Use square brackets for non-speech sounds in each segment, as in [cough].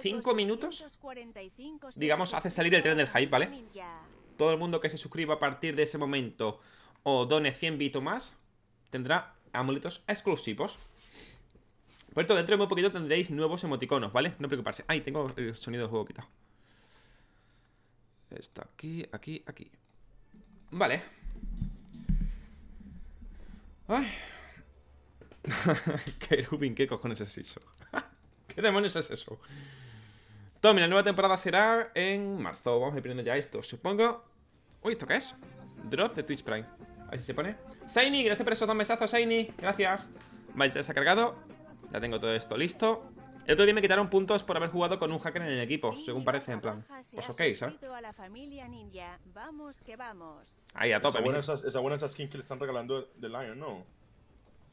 5 minutos, digamos, hace salir el tren del hype, ¿vale? Todo el mundo que se suscriba a partir de ese momento o done 100 bits más, tendrá amuletos exclusivos. Por esto, dentro de muy poquito tendréis nuevos emoticonos, ¿vale? No preocuparse. Ay, tengo el sonido del juego quitado. Está aquí, aquí, aquí. Vale. Ay. [laughs] ¿Qué Rubin? ¿Qué cojones es eso? [laughs] ¿Qué demonios es eso? Tommy, la nueva temporada será en marzo. Vamos a ir poniendo ya esto, supongo. Uy, ¿esto qué es? Drop de Twitch Prime. A ver si se pone. Saini, gracias por esos dos mesazos, Saini. Gracias. Vale, ya se ha cargado. Ya tengo todo esto listo. El otro día me quitaron puntos por haber jugado con un hacker en el equipo, según parece, en plan. Pues ok, ¿sabes? Ahí, a tope. Esa buena, esa, skin que le están regalando de Lion, ¿no?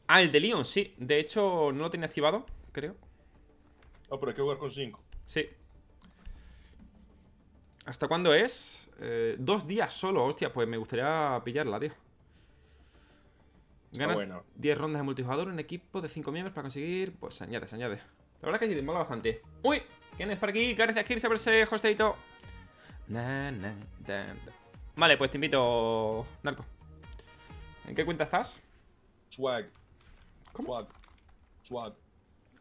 Ah, el de Leon, sí. De hecho, no lo tenía activado, creo. No, pero hay que jugar con 5. Sí. ¿Hasta cuándo es? Eh, dos días solo, hostia, pues me gustaría pillarla, tío. Gana bueno. 10 rondas de multijugador, un equipo de 5 miembros para conseguir. Pues se añade, se añade. La verdad que sí, mola bastante. ¡Uy! ¿Quién es por aquí? Gracias, Kirse, por ese hosteito. Vale, pues te invito, Narco. ¿En qué cuenta estás? Swag. ¿Cómo? Swag. Swag.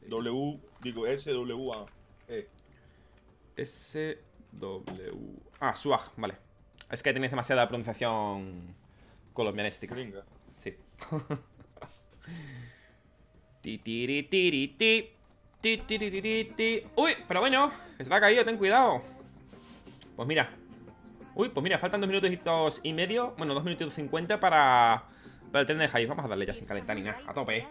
W, digo S-W-A. E. S-W. Ah, swag, vale. Es que tenéis demasiada pronunciación colombianística. Gringa. Sí. ti, tiri, tiri, ti. Ti, tiri, tiri, ti. Uy, pero bueno, que se te ha caído, ten cuidado. Pues mira. Uy, pues mira, faltan dos minutos y medio. Bueno, dos minutos y cincuenta para para el tren de Hype, vamos a darle ya sin calentar ni nada, a tope.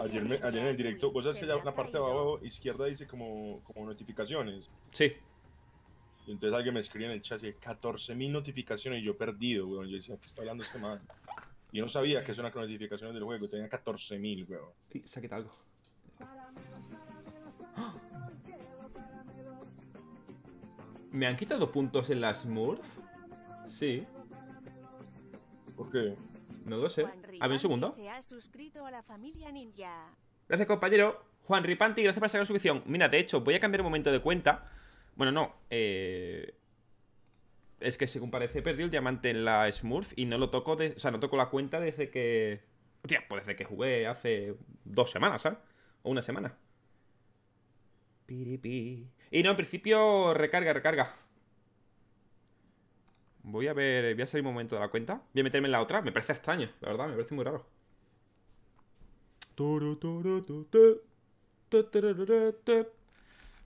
Ayer, ayer en el directo, vos sabes que ya una parte de abajo izquierda dice como, como notificaciones. Sí. Y entonces alguien me escribía en el chat, 14.000 notificaciones y yo perdido, weón. Yo decía, ¿qué está hablando este man? Yo no sabía que es una notificaciones del juego, tenía 14.000, weón. Y se ha quitado algo. ¿Me han quitado puntos en la Smurf? Sí. ¿Por qué? No lo sé. A ver un segundo. Gracias, compañero. Juan Ripanti, gracias por sacar la suscripción. Mira, de hecho, voy a cambiar un momento de cuenta. Bueno, no. Eh... Es que según parece perdí el diamante en la Smurf y no lo toco de... O sea, no toco la cuenta desde que... Hostia, pues desde que jugué hace dos semanas, ¿sabes? O una semana. Y no, en principio recarga, recarga. Voy a ver, voy a salir un momento de la cuenta Voy a meterme en la otra, me parece extraño, la verdad, me parece muy raro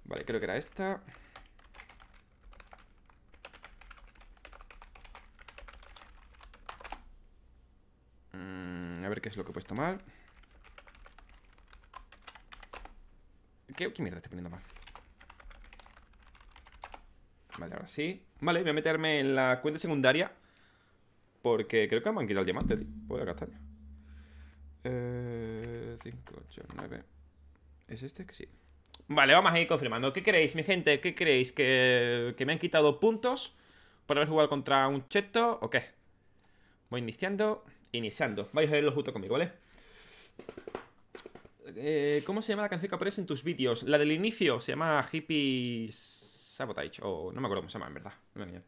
Vale, creo que era esta ver qué es lo que he puesto mal ¿Qué, mierda estoy poniendo mal? Vale, ahora sí Vale, voy a meterme en la cuenta secundaria Porque creo que me han quitado el diamante, tío Voy a castaña eh, 5, 8, 9 ¿Es este? Que sí Vale, vamos a ir confirmando ¿Qué queréis, mi gente? ¿Qué queréis? ¿Que, me han quitado puntos? ¿Por haber jugado contra un cheto? ¿O qué? Voy iniciando Iniciando Vais a verlo justo conmigo, ¿vale? Eh, ¿Cómo se llama la canción que aparece en tus vídeos? La del inicio se llama Hippies Sabotage, o no me acuerdo cómo se llama, en verdad, no me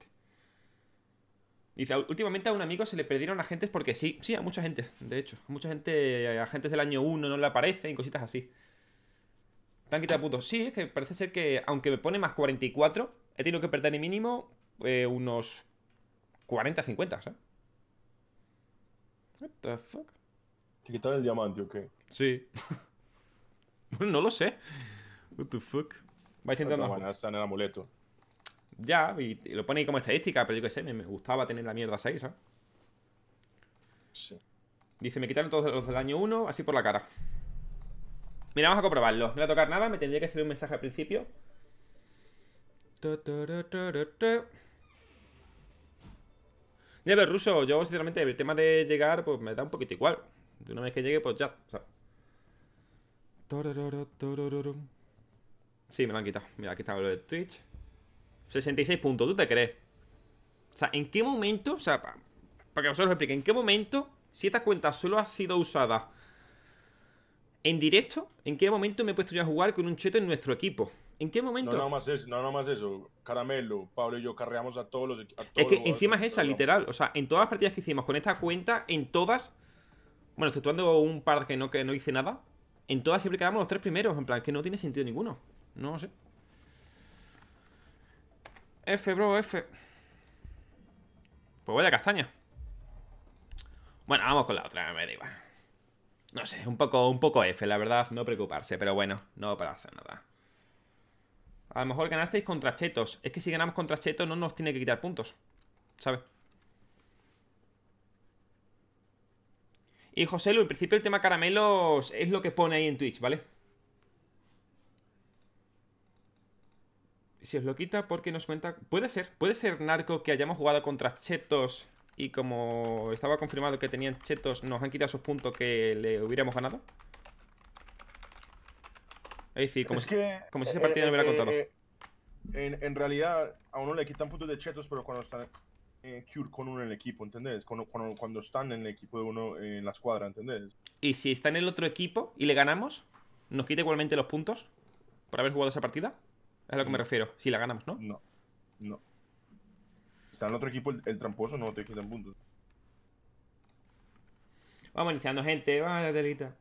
Dice, últimamente a un amigo se le perdieron agentes porque sí, sí, a mucha gente, de hecho. Mucha gente, agentes del año 1 no le aparecen, cositas así. Te han quitado puntos. Sí, es que parece ser que, aunque me pone más 44, he tenido que perder mínimo eh, unos 40, 50, ¿sabes? What the fuck? ¿Te quitaron el diamante o qué? Sí. [laughs] bueno, no lo sé. What the fuck. Va intentando. Bueno, está en el amuleto. Ya, y, lo pone ahí como estadística, pero yo qué sé, me, gustaba tener la mierda 6, ¿sabes? Sí. Dice, me quitaron todos los del año 1, así por la cara. Mira, vamos a comprobarlo. No voy a tocar nada, me tendría que salir un mensaje al principio. Ya ves, Ruso, yo sinceramente el tema de llegar, pues me da un poquito igual. De una vez que llegue, pues ya. O Sí, me lo han quitado. Mira, aquí está lo de Twitch. 66 puntos, ¿tú te crees? O sea, ¿en qué momento? O sea, para, que vosotros explique, ¿en qué momento, si esta cuenta solo ha sido usada En directo, ¿en qué momento me he puesto yo a jugar con un cheto en nuestro equipo? ¿En qué momento? No, nada más eso, no, nada más eso. Caramelo, Pablo y yo carreamos a todos los equi- a Es que los encima es esa, literal. O sea, en todas las partidas que hicimos con esta cuenta, en todas. Bueno, exceptuando un par que no, que no hice nada. En todas siempre quedamos los tres primeros. En plan, que no tiene sentido ninguno. No lo sé. F, bro, F. Pues vaya castaña. Bueno, vamos con la otra, me da igual. No sé, un poco, un poco F, la verdad, no preocuparse, pero bueno, no pasa nada. A lo mejor ganasteis contra chetos. Es que si ganamos contra chetos no nos tiene que quitar puntos. ¿Sabes? Y José Lu, en principio el tema caramelos es lo que pone ahí en Twitch, ¿vale? Si os lo quita, porque nos cuenta. Puede ser, puede ser narco que hayamos jugado contra chetos y como estaba confirmado que tenían chetos, nos han quitado esos puntos que le hubiéramos ganado. Es decir, como Es si- que, como si esa partida no hubiera contado. eh, en, en realidad, a uno le quitan puntos de chetos, pero cuando están eh, cure con uno en el equipo, ¿entendés? Cuando, cuando, cuando están en el equipo de uno en la escuadra, ¿entendés? Y si está en el otro equipo y le ganamos, ¿nos quita igualmente los puntos por haber jugado esa partida? Es a lo que me refiero. Si la ganamos, ¿no? No, no. Si está en el otro equipo, el, el tramposo no te quitan puntos. Vamos iniciando, gente. Vaya delita.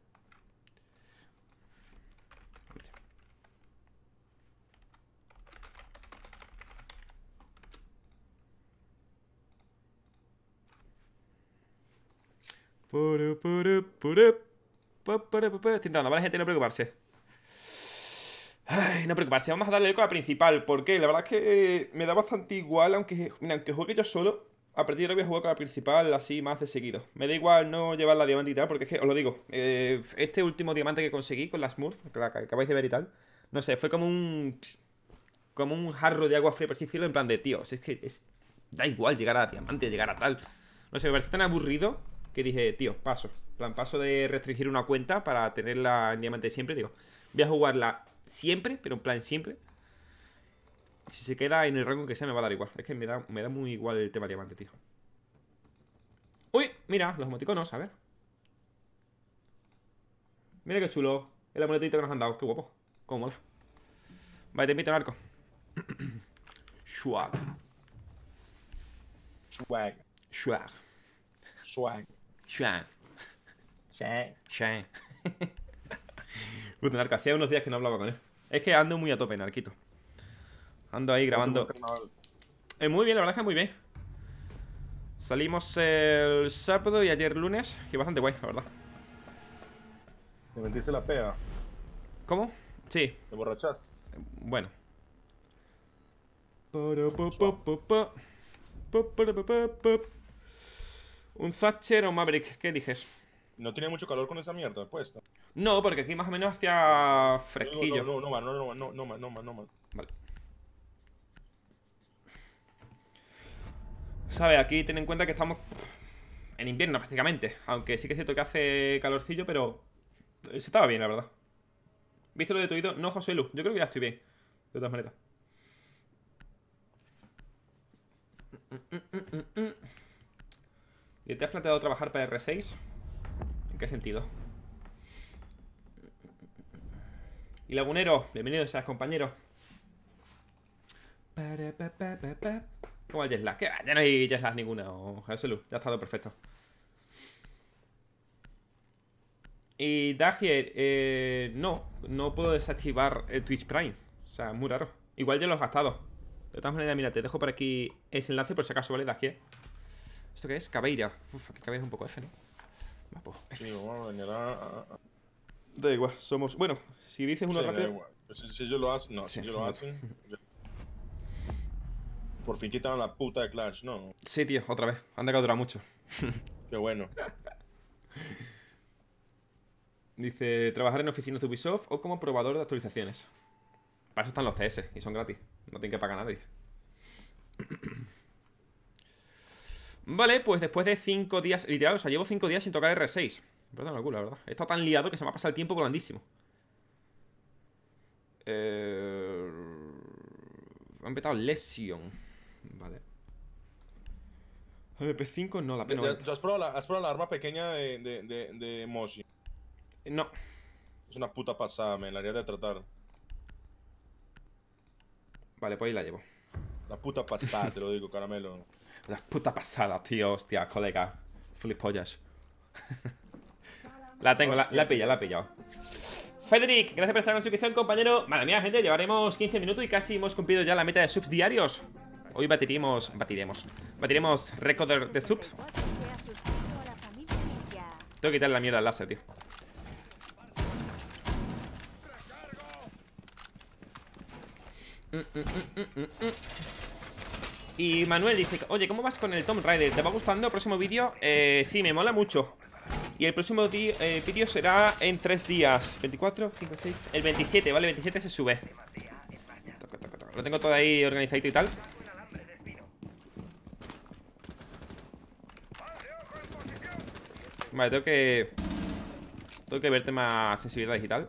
Puru, puru, puru, pa, para, pa, pa. Estoy intentando, ¿vale, gente? No preocuparse. Ay, no preocuparse, vamos a darle con la principal. porque La verdad es que eh, me da bastante igual, aunque, mira, aunque juegue yo solo. A partir de ahora voy a jugar con la principal así más de seguido. Me da igual no llevar la diamante y tal, porque es que, os lo digo, eh, este último diamante que conseguí con la Smurf, la que acabáis de ver y tal, no sé, fue como un. como un jarro de agua fría, por así decirlo, en plan de, tío, es que da igual llegar a diamante, llegar a tal. No sé, me parece tan aburrido que dije, tío, paso. En plan, paso de restringir una cuenta para tenerla en diamante siempre. Digo, voy a jugarla siempre, pero en plan siempre. Si se queda en el rango que sea, me va a dar igual. Es que me da, me da muy igual el tema diamante, tío. Uy, mira, los emoticonos, a ver. Mira qué chulo. El amuletito que nos han dado, qué guapo. Cómo mola. Vale, te invito al arco. [clears throat] Swag. Swag, Swag. swag. Swag. Swag. Shine. Puto narco, hacía unos días que no hablaba con él. Es que ando muy a tope, narquito. Ando ahí grabando. Eh, muy bien, la verdad es que muy bien. Salimos el sábado y ayer lunes. Y bastante guay, la verdad. ¿Te metiste la pega? ¿Cómo? Sí, ¿Te borrachaste? bueno. Un Thatcher o un Maverick, ¿qué eliges? ¿No tiene mucho calor con esa mierda puesta? No, porque aquí más o menos hacía fresquillo. no, no, no, no, no, no, no, no, no. Vale. ¿Sabes? Aquí ten en cuenta que estamos en invierno prácticamente. Aunque sí que es cierto que hace calorcillo, pero se estaba bien, la verdad. ¿Viste lo de tu oído? No, José Lu. Yo creo que ya estoy bien. De todas maneras. ¿Y te has planteado trabajar para R6? ¿En qué sentido? Y Lagunero, bienvenido seas compañero. ¿Cómo el jetlag? ¿Qué va? Ya no hay jetlag ninguno, Jesús. Ya ha estado perfecto. Y Dagier, eh, no, no puedo desactivar el Twitch Prime. O sea, muy raro. Igual ya lo he gastado. De todas maneras, mira, te dejo por aquí ese enlace por si acaso, ¿vale, Dagier? ¿Esto qué es? Cabeira. Uf, aquí Cabeira es un poco F, ¿no? Pues, F. Sí, vamos a dañar a... a- a- Da igual, somos... Bueno, si dices uno Sí, da igual. Pues si, si ellos lo hacen, no, Sí. si ellos lo hacen... Por fin quitaron la puta de Clash, no. Sí, tío, otra vez. Anda que ha durado mucho. [laughs] Qué bueno. Dice, trabajar en oficinas de Ubisoft o como probador de actualizaciones. Para eso están los CS y son gratis. No tienen que pagar nadie. Vale, pues después de 5 días, literal, o sea, llevo 5 días sin tocar R6. Perdón, el culo, la verdad. He estado tan liado que se me ha pasado el tiempo volandísimo. Eh... Han petado Lesion. Vale. MP5 no, la pena. ya- ¿Tú has probado la, has probado la arma pequeña de, de, de, de Moshi? No. Es una puta pasada, me la haría de tratar. Vale, pues ahí la llevo. La puta pasada, te lo digo, caramelo. La puta pasada, tío, hostia, colega. Flipollas. [laughs] la tengo, la, la he pillado, la he pillado. Federic, gracias por estar en la suscripción, compañero. Madre mía, gente, llevaremos 15 minutos y casi hemos cumplido ya la meta de subs diarios. Hoy batiremos, batiremos, batiremos récord de sub. Tengo que quitar la mierda al láser, tío. Mm, mm, mm, y Manuel dice, oye, ¿cómo vas con el Tomb Raider? ¿Te va gustando el próximo vídeo? Eh, sí, me mola mucho Y el próximo eh, vídeo será en tres días 24, 5, 6, el 27, ¿vale? El 27 se sube Lo tengo todo ahí organizadito y tal Vale, tengo que... Tengo que ver tema sensibilidad digital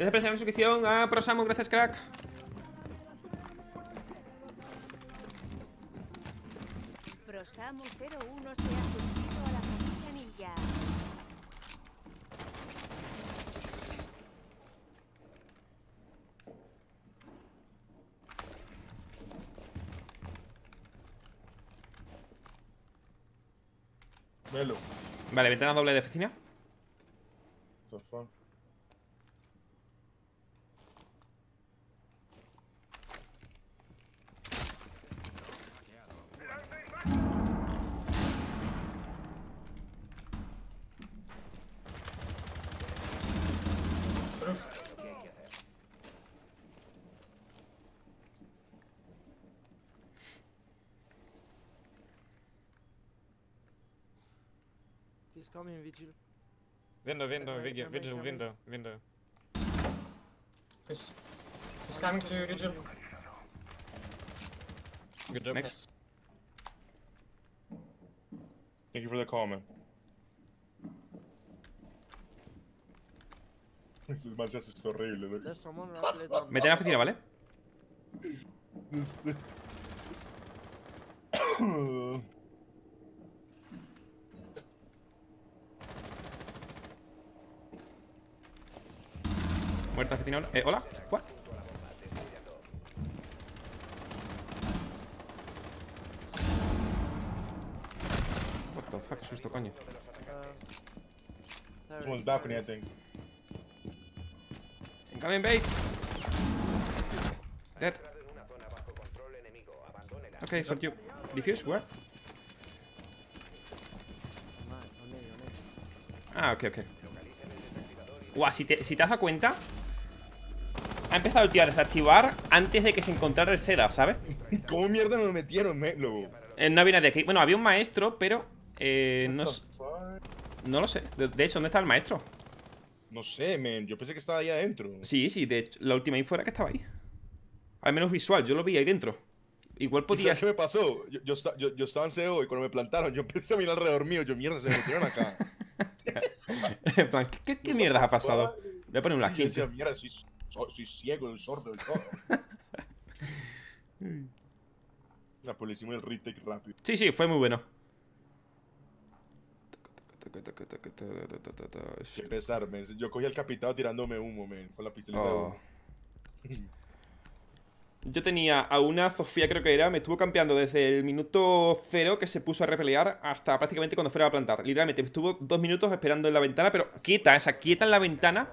Gracias por la suscripción a Prosamo, gracias crack. Prosamo 01 se ha suscrito a la familia Ninja. Melo. Vale, ventana doble de oficina. The fuck? Coming, Vigil. Window, window, Coming, vigil, coming, vigil, coming. window, window. He's, he's coming to you, Vigil. Good job. Next. Thank you for the call, man. Eso es más es horrible, loco. There's someone roughly down. Vete en la oficina, ¿vale? Este- Muerta oficina. Eh, hola. What? What the fuck, qué susto, coño. Uh, is, balcony, I think. Incoming bait. Dead. Okay, shot you. Diffuse, where? Ah, ok, ok. Guau, si te, si te has dado cuenta, ha empezado el tío a desactivar antes de que se encontrara el seda, ¿sabes? ¿Cómo mierda me metieron, Melo? Eh, no había nadie aquí. Bueno, había un maestro, pero eh, no, no lo sé. De, de hecho, ¿dónde está el maestro? No sé, man. Yo pensé que estaba ahí adentro. Sí, sí, de hecho, la última info era que estaba ahí. Al menos visual, yo lo vi ahí dentro. Igual ¿Y podía. ¿Sabes qué me pasó? Yo, yo, esta- yo- yo estaba en CO y cuando me plantaron, yo [laughs] empecé a mirar alrededor mío. Yo, mierda, se me metieron acá. [laughs] En plan, ¿qué, qué, qué mierdas ha pasado? [laughs] Voy a poner un Sí, soy, ciego, el sordo, el todo. [laughs] La policía hicimos el retake rápido. Sí, sí, fue muy bueno. Qué pesar, men. Yo cogí al capitán tirándome humo, men, con la pistolita de Oh. humo. Yo tenía a una Sofía, creo que era, me estuvo campeando desde el minuto cero que se puso a repelear hasta prácticamente cuando fuera a plantar. Literalmente, estuvo dos minutos esperando en la ventana, pero quieta, esa quieta en la ventana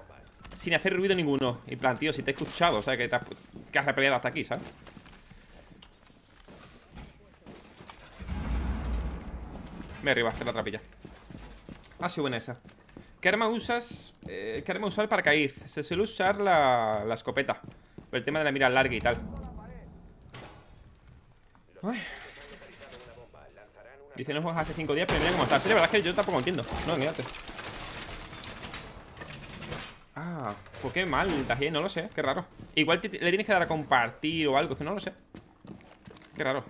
sin hacer ruido ninguno. Y plan, tío, si te he escuchado, sea, que, te has, que has repeleado hasta aquí, ¿sabes? Me arriba, hacer la trapilla. Ha sido buena esa. ¿Qué arma usas? Eh, ¿Qué arma usar el paracaíz? Se suele usar la, la escopeta. Por el tema de la mira larga y tal. Ay. Dice, no juegas hace 5 días, pero mira cómo está. Sí, la verdad es que yo tampoco entiendo. No, mírate. Pues qué mal, Tajier, no lo sé, qué raro. Igual le tienes que dar a compartir o algo, no lo sé. Qué raro.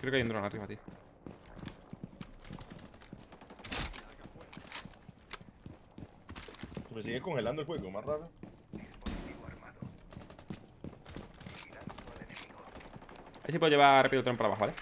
Creo que hay un dron arriba, tío. Pues sigue congelando el juego, más raro. Ver si puedo llevar rápido el tren para abajo, ¿vale?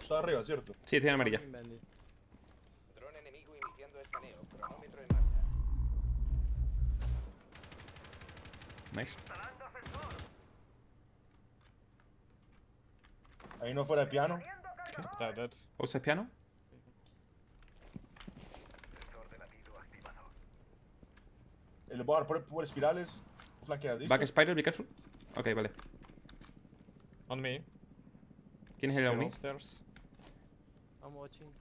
Está arriba, ¿cierto? Sí, estoy en amarilla. Nice. Ahí no fuera de piano. Dead, dead. ¿Outside piano? Eh, Le voy a dar por, por espirales. Flanqueadizo. Back spider, be careful. Ok, vale. On me. ¿Quién es el Still enemy? Downstairs. I'm watching.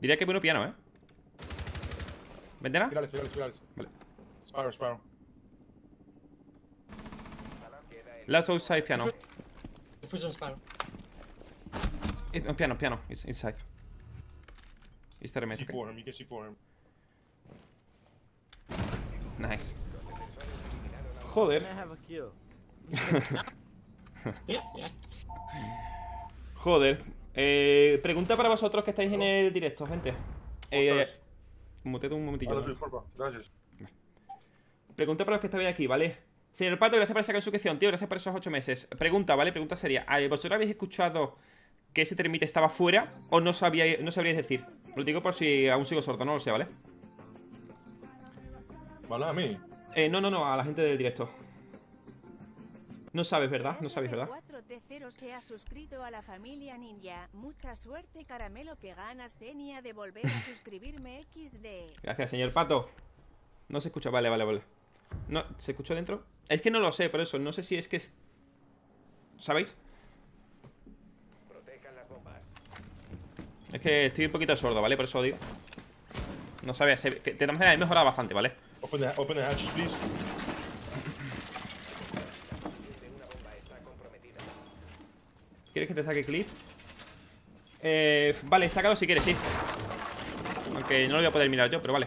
Diría que bueno piano, ¿eh? ¿Ventana? Espirales, espirales, espirales. Vale. Sparrow, Sparrow. Last outside piano. Eh, piano, piano. It's inside. Okay. for him, you can see for him. Nice. Can Joder. I have a kill? [laughs] Joder. Eh, pregunta para vosotros que estáis en el directo, gente. Eh, un momentillo. Gracias. Pregunta para los que estáis aquí, ¿vale? Señor Pato, gracias por esa suscripción, tío. Gracias por esos ocho meses. Pregunta, ¿vale? Pregunta seria. ¿a- ¿Vosotros habéis escuchado que ese termite estaba fuera o no, sabíais, no sabríais decir? Lo digo por si aún sigo sordo, no lo sé, ¿vale? ¿Me hablas a mí? Eh, no, no, no, a la gente del directo. No sabes, ¿verdad? No sabéis, ¿verdad? 4T0 se ha suscrito a la familia Ninja. Mucha suerte, caramelo, que ganas tenía de volver a [laughs] suscribirme XD. Gracias, señor Pato. No se escucha, vale, vale, vale. No, ¿se escuchó dentro? Es que no lo sé, por eso. No sé si es que es... ¿Sabéis? Bombas. Es que estoy un poquito sordo, ¿vale? Por eso digo. No sabía, se- todas maneras he mejorado bastante, ¿vale? Open the, open the hatch, please. ¿Quieres que te saque clip? Eh, vale, sácalo si quieres, sí. Aunque no lo voy a poder mirar yo, pero vale.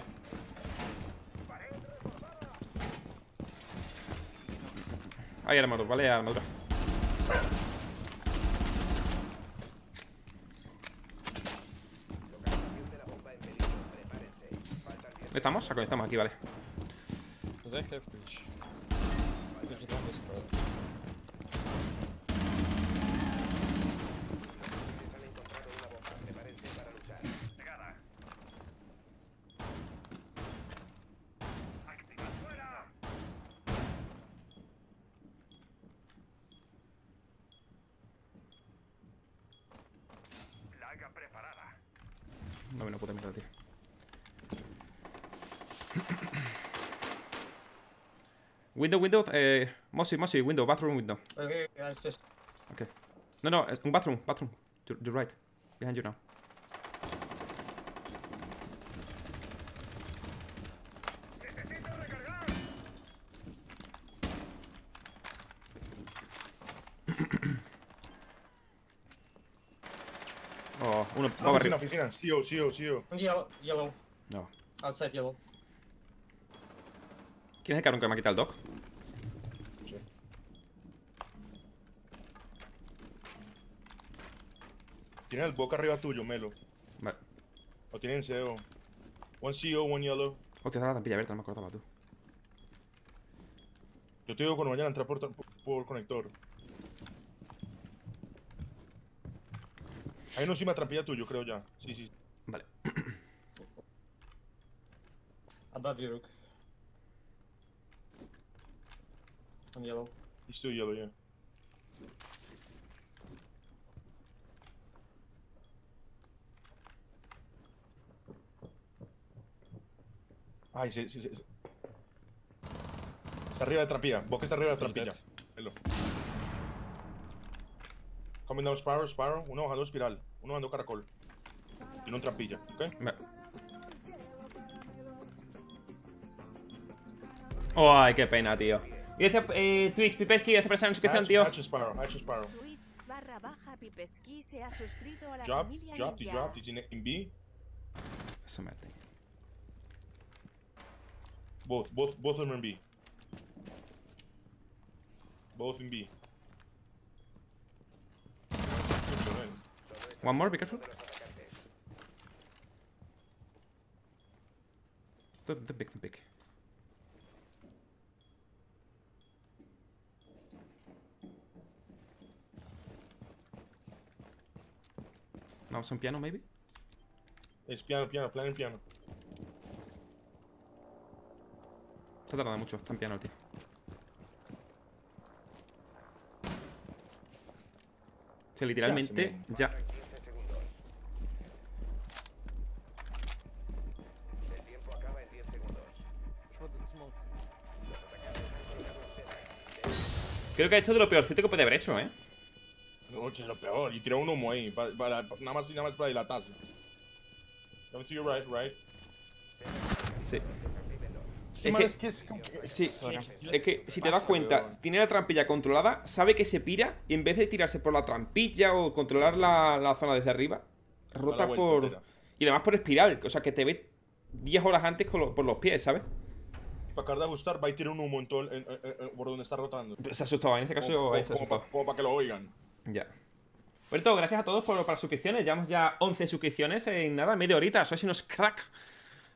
Hay armadura, vale, armadura. ¿Estamos? Ah, estamos aquí, vale. Window, window, eh, Mossy, Mossy, window, bathroom window. Okay, guys, just Okay. No, no, es un bathroom, bathroom. To the right. Behind you now. [coughs] Oh, uno va Oficina, arriba. oficina. CO, CO, CO. yellow, yellow, No. outside yellow. ¿Quién es el cabrón que me ha quitado el dog? Tienen el boca arriba tuyo, Melo. Vale. O tienen CO. One CO, one yellow. Hostia, está la tampilla abierta, no me acordaba tú. Yo te digo cuando vayan a entrar por, por, por conector. Hay uno encima trampilla tuyo, creo ya. Sí, sí. Vale. Above you, Rook. On yellow. He's still yellow, yeah. Ay, sí, sí, sí. Está arriba de trampilla. Vos que está arriba de trampilla. Velo. Coming down Sparrow, Sparrow. Uno bajando espiral. Uno bajando caracol. Y uno en trampilla, ¿ok? Vale. Oh, ay, qué pena, tío. Y gracias, eh, Twitch, Pipeski, gracias por esa suscripción, Hatch, tío. Hatch Sparrow, Hatch Sparrow. Twitch barra baja Pipesky se ha suscrito a la Drop, familia drop, he ninja. dropped. He's in, in B. Eso me hace. Both, both, both of them are in B. Both in B. One more, be careful. Don't, don't pick, don't pick. Now some piano, maybe? Es piano, piano, plan en piano. Está tardando mucho, está en piano el tío. O sea, literalmente ya. 15 segundos. El tiempo acaba en 10 segundos. Shot and smoke. Creo que ha hecho de lo peorcito que puede haber hecho, ¿eh? No, que es lo peor. Y tiró un humo ahí. Para, para- nada más y nada más para dilatarse. Let me see your right, right. Sí. Sí, Es que- es que es como- Sí, es que si te das cuenta, tiene la trampilla controlada, sabe que se pira y en vez de tirarse por la trampilla o controlar la, la zona desde arriba, rota vuelta por. entera. Y además por espiral, o sea que te ve 10 horas antes con lo- por los pies, ¿sabes? Para acabar de ajustar, va y tira un humo en todo el- en- en- en- por donde está rotando. Se asustaba, en ese caso Como, como, como para que lo oigan. Ya. Por todo, gracias a todos por, por las suscripciones. Llevamos ya 11 suscripciones en nada, media horita. Sois unos crack.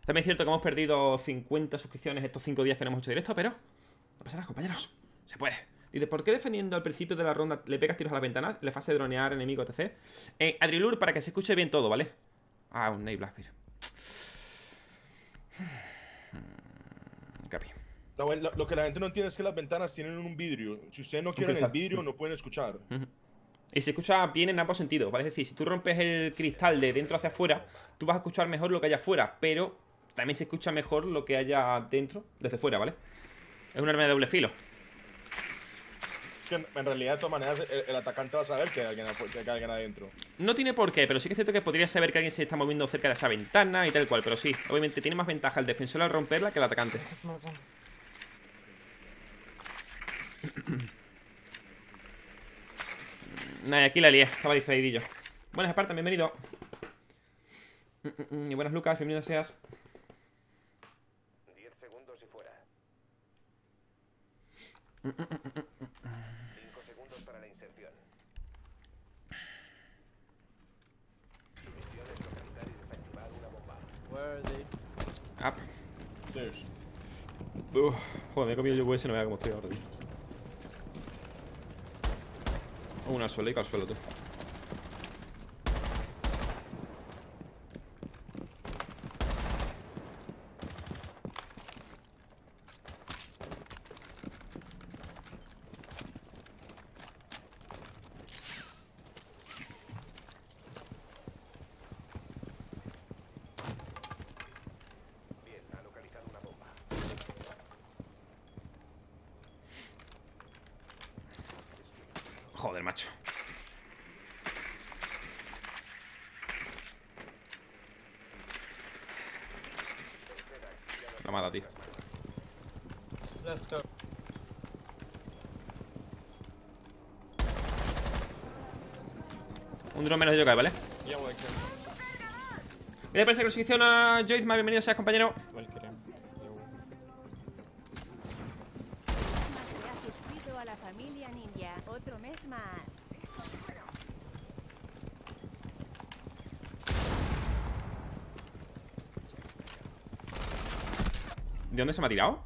También es cierto que hemos perdido 50 suscripciones estos 5 días que no hemos hecho directo, pero no pasa nada, compañeros. Se puede. Dice, ¿por qué defendiendo al principio de la ronda le pegas tiros a las ventanas? Le fase dronear enemigo, etc. Eh, Adrilur, para que se escuche bien todo, ¿vale? Ah, un Nate Blackbeard. Capi. Lo, lo- lo que la gente no entiende es que las ventanas tienen un vidrio. Si ustedes no quieren el vidrio, no pueden escuchar. Y se escucha bien en ambos sentidos, ¿vale? Es decir, si tú rompes el cristal de dentro hacia afuera, tú vas a escuchar mejor lo que haya afuera, pero también se escucha mejor lo que haya dentro desde fuera, ¿vale? Es un arma de doble filo. Es que en, realidad, de todas maneras, el, el atacante va a saber que hay alguien, que hay alguien adentro. No tiene por qué, pero sí que es cierto que podría saber que alguien se está moviendo cerca de esa ventana y tal cual, pero sí, obviamente tiene más ventaja el defensor al romperla que el atacante. [clears throat] Nada, aquí la lié, estaba distraidillo. Buenas, Esparta, bienvenido. Mm, mm, mm, Y buenas, Lucas, bienvenido seas. 10 segundos y fuera. 5 segundos para la inserción. Misión es localizar y desactivar una bomba. Where are they? Up. Stairs. Uf, joder, me he comido yo US, no me da cómo estoy ahora, tío. Una al suelo y al suelo, tú. Bien, ha localizado una bomba. Joder, macho. La mata, tío. Left door. Un drone menos de Yokai, ¿vale? Gracias por esa suscripción a Joyzma, bienvenido seas, compañero. La más. ¿De dónde se me ha tirado?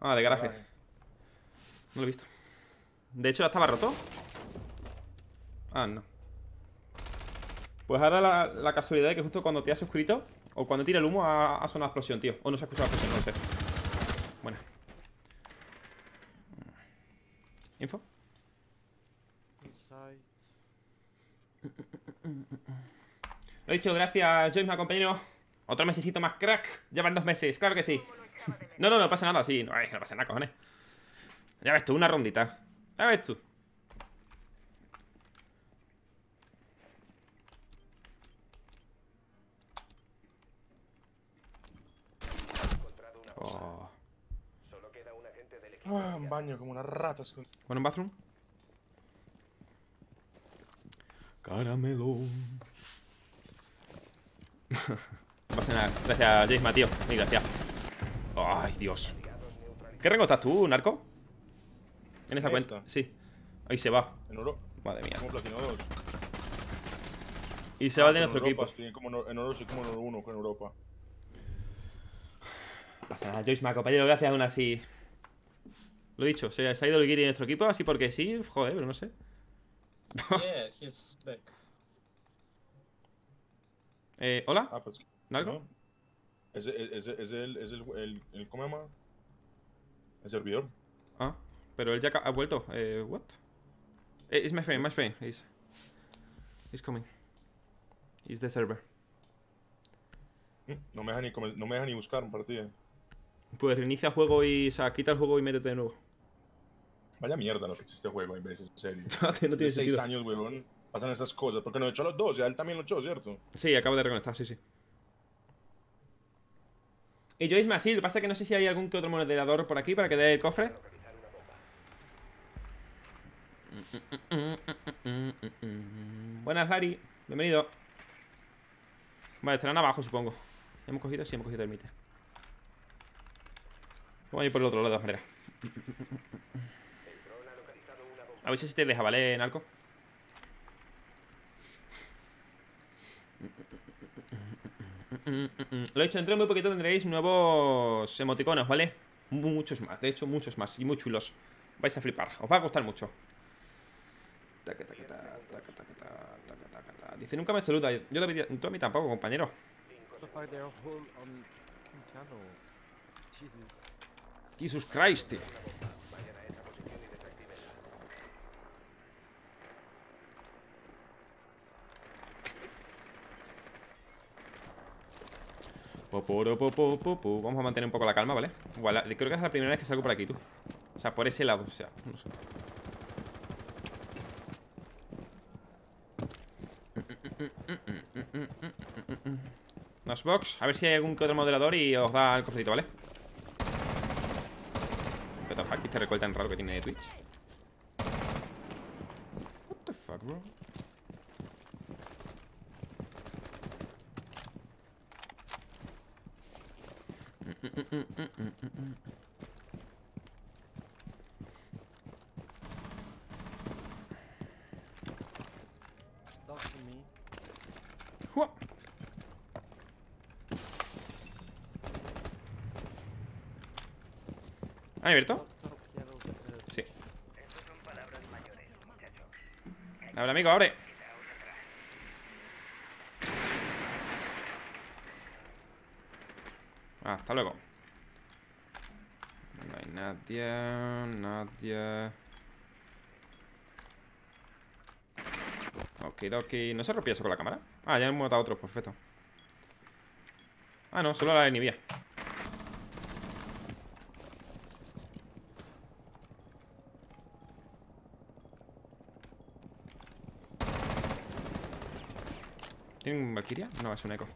Ah, de garaje. No lo he visto. De hecho, ¿estaba roto? Ah, no. Pues ahora la, la casualidad de que justo cuando te has suscrito o cuando tira el humo ha, ha sonado explosión, tío. O no se ha escuchado la explosión, no lo sé. Bueno. ¿Info? Lo he dicho, gracias, Joyce, compañero. Otro mesecito más, crack. Llevan dos meses, claro que sí. No, no, no pasa nada, sí. No, ay, no pasa nada, cojones. Ya ves tú, una rondita. Ya ves tú. Encontrado una bomba. Oh. Solo queda un agente del equipo. Ah, un baño como una rata. escondida. Bueno, un bathroom. Caramelo. no pasa nada. Gracias, Jace, tío. Mil gracias. Ay, Dios. ¿Qué rango estás tú, narco? En esta ¿En cuenta. Sí. Ahí se va. En oro. Madre mía. Como platino 2. Y se va Ah, de pero nuestro en equipo. Europa estoy como en oro- en soy como en oro 1 con Europa. No pasa nada, Joyce, me compañero, gracias aún así. Lo dicho, se, ha ido el Giri de nuestro equipo, así porque sí, joder, pero no sé. [laughs] yeah, he's back. [laughs] Eh, ¿Hola? Ah, pues. ¿Narco? no. Es, es, es, es el, es el, el, el, ¿cómo se llama? El servidor. Ah, pero él ya ha vuelto. Eh, what? Eh, it's my friend, my friend. He's, he's coming. He's the server. Mm, No me deja ni, no me deja ni buscar un partido. Pues reinicia juego y, o sea, quita el juego y métete de nuevo. Vaya mierda lo que es este juego, hay veces, en serio. [laughs] no tiene De seis sentido. años, weón, pasan esas cosas. Porque nos echó a los dos, ya él también lo echó, ¿cierto? Sí, acabo de reconectar, sí, sí. Y Joyce más, sí, lo que pasa es que no sé si hay algún que otro moderador por aquí para que dé el cofre. Buenas, Lari. Bienvenido. Vale, estarán abajo, supongo. ¿Hemos cogido? Sí, hemos cogido el mite. Vamos a ir por el otro lado, de todas maneras. A ver si te deja, ¿vale, Narco? Lo he dicho, dentro de muy poquito tendréis nuevos emoticonos, ¿vale? Muchos más, de hecho, muchos más. Y muy chulos. Vais a flipar, os va a gustar mucho. Dice, nunca me saluda. Yo también, tú a mí tampoco, compañero. What the fuck, they're whole on fucking channel. Jesus. Jesus Christ. Po, poro, po, po, po, po. Vamos a mantener un poco la calma, ¿vale? La- creo que es la primera vez que salgo por aquí, tú. O sea, por ese lado, o sea, no sé. Nosbox, a ver si hay algún que otro moderador y os da el cofrecito, ¿vale? What the fuck, este recuerdo tan raro que tiene de Twitch. What the fuck, bro? That's for me. Jua. ¿Han abierto? Sí. Abre, amigo, abre. Ah, hasta luego. No hay nadie, nadie. Okidoki. ¿No se rompía eso con la cámara? Ah, ya hemos matado a otros, perfecto. Ah, no, solo la inhibía. ¿Tienen Valkyria? No, es un eco.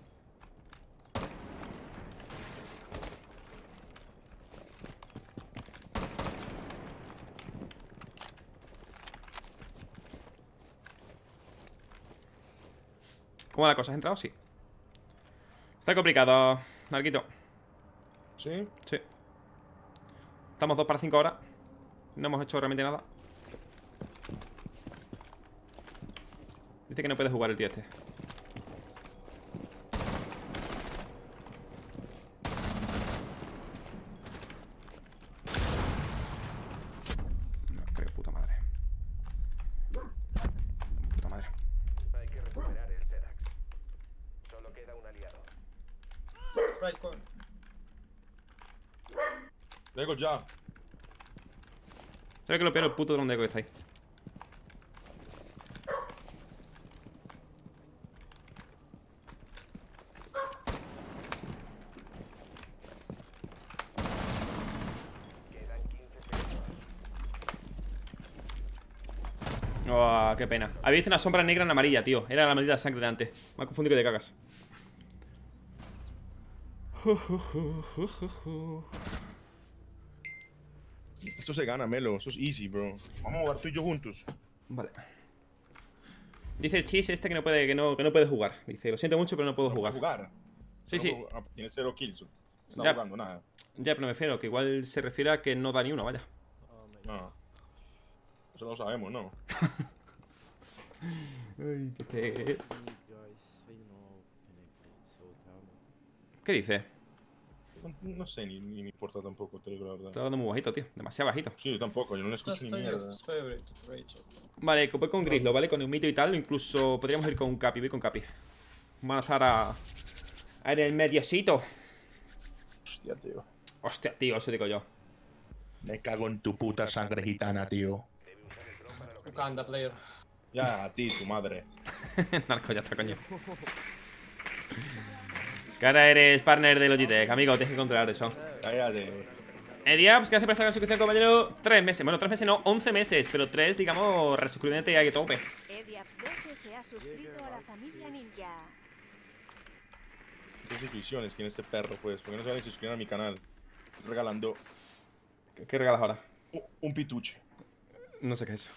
¿Cómo la cosa? ¿Has entrado? Sí. Está complicado, Marquito. Sí. Sí. Estamos 2 para 5 ahora. No hemos hecho realmente nada. Dice que no puede jugar el tío este. No creo, puta madre. Puta madre. Hay que recuperar el Sedax. Solo queda un aliado. Right corner. Luego ya. ¿Sabes que lo peor? El puto dron de que está ahí. Quedan 15 segundos. Oh, qué pena. Había visto una sombra negra en amarilla, tío. Era la de sangre de antes. Me ha confundido que te cagas. Esto se gana, Melo. Esto es easy, bro. Vamos a jugar tú y yo juntos. Vale. Dice el chis este que no puede, que no, que no puede jugar. Dice, lo siento mucho, pero no puedo No jugar. jugar. Sí, No sí. puedo- ah, Tiene cero kills. Está Ya. jugando nada. Ya, pero me refiero que igual se refiere a que no da ni uno, vaya. Oh. No. Eso lo sabemos, ¿no? [laughs] Ay, ¿qué es? ¿Qué dice? No, sé, ni, ni me importa tampoco, te digo la Está verdad. hablando muy bajito, tío. Demasiado bajito. Sí, yo tampoco, yo no le escucho ni mierda. Vale, voy con Grislo, ¿vale? Con Humito y tal. Incluso podríamos ir con un Capi. Voy con Capi. Vamos a estar a... a en el mediocito. Hostia, tío. Hostia, tío, eso digo yo. Me cago en tu puta sangre gitana, tío. Uganda player. Ya, a ti, tu madre. [laughs] Narco, ya está, coño. [laughs] Que ahora eres partner de Logitech, amigo. Tienes que controlar eso. Cállate. Ediaps, que hace para esta suscripción, compañero. Tres meses. Bueno, tres meses no, once meses. Pero tres, digamos, resuscribiéndote a tope. Ediaps12 se ha suscrito a la familia ninja. ¿Qué suscripciones tiene este perro, pues? ¿Por qué no se van a suscribir a mi canal? Estoy regalando ¿Qué, qué regalas ahora? un, un pituche. No sé qué es eso.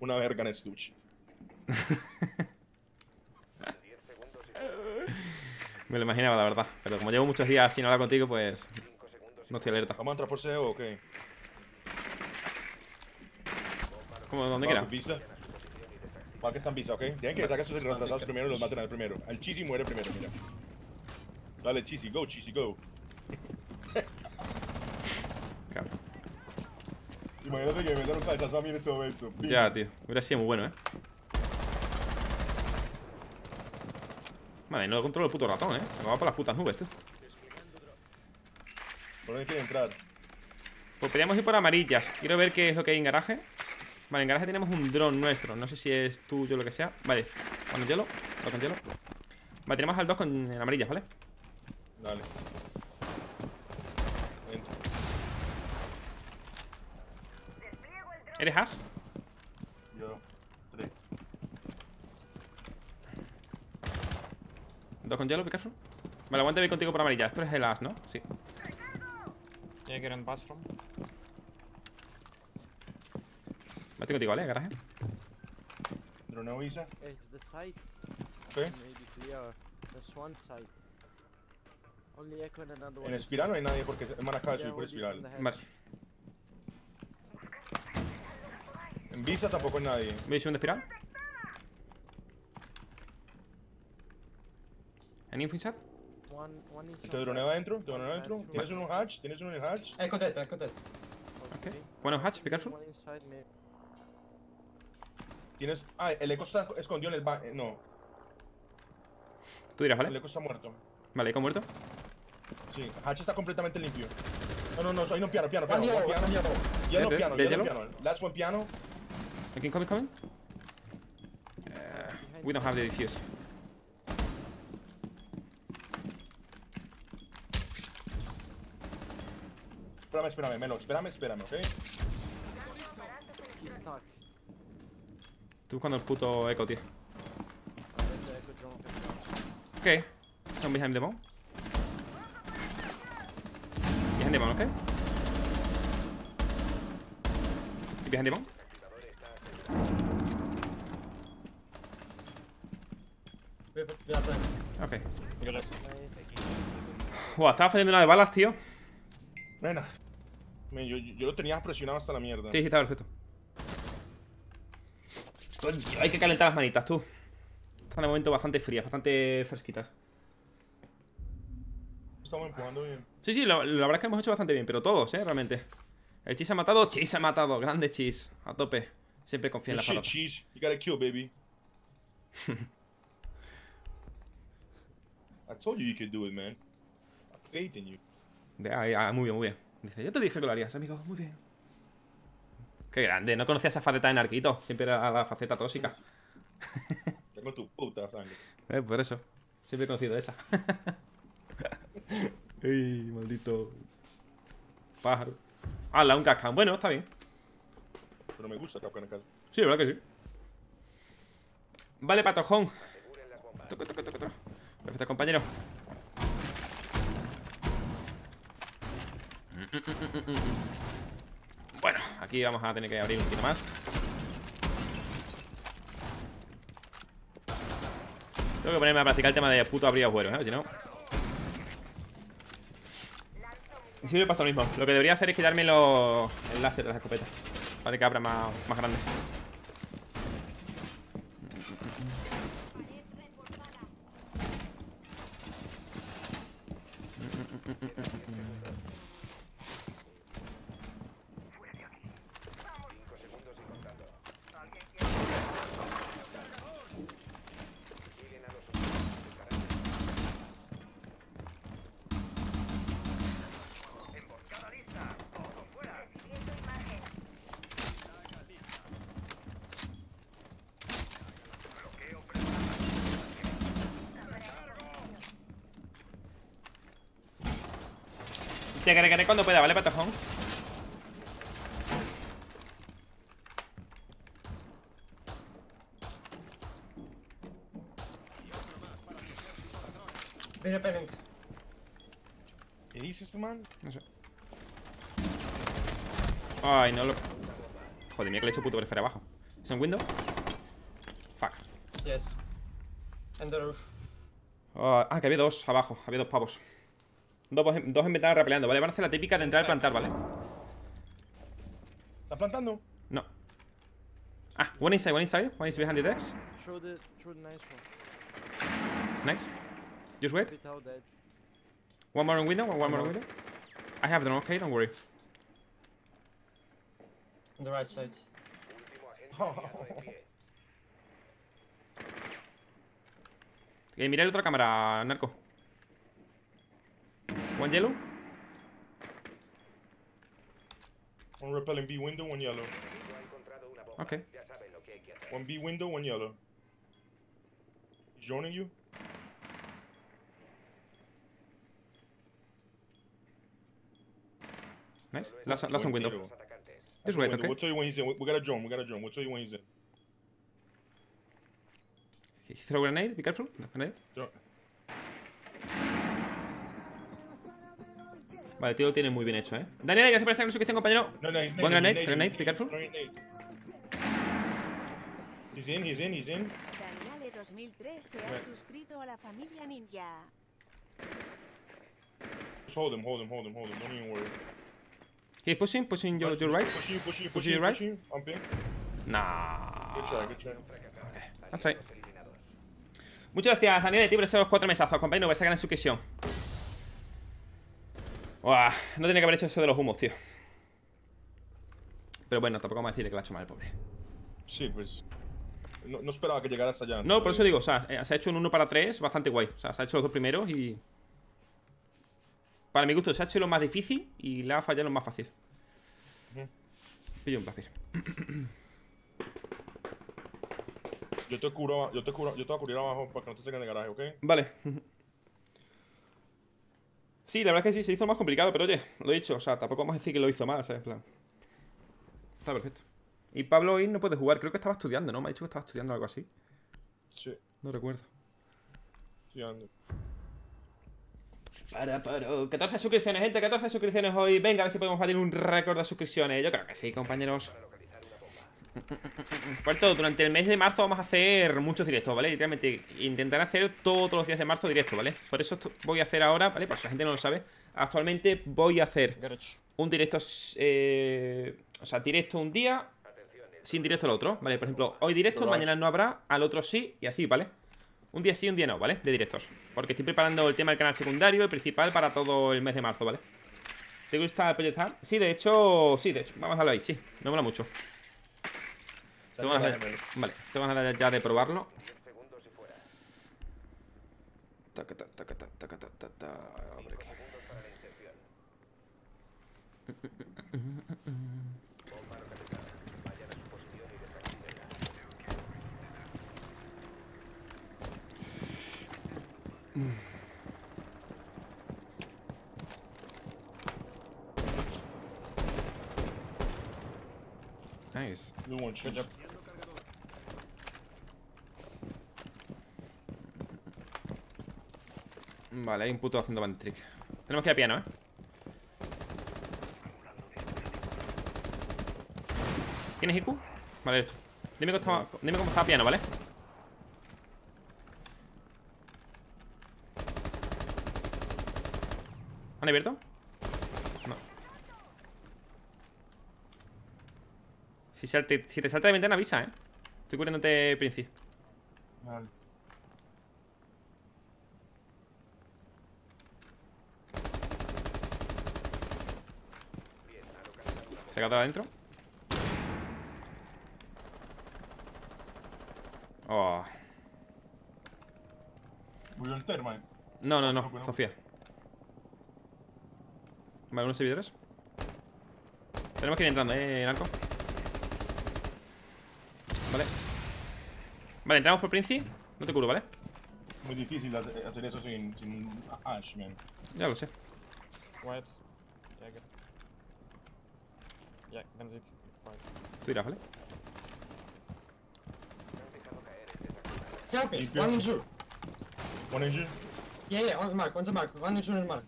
Una verga en estuche. [laughs] Me lo imaginaba, la verdad. Pero como llevo muchos días sin hablar contigo, pues. No estoy alerta. ¿Vamos a entrar por CEO o qué? Como donde quiera. visa. ¿Para qué están visa, ok? Tienen que sacar esos retrasados primero y los maten al primero. El Chisi muere primero, mira. Dale, Chisi, go, Chisi, go. Imagínate que me metan un cabezazo a mí en ese momento. Ya, tío. Hubiera sido muy bueno, eh. Madre, no controlo el puto ratón, eh. Se me va por las putas nubes, tú. ¿Por dónde quiere entrar? Pues podríamos ir por amarillas. Quiero ver qué es lo que hay en garaje. Vale, en garaje tenemos un dron nuestro. No sé si es tuyo o lo que sea. Vale, con el hielo. Lo con hielo. Vale, tenemos al 2 con en amarillas, ¿vale? Dale. ¿Eres Ash? Yo. Tres. ¿Dos con hielo, careful? Vale, aguanta ir contigo por amarillas. Esto es el Ash, ¿no? Sí. Jäger in bathroom. Estoy contigo, ¿vale? En garaje. Droneo visa. It's the site. There's one site. Only Echo and another one. En espiral no hay nadie porque es de Yeah, subir por espiral. Vale. En visa tampoco hay nadie. ¿Veis un espiral? ¿Any info inside? One, one is ¿Te on droneo adentro? ¿Te droneo adentro? ¿Tienes uno en hatch? ¿Tienes uno en hatch? Echo dead, echo dead. Ok. One on hatch, be careful. One inside. ¿Tienes...? Ah, el eco está escondido en el ba... eh, No, Tú dirás, el ¿vale? eco está muerto. Vale, ¿con muerto? Sí, hatch está completamente limpio. No, no, no, hay no piano, piano, One piano, yellow, piano. one yellow. Yellow ¿De- piano, de yellow piano. Last one piano. Okay, coming, coming. Uh, we don't have the defuse. Espérame, espérame, Melo, espérame, espérame, ¿ok? Tú buscando el puto eco, tío. Okay. I'm behind the bomb. Behind the bomb, okay? You behind the bomb? Ok. Buah, estaba fallando una de balas, tío. Nena. Yo, yo lo tenía presionado hasta la mierda. Sí, sí, está perfecto. Hay que calentar las manitas, tú. Están de momento bastante frías, bastante fresquitas. Estamos empujando bien. Sí, sí, la verdad es que hemos hecho bastante bien, pero todos, eh, realmente. El Chis ha matado, Chis ha matado, grande Chis, a tope. Siempre confía en la patata. cheese. You gotta kill, baby. [laughs] I told you you could do it, man. I have faith in you. Ah, muy bien, muy bien. Dice, yo te dije que lo harías, amigo, muy bien. Qué grande, no conocía esa faceta de Narquito, siempre era la faceta tóxica. [laughs] Tengo tu puta sangre. Eh, por eso, siempre he conocido esa. [laughs] Ey, maldito pájaro. Hala, un cascan. Bueno, está bien. Pero me gusta Capcom acá. Sí, verdad que sí. Vale, patojón. Toco, toco, toco, toco. Perfecto, compañero. [laughs] Bueno, aquí vamos a tener que abrir un poquito más. Tengo que ponerme a practicar el tema de puto abrir agujeros, ¿eh? Si no... Siempre pasa lo mismo. Lo que debería hacer es quitarme los... el láser de las escopetas. Para que abra más, más grande. Cinco segundos y contando. Siguen a los disparando. Te cargaré cuando pueda, ¿vale, patojón? Be repelling. ¿Qué dice este man? No sé. Ay, no lo... Joder, mira que le he hecho puto prefer abajo. ¿Es en window? Fuck. Yes. And the roof. Ah, ah, que había dos abajo, había dos pavos. Dos, dos en ventana repeleando, ¿vale? Van a hacer la típica de entrar y plantar, ¿vale? ¿Está plantando? No. Ah, one inside, one inside, one is behind the decks. Throw the throw the nice one. Nice. Just wait. One more in window, one more in window. I have them, okay, don't worry. On the right side. Último agente aliado en pie. Eh, mira la otra cámara, narco. One yellow. One repelling B window, one yellow. Ok. One B window, one yellow. Joining you? Nice. Last, last window. Just wait, okay? We'll tell you when he's in. We, we got a drone. We got a drone. We'll tell you when he's in. He Throw grenade, be careful. Grenade. Drone. Vale, el tío lo tiene muy bien hecho, ¿eh? Daniel, gracias por esa suscripción, compañero. No, no, he's One grenade, nade, grenade, nade, be careful. He's in, he's in, he's in. Daniele 2003 se ha Right. suscrito a la familia ninja. Just hold him, hold him, hold him, hold him. Don't even worry. Keep pushing, pushing your, your right. Push you, push you, Push push you you, right. I'm. Nah. Good try, good try. That's right. Muchas gracias, Daniel, tío, por esos cuatro mesazos, compañero, por esa gran suscripción. Uah, no tenía que haber hecho eso de los humos, tío. Pero bueno, tampoco vamos a decirle que lo ha hecho mal, el pobre. Sí, pues. No, no esperaba que llegara hasta allá. No, por eso digo, o sea, eh, se ha hecho un 1 para 3 bastante guay. O sea, se ha hecho los dos primeros y. Para mi gusto, se ha hecho lo más difícil y le ha fallado lo más fácil. Pillo un papel. Yo te cubro, yo te cubro, yo te voy a cubrir abajo para que no te saquen de garaje, ¿ok? Vale. Sí, la verdad es que sí, se hizo más complicado, pero oye, lo he dicho, o sea, tampoco vamos a decir que lo hizo mal, ¿sabes? En plan. Está perfecto. Y Pablo hoy no puede jugar, creo que estaba estudiando, ¿no? Me ha dicho que estaba estudiando algo así. Sí, No recuerdo. sí, ando. Para, para. 14 suscripciones, gente, 14 suscripciones hoy. Venga, a ver si podemos batir un récord de suscripciones. Yo creo que sí, compañeros. Por todo, durante el mes de marzo vamos a hacer muchos directos, ¿vale? Literalmente, intentar hacer todos los días de marzo directo, ¿vale? Por eso voy a hacer ahora, ¿vale? Por si la gente no lo sabe. Actualmente voy a hacer un directo, eh, o sea, directo un día, sin directo el otro, ¿vale? Por ejemplo, hoy directo, mañana no habrá, al otro sí, y así, ¿vale? Un día sí, un día no, ¿vale? De directos. Porque estoy preparando el tema del canal secundario, el principal, para todo el mes de marzo, ¿vale? ¿Te gusta proyectar? Sí, de hecho, sí, de hecho, vamos a darlo ahí, sí, me mola mucho. Tengo ganas de- Vale, tengo ganas ya de probarlo. 10 segundos y fuera. Taca, ta, taca, ta, taca. Abre aquí. Segundos para la inserción. Bomba localizada. Vayan a su posición y desactívenla. Nice. Good one, shit. Vale, hay un puto haciendo band trick. Tenemos que ir a piano, ¿eh? ¿Tienes IQ? Vale, esto. Dime cómo, está, dime cómo está piano, ¿vale? ¿Han abierto? No. Si, salte- si te salta de ventana, avisa, ¿eh? Estoy cubriéndote, Princi. Vale. Se ha quedado adentro. Oh. Voy al terma. No, no, No, no. Sofía. Vale, unos servidores. Tenemos que ir entrando, eh, Narco. Vale. Vale, entramos por Princi. No te curo, ¿vale? Muy difícil hacer eso sin, sin Ash, man. Ya lo sé. White. Ja, bandit. White. Tú dirás, ¿vale? Help me. One in June. One injury. Yeah, yeah, on the mark, on the mark. One in June in mark.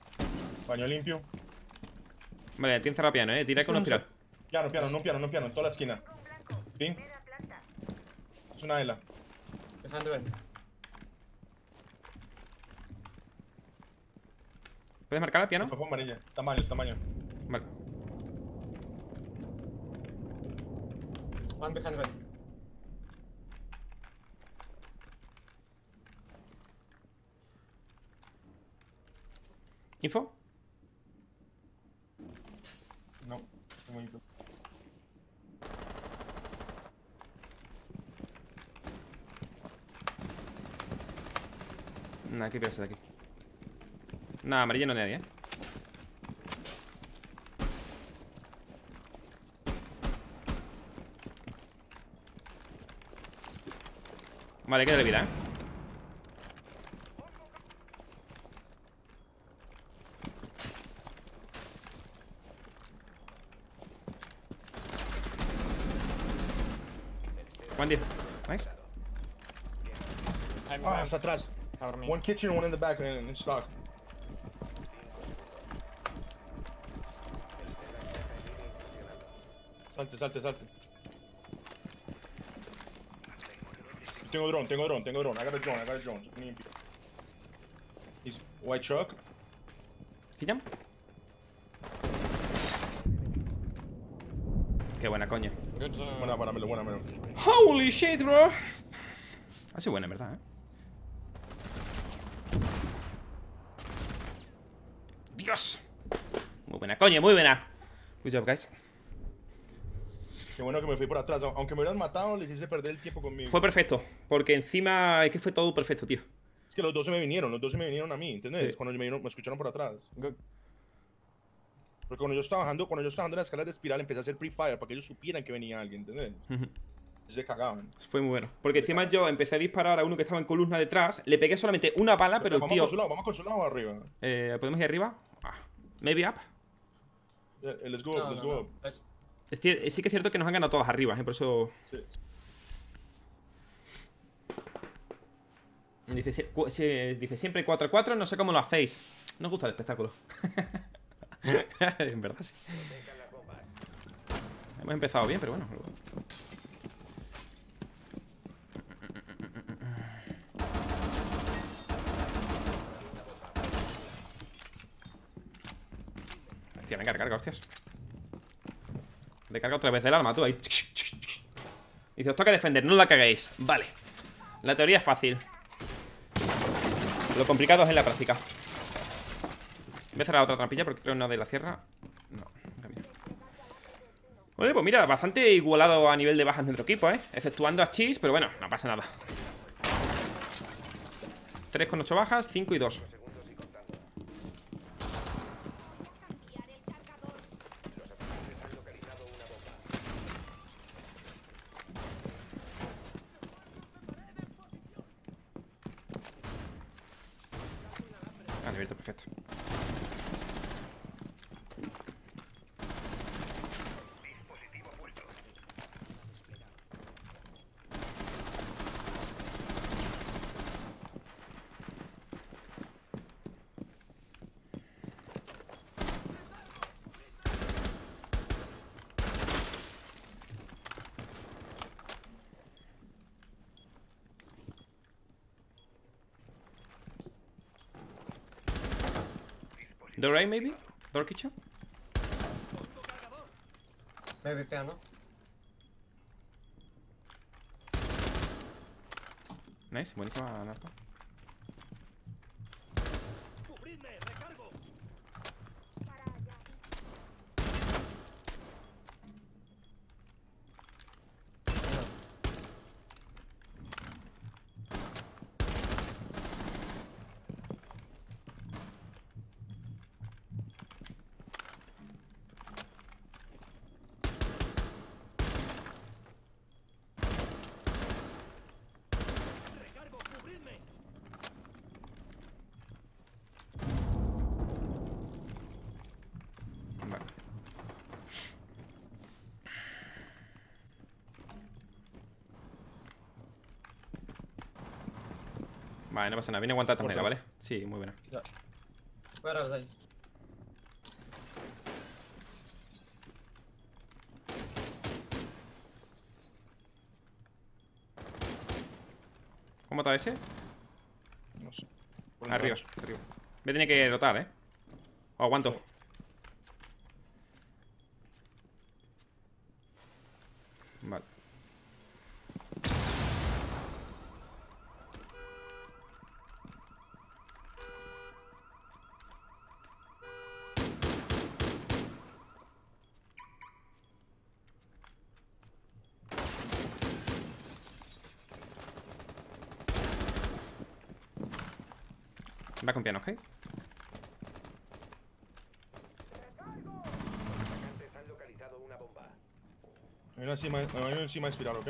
Baño limpio. Vale, tiene cerrado piano, eh. Tira con un espiral. Piano, piano, no piano, no piano. En toda la esquina. Ping. Es una Ela. Behind the vent. ¿Puedes marcar el piano? Fue con amarilla. Está baño, está baño. Vale. One behind the vent. ¿Info? No. Limpio. Nada, que pirarse de aquí. Nada, amarillo no hay nadie, eh. Vale, queda de vida, eh. One deal. Nice. I'm Ah, está atrás. One kitchen, one in the back, and in stock. Salte, salte, salte. Tengo dron, tengo dron, tengo dron. I got a drone, I got a drone. He's white truck. ¿Pillan? Qué buena, coño. Good. Buena, buena, buena, buena. Holy shit, bro. Ha sido buena, en verdad, eh. Dios. Muy buena, coño, muy buena. Good job, guys. Qué bueno que me fui por atrás. Aunque me hubieran matado, le hiciste perder el tiempo conmigo. Fue perfecto, porque encima es que fue todo perfecto, tío. Es que los dos se me vinieron, los dos se me vinieron a mí, ¿entendés? Sí. Cuando me, vinieron- me escucharon por atrás. Porque cuando yo estaba bajando, cuando yo estaba bajando la escalera de espiral, empecé a hacer pre-fire para que ellos supieran que venía alguien, ¿entendés? Se cagaban. Fue muy bueno. Porque encima yo empecé a disparar a uno que estaba en columna detrás, le pegué solamente una bala, pero el vamos tío... con su lado, vamos con su lado arriba. Eh, ¿Podemos ir arriba? Ah, maybe up. Eh, eh, let's go, No, let's no, go. no. Es cier- sí que es cierto que nos han ganado todas arriba, ¿eh? por eso... Sí. Dice, dice siempre 4-4, no sé cómo lo hacéis. Nos gusta el espectáculo. [laughs] [laughs] en verdad, sí. Hemos empezado bien, pero bueno. Hostia, venga, recarga, hostias. Recarga otra vez el arma, tú ahí. Dice, os toca defender, no la caguéis. Vale. La teoría es fácil. Lo complicado es en la práctica. Voy a cerrar otra trampilla porque creo que una de la sierra. No, en cambio. Oye, pues mira, bastante igualado a nivel de bajas nuestro equipo, ¿eh? Exceptuando a Cheese, pero bueno, no pasa nada. 3 con 8 bajas, 5 y 2. Door A, maybe? Door kitchen? Maybe piano. Nice, buenísima, Narco. Vale. No pasa nada. Viene aguantada esta manera, ¿vale? Sí, muy buena. Where they? ¿Cómo está ese? No sé. Arriba, arriba. Me tiene que rotar, ¿eh? O aguanto. Vale. Localizado una bomba. Hay una encima, hay una encima de espiral, ¿ok?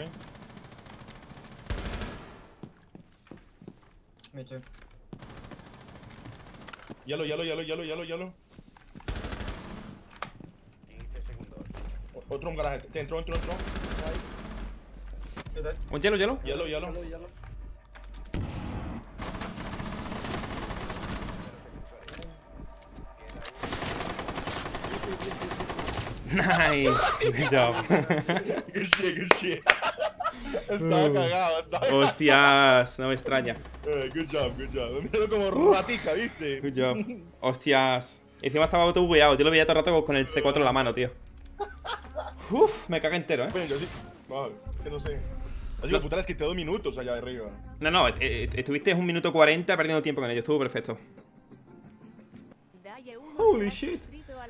Me too. Yellow, yellow, yellow, yellow, yellow, yellow. 15 segundos. O- Otro un garaje. Te entró, entró, entró. Un hielo, hielo. Yellow, yellow. Nice. Good job. Good shit, good shit. estaba cagado, estaba cagado. Hostias, no me extraña. Eh, good job, good job. Míralo como ratica, ¿viste? Good job. Hostias. Encima estaba todo bugueado. Yo lo veía todo el rato con el C4 en la mano, tío. Uf, me cagué entero, eh. Bueno, yo sí. Vale, es que no sé. Así que puta, les quité dos minutos allá arriba. No, no, eh, eh, estuviste un minuto 40 perdiendo tiempo con ellos. Estuvo perfecto.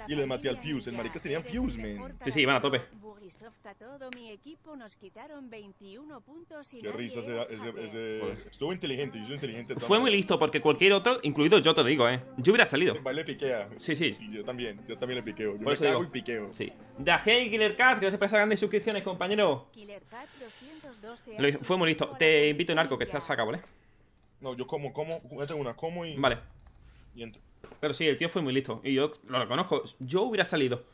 Y le maté al Fuse, el maricas tenían Fuse, mejor Sí, sí, iban a tope. todo. Bugisoft a todo mi equipo nos quitaron 21 puntos y Qué risa ese, Estuvo inteligente, yo soy inteligente. Fue muy listo porque cualquier otro, incluido yo te lo digo, eh. Yo hubiera salido. Sí, Vale, piquea. Sí, sí. yo también, yo también le piqueo. Yo Por me eso cago digo. y piqueo. Sí. Dajei Killer Cat, gracias por esas grandes suscripciones, compañero. Killer Cat 212 Lo ha hizo- fue muy listo. Te invito en arco, que estás acá, ¿vale? No, yo como, como, una, como y, Vale. y entro. Pero sí, el tío fue muy listo. Y yo lo reconozco. Yo hubiera salido.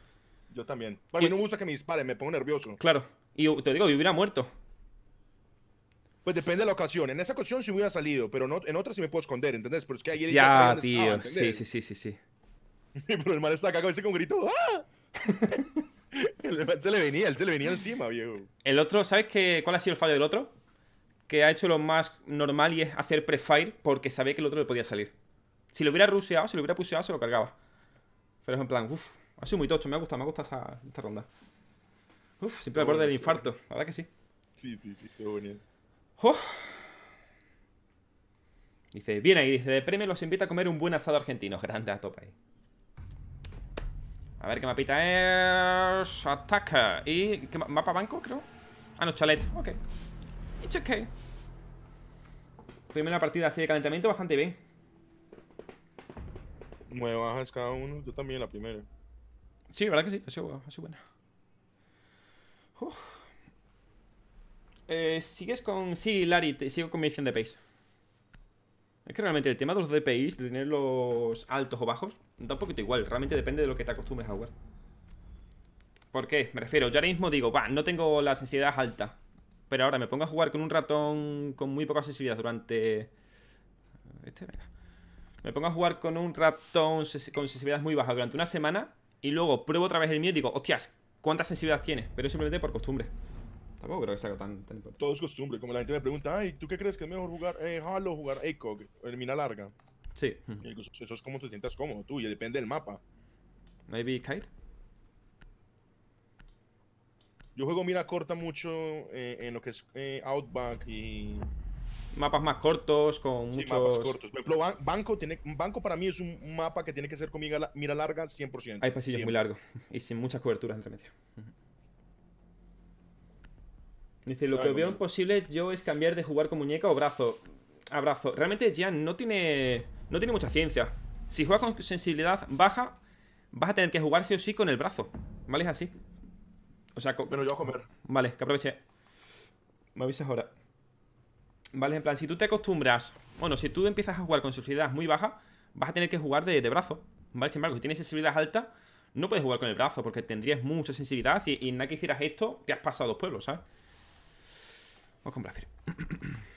Yo también. A mí no me gusta que me disparen, me pongo nervioso. Claro. Y te digo, yo hubiera muerto. Pues depende de la ocasión. En esa ocasión sí hubiera salido, pero no, en otra sí me puedo esconder, ¿entendés? Pero es que ayer Ya, dónde tío. sí, sí, sí, sí, sí. [laughs] pero el man está cagado ese con un grito. ¡Ah! [laughs] el man se le venía, él se le venía encima, viejo. El otro, ¿sabes qué, cuál ha sido el fallo del otro? Que ha hecho lo más normal y es hacer pre-fire porque sabía que el otro le podía salir. Si lo hubiera rusheado, si lo hubiera pusheado, se lo cargaba. Pero es en plan, uff, ha sido muy tocho, me ha gustado, me ha gustado esa, esta ronda. Uff, siempre al borde del infarto, la verdad que sí. Sí, sí, sí, estuvo. Oh. Dice, bien ahí, dice, de premio los invita a comer un buen asado argentino. Grande a tope ahí. A ver qué mapita es. Ataca. ¿Y qué ma- mapa banco, creo? Ah, no, chalet. Ok. It's okay. Primera partida así de calentamiento bastante bien. Nueve bajas cada uno, yo también la primera. Sí, verdad que sí. Ha sido, ha sido buena. Eh, ¿Sigues con...? Sí, Lari, te sigo con mi edición de pace. Es que realmente el tema de los DPIs, de tenerlos altos o bajos, da un poquito igual. Realmente depende de lo que te acostumbres a jugar. ¿Por qué? Me refiero, yo ahora mismo digo, va, no tengo la sensibilidad alta. Pero ahora me pongo a jugar con un ratón con muy poca sensibilidad durante... Este, venga. Me pongo a jugar con un ratón con sensibilidad muy baja durante una semana y luego pruebo otra vez el mío y digo, hostias, ¿cuánta sensibilidad tiene? Pero simplemente por costumbre. Tampoco creo que sea tan, tan importante. Todo es costumbre. Como la gente me pregunta, ay, ¿tú qué crees que es mejor jugar eh, Halo o jugar ACOG? El mina larga. Sí. Y digo, Eso es como te sientas cómodo tú, y depende del mapa. Maybe kite. Yo juego mira corta mucho eh, en lo que es eh, Outback y Mapas más cortos, con sí, muchos. mapas cortos. Por ejemplo, Ban- banco, tiene, banco para mí es un mapa que tiene que ser con mira, mira larga 100%. Hay pasillos muy largos y sin muchas coberturas entre medio. Dice, lo que veo imposible yo es cambiar de jugar con muñeca o brazo. A brazo. Realmente Gian no tiene. No tiene mucha ciencia. Si juegas con sensibilidad baja, vas a tener que jugar sí o sí con el brazo. ¿Vale? Es así. O sea, con- Bueno, yo voy a comer. Vale, que aproveche. Me avisas ahora. Vale, en plan, si tú te acostumbras. Bueno, si tú empiezas a jugar con sensibilidad muy baja, vas a tener que jugar de, de brazo. ¿Vale? Sin embargo, si tienes sensibilidad alta, no puedes jugar con el brazo porque tendrías mucha sensibilidad y, nada que hicieras esto, te has pasado dos pueblos, ¿sabes? Vamos con Blackbeard. [clears throat]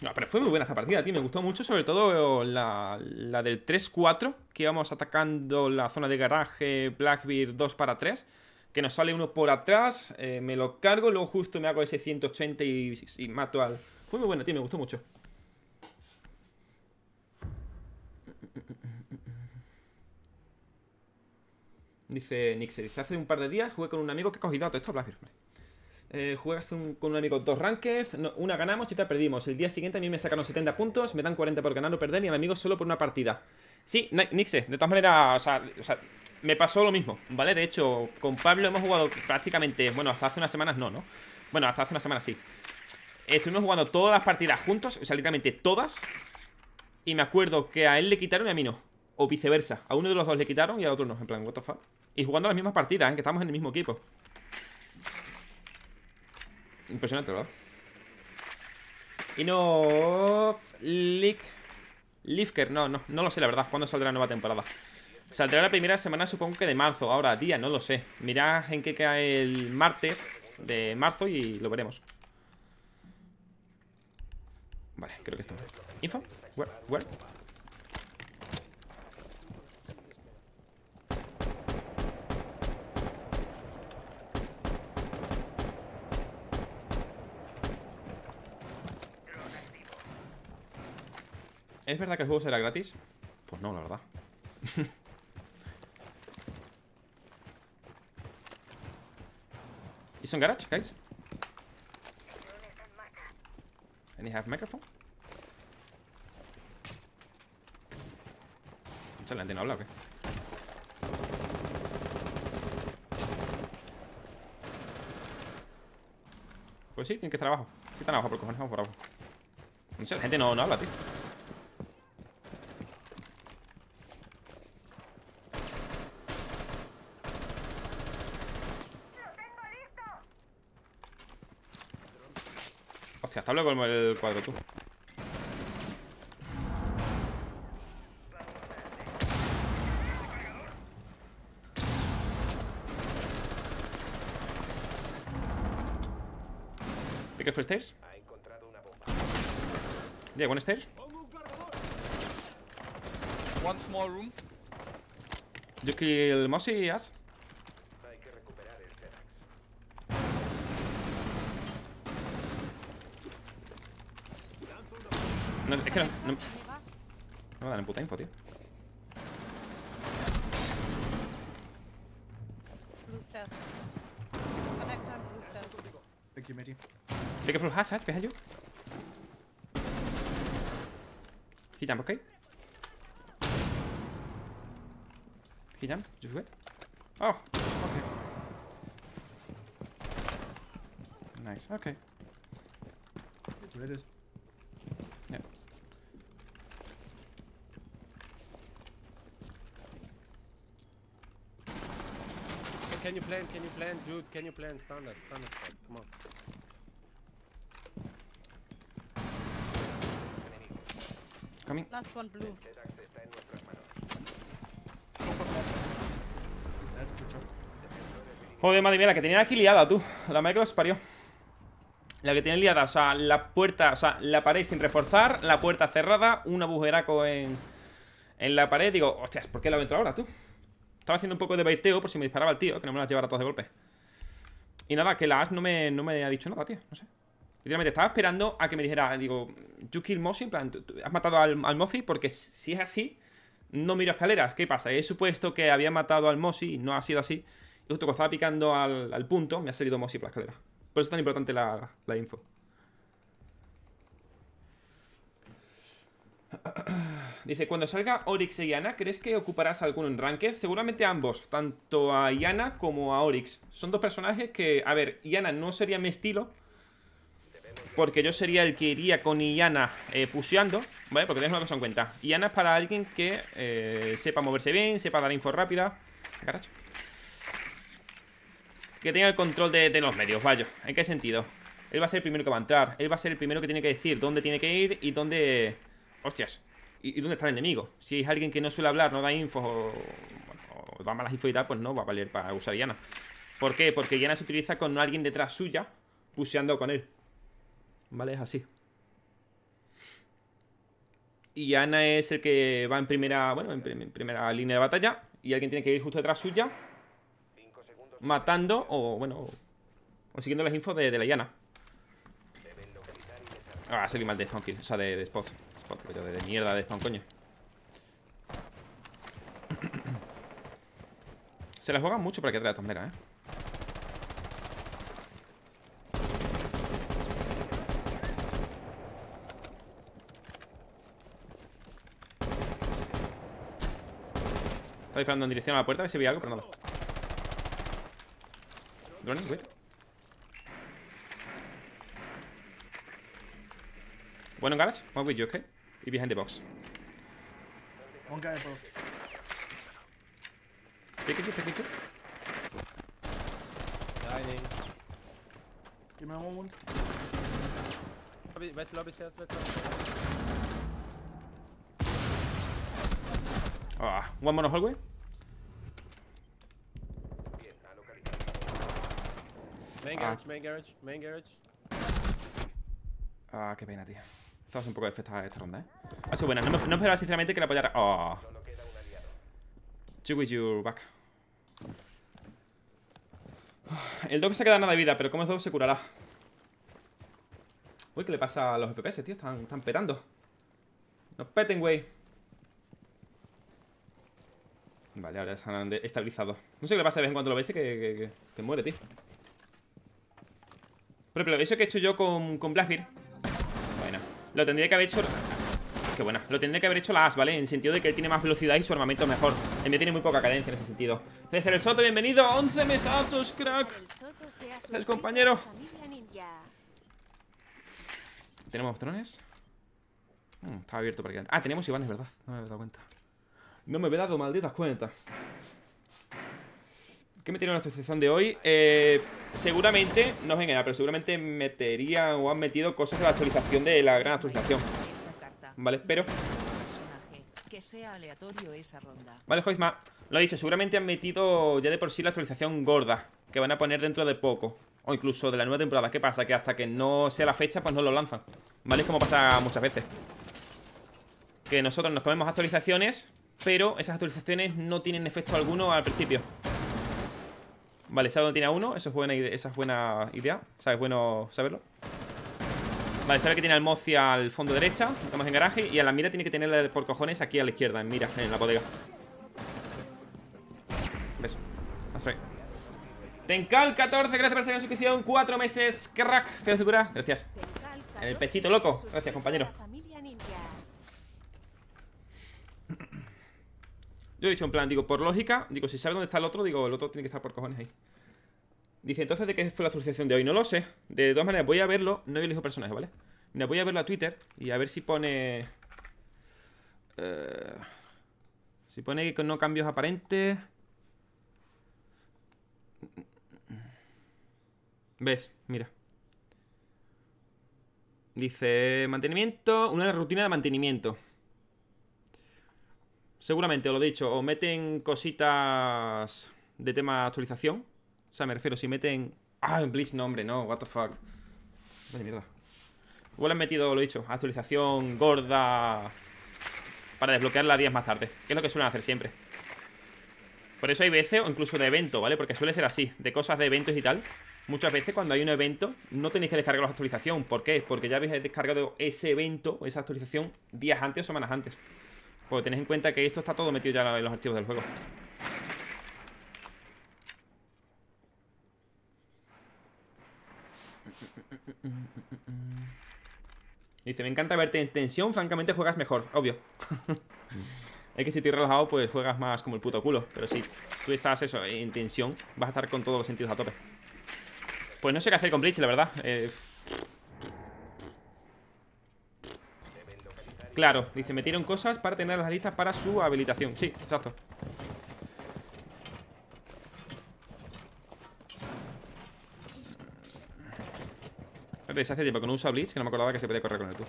No, pero fue muy buena esta partida, tío. Me gustó mucho, sobre todo la, la del 3-4, que íbamos atacando la zona de garaje, Blackbeard 2 para 3. Que nos sale uno por atrás, eh, me lo cargo, luego justo me hago ese 180 y, y mato al. Fue muy buena, tío, me gustó mucho. Dice Nix, dice, hace un par de días jugué con un amigo que ha cogido todo esto vale. Eh, jugué con un amigo dos rankeds, no, una ganamos y otra perdimos. El día siguiente a mí me sacaron 70 puntos, me dan 40 por ganar o perder y a mi amigo solo por una partida. Sí, Ni- Nixe, de todas maneras, o sea, o sea, me pasó lo mismo, ¿vale? De hecho, con Pablo hemos jugado prácticamente, bueno, hasta hace unas semanas no, ¿no? Bueno, hasta hace unas semanas sí. Estuvimos jugando todas las partidas juntos, o sea, literalmente todas. Y me acuerdo que a él le quitaron y a mí no. O viceversa. A uno de los dos le quitaron y al otro no. En plan, what the fuck. Y jugando las mismas partidas, ¿eh? Que estamos en el mismo equipo. Impresionante, ¿verdad? Y no... Lick... Lifker, no, no, no lo sé la verdad. ¿Cuándo saldrá la nueva temporada? Saldrá la primera semana, supongo que de marzo. Ahora, día, no lo sé. Mirad en qué cae el martes de marzo y lo veremos. Vale, creo que está. ¿Info? Where? Where? ¿Es verdad que el juego será gratis? Pues no, la verdad. [laughs] Is on garage, guys? Any have microphone? ¿Mucha gente no habla o qué? Pues sí, tienen que estar abajo. Sí, están abajo por cojones, vamos por abajo. No sé, la gente no, no habla, tío. Está luego el cuadro, tú. Stairs. Ha encontrado una bomba. Yeah, one stairs. One small room. You kill Mossy, ass. Hay que recuperar el Xenax. No, es que no, no, no me dan puta info, tío. Blue stairs. Connector, blue stairs. Thank you, matey. Be careful, hatch, hatch, behind you. He jump, okay? He jump, just wait. Oh, okay. Nice, okay. That's what it is. Yeah. Can- you plan? Can you plan, dude? Can you plan standard? Standard squad. Come on. Coming. Last one blue. Joder, madre mía, la que tenía aquí liada, tú. La micro os parió. La que tiene liada, o sea, la puerta, o sea, la pared sin reforzar, la puerta cerrada, un agujeraco en, en la pared. Digo, hostias, ¿por qué la entro ahora, tú? Estaba haciendo un poco de baiteo por si me disparaba el tío, que no me las llevara todas de golpe. Y nada, que la Ash no me, no me ha dicho nada, tío, no sé. Literalmente estaba esperando a que me dijera, digo, you kill Mossy, en plan, ¿tú- tú has matado al, al Mossy, porque si es así, no miro escaleras. ¿Qué pasa? He supuesto que había matado al Mossy y no ha sido así. Y justo cuando estaba picando al, al punto, me ha salido Mossy por la escalera. Por eso es tan importante la, la info. Dice, cuando salga Oryx y Yana, ¿crees que ocuparás alguno en Ranked? Seguramente ambos, tanto a Yana como a Oryx. Son dos personajes que, a ver, Yana no sería mi estilo, porque yo sería el que iría con Iana eh, ¿vale? Porque tenés una cosa en cuenta. Iana es para alguien que eh, sepa moverse bien, sepa dar info rápida. Caracho. Que tenga el control de, de los medios, vaya. ¿En qué sentido? Él va a ser el primero que va a entrar. Él va a ser el primero que tiene que decir dónde tiene que ir y dónde... Hostias. ¿Y, dónde está el enemigo? Si es alguien que no suele hablar, no da info o, bueno, o da malas info y tal, pues no va a valer para usar Iana. ¿Por qué? Porque Iana se utiliza con alguien detrás suya, puseando con él. ¿Vale? Es así. Y Ana es el que va en primera, bueno, en, prim- en primera línea de batalla. Y alguien tiene que ir justo detrás suya. Matando o, bueno, o siguiendo las infos de, la Yana. Ah, salí mal de kill, o sea, de, de spot. Pero de, mierda de spawn, coño. Se la juegan mucho para que traiga tombera, eh. Está disparando en dirección a la puerta, a ver si ve algo, pero nada. Droning, wait. One on garage, one with you, okay? Y behind the box. One guy above. Pick it, pick it. Dining. Give me one. one. Lobby, west lobby stairs, west lobby stairs. Ah, one more hallway. Main Ah. garage, main garage, main garage. Ah, qué pena, tío. Un poco defectada esta ronda, ¿eh? Ha sido buena. No, me- esperaba sinceramente que la apoyara. Oh. Two with your back. [sighs] El dog se queda nada de vida, pero como es dog se curará. Uy, ¿qué le pasa a los FPS, tío? Están, están petando. No peten, güey. Vale, ahora se han de- estabilizado. No sé qué le pasa de vez en cuando lo ves que, que, muere, tío. Por ejemplo, eso que he hecho yo con, con Blackbeard. Lo tendría que haber hecho. Qué buena. Lo tendría que haber hecho la As, ¿vale? En sentido de que él tiene más velocidad y su armamento mejor. El mío tiene muy poca cadencia en ese sentido. César el Soto, bienvenido. 11 mesazos, crack. El Gracias, compañero. ¿Tenemos drones? Mm, estaba abierto para que. Ah, teníamos Iván, es verdad. No me había dado cuenta. No me había dado malditas cuentas. ¿Qué metieron en la actualización de hoy? Eh, seguramente, no os pero seguramente metería o han metido cosas de la actualización de la gran actualización. ¿Vale? Pero. Vale, Joisma, lo he dicho, seguramente han metido ya de por sí la actualización gorda, que van a poner dentro de poco, o incluso de la nueva temporada. ¿Qué pasa? Que hasta que no sea la fecha, pues no lo lanzan. ¿Vale? Es como pasa muchas veces. Que nosotros nos comemos actualizaciones, pero esas actualizaciones no tienen efecto alguno al principio. Vale, ¿sabes dónde tiene a uno? Eso es buena idea, esa es buena idea. ¿Sabes? Bueno saberlo. Vale, sabe que tiene al Mozi al fondo derecha, estamos en garaje, y a la mira tiene que tenerla por cojones aquí a la izquierda, en mira, en la bodega. ¿Ves? That's right. Tencal 14, gracias por esa suscripción, 4 meses, crack, feo figura, gracias. En el 14 pechito loco. Gracias, compañero. a la familia ninja. Yo he dicho en plan, digo, por lógica, digo, si sabe dónde está el otro, digo, el otro tiene que estar por cojones ahí. Dice, entonces, ¿de qué fue la actualización de hoy? No lo sé. De todas maneras, voy a verlo. No elegido personaje, ¿vale? Mira, voy a verlo a Twitter y a ver si pone... eh, si pone que no cambios aparentes... ¿Ves? Mira. Dice, mantenimiento, una rutina de mantenimiento. Seguramente, os lo he dicho, o meten cositas de tema actualización. O sea, me refiero, si meten... Ah, en Bleach, no, no, what the fuck. Vaya mierda. Igual han metido, lo he dicho, actualización gorda para desbloquearla días más tarde, que es lo que suelen hacer siempre. Por eso hay veces, o incluso de evento, ¿vale? Porque suele ser así, de cosas de eventos y tal, Muchas veces cuando hay un evento no tenéis que descargar la actualización. ¿Por qué? Porque ya habéis descargado ese evento, esa actualización, días antes o semanas antes. Porque tenéis en cuenta que esto está todo metido ya en los archivos del juego. Dice, me encanta verte en tensión, francamente juegas mejor, obvio. [laughs] es que si estoy relajado, pues juegas más como el puto culo. Pero si tú estás eso, en tensión, vas a estar con todos los sentidos a tope. Pues no sé qué hacer con Bleach, la verdad. Eh, Claro, dice, metieron cosas para tener las listas para su habilitación. Sí, exacto. Desde hace tiempo que no uso Blitz, que no me acordaba que se podía correr con el tú.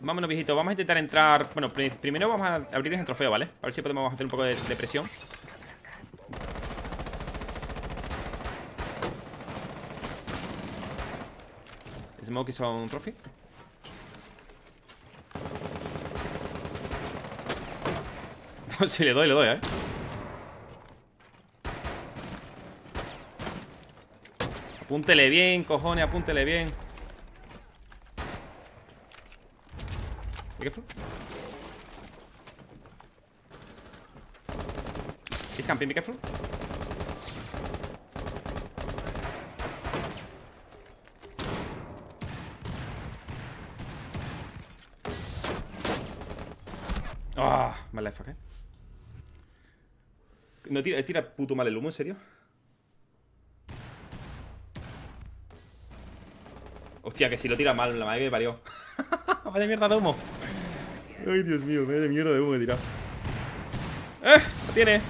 Vámonos, viejito. Vamos a intentar entrar... Bueno, pri- primero vamos a abrir el trofeo, ¿vale? A ver si podemos hacer un poco de presión. Smoke is on trophy. si le doy, le doy, ¿eh? Apúntele bien, cojones, apúntele bien. Be careful. He's camping, be careful. No tira, tira puto mal el humo, ¿en serio? Hostia, que si lo tira mal, la madre que me parió. [laughs] Vaya mierda de humo. Ay, Dios mío, vaya mierda de humo he tirado. ¡Eh! ¡Lo tiene!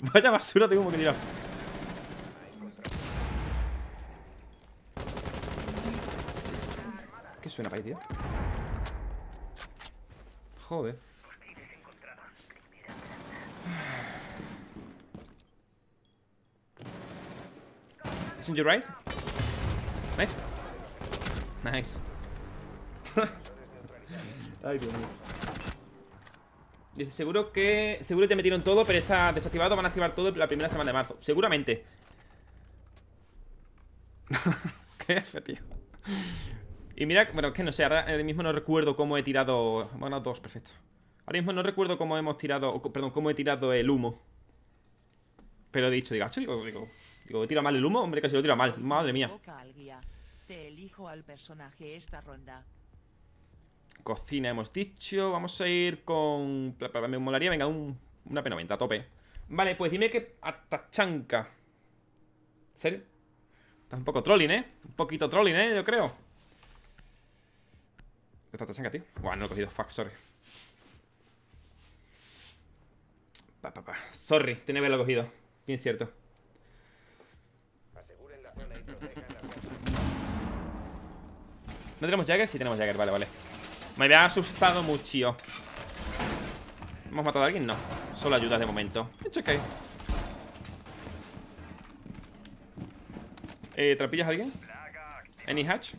[laughs] Vaya basura de humo que he ¿Qué suena para ahí, tío? Joder. Is in your right? Nice. Nice. [laughs] Ay, Dios mío. Dice, seguro que. Seguro te metieron todo, pero está desactivado. Van a activar todo la primera semana de marzo. Seguramente. [laughs] Qué tío. Y mira, bueno, que no sé, ahora mismo no recuerdo cómo he tirado. Bueno, dos, perfecto. Ahora mismo no recuerdo cómo hemos tirado. Perdón, cómo he tirado el humo. Pero he dicho, digo, digo, digo, digo, tira mal el humo, hombre, que se lo tira mal. Madre mía. Te elijo al personaje esta ronda. Cocina hemos dicho. Vamos a ir con. Me molaría, venga, un, una P90 a tope. Vale, pues dime que. Atachanca. ¿Serio? Estás un poco trolling, ¿eh? Un poquito trolling, ¿eh? Yo creo. ¿Está Atachanca, tío? Buah, no lo he cogido. Fuck, sorry. Pa, pa, pa. Sorry, tenía que haberlo cogido. Bien cierto. ¿No tenemos Jagger? Sí tenemos Jagger, vale, vale Me había asustado mucho ¿Hemos matado a alguien? No Solo ayudas de momento It's okay eh, ¿Trapillas a alguien? ¿Any hatch?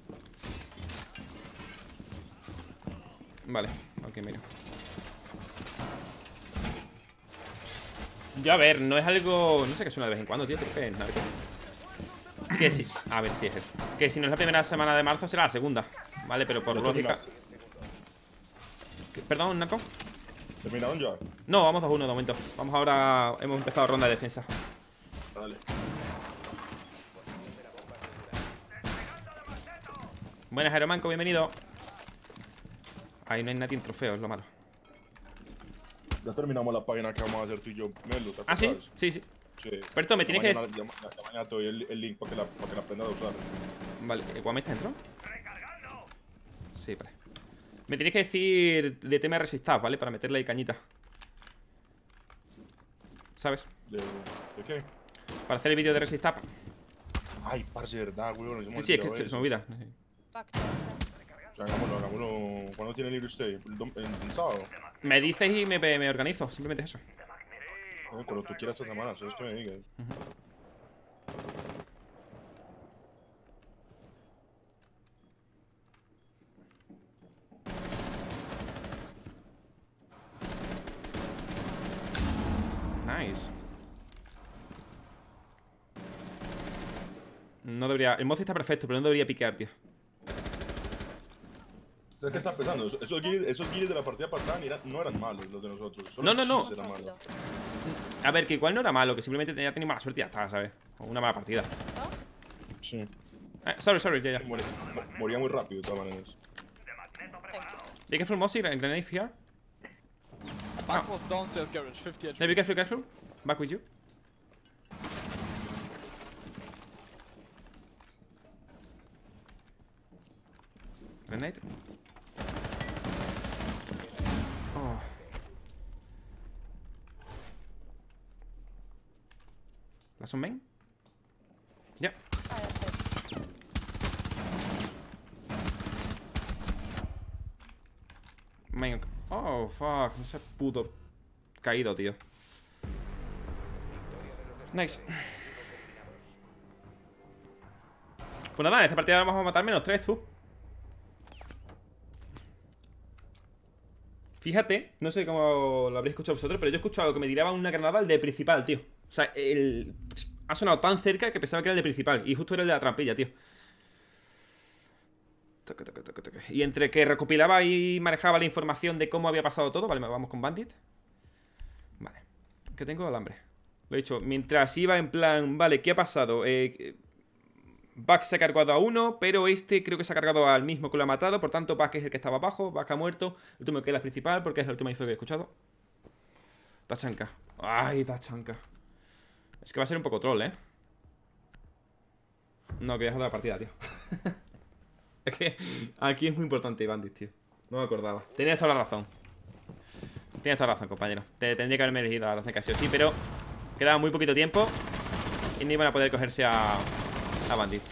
Vale, ok, mira Yo a ver, no es algo... No sé qué suena de vez en cuando, tío Creo que es narco Que sí, a ver si es él Que si no es la primera semana de marzo será la segunda Vale, pero por ¿Ya lógica. ¿Perdón, Narco? ¿Terminaron ya? No, vamos 2-1 de momento Vamos ahora, hemos empezado ronda de defensa Dale. Buenas, Aeromanco, bienvenido Ahí no hay nadie en trofeo, es lo malo Ya terminamos la página que vamos a hacer tú y yo, Melo, ¿te ¿Ah, sí? Sí, sí Sí. Berto, me tienes que... mañana- Ya, ya- ya mañana te doy el, el link para que, la, para que la aprendas a usar. Vale, ¿Guame está dentro? Sí, vale Me tienes que decir de tema resistab, ¿vale? Para meterle ahí cañita ¿Sabes? ¿De, ¿De qué? Para hacer el vídeo de resistab Ay, parce, de verdad, weón. Sí, sí, es que se, se me olvida Hagámoslo, hagámoslo. ¿Cuándo tiene libre usted? ¿El, el, el sábado? Me dices y me, me organizo, simplemente eso. Eh, cuando tú quieras esta semana, eso es que me digas. Uh -huh. Nice. No debería... El mozo está perfecto, pero no debería picar, tío. ¿Sabes qué está pensando? Esos, guiris, esos guiris de la partida pasada no eran malos los de nosotros. solo No, no, no. Cheese era malo. A ver, que igual no era malo, que simplemente tenía, tenía mala suerte y ya está, ¿sabes? O una mala partida. Sí. Eh, sorry, sorry, ya, ya. Moría, mo- moría muy rápido de todas maneras. Be careful, Mossy, grenade here. Back was downstairs garage, 50 HP. Yeah, be careful, careful. Back with you. Grenade. Last one main? Yeah. Ah. Main. Oh, fuck. No puto caído, tío. Nice. Pues nada, en esta partida vamos a matar menos 3, tú. Fíjate, no sé cómo lo habréis escuchado vosotros, pero yo he escuchado que me tiraban una granada al de principal, tío. O sea, el... ha sonado tan cerca que pensaba que era el de principal. Y justo era el de la trampilla, tío. Y entre que recopilaba y manejaba la información de cómo había pasado todo, vale, vamos con Bandit. Vale. Que tengo alambre. Lo he dicho, mientras iba en plan, vale, ¿qué ha pasado? Eh, Buck se ha cargado a uno, pero este creo que se ha cargado al mismo que lo ha matado, por tanto Buck es el que estaba abajo, Buck ha muerto, el último que es principal porque es la última info que he escuchado. Tachanka. Ay, Tachanka. Es que va a ser un poco troll, ¿eh? No, que voy a joder la partida, tío. [laughs] es que aquí es muy importante Bandit, tío. No me acordaba. Tenías toda la razón. Tienes toda la razón, compañero. Te tendría que haberme elegido la razón casi sí, pero quedaba muy poquito tiempo y no iban a poder cogerse a, a Bandit.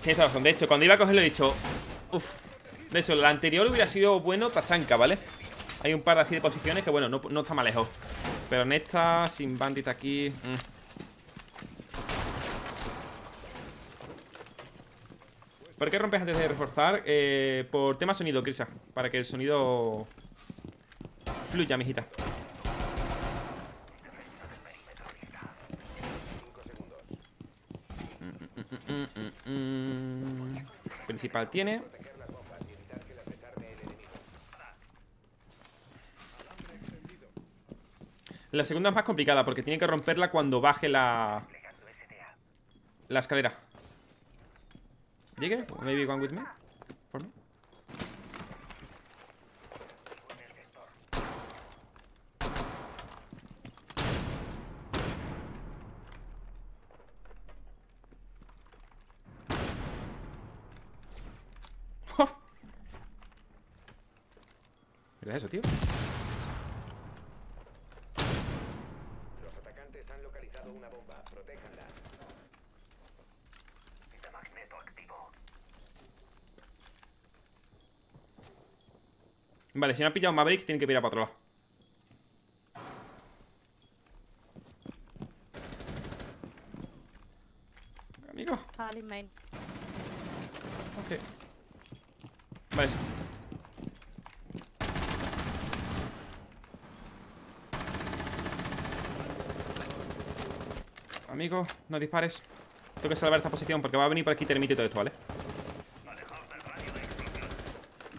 Tienes toda la razón. De hecho, cuando iba a cogerlo he dicho, uff. De hecho, la anterior hubiera sido bueno Tachanka, ¿vale? Hay un par así de posiciones que, bueno, no, no está mal lejos. Pero en esta, sin Bandit aquí... mm. ¿Por qué rompes antes de reforzar? Eh, por tema sonido, Krisa. Para que el sonido fluya, mijita. Mm, mm. Principal tiene. La segunda es más complicada porque tiene que romperla cuando baje la... La escalera. Digger? Maybe one with me? ¡Oh! Mira [laughs] eso, tío. Los atacantes una bomba. Protéjanla. Vale, si no han pillado Mavericks, tienen que ir a para otro lado. Amigo. Kali main. Ok. Vale. No dispares. Tengo que salvar esta posición porque va a venir por aquí Termite y todo esto, ¿vale?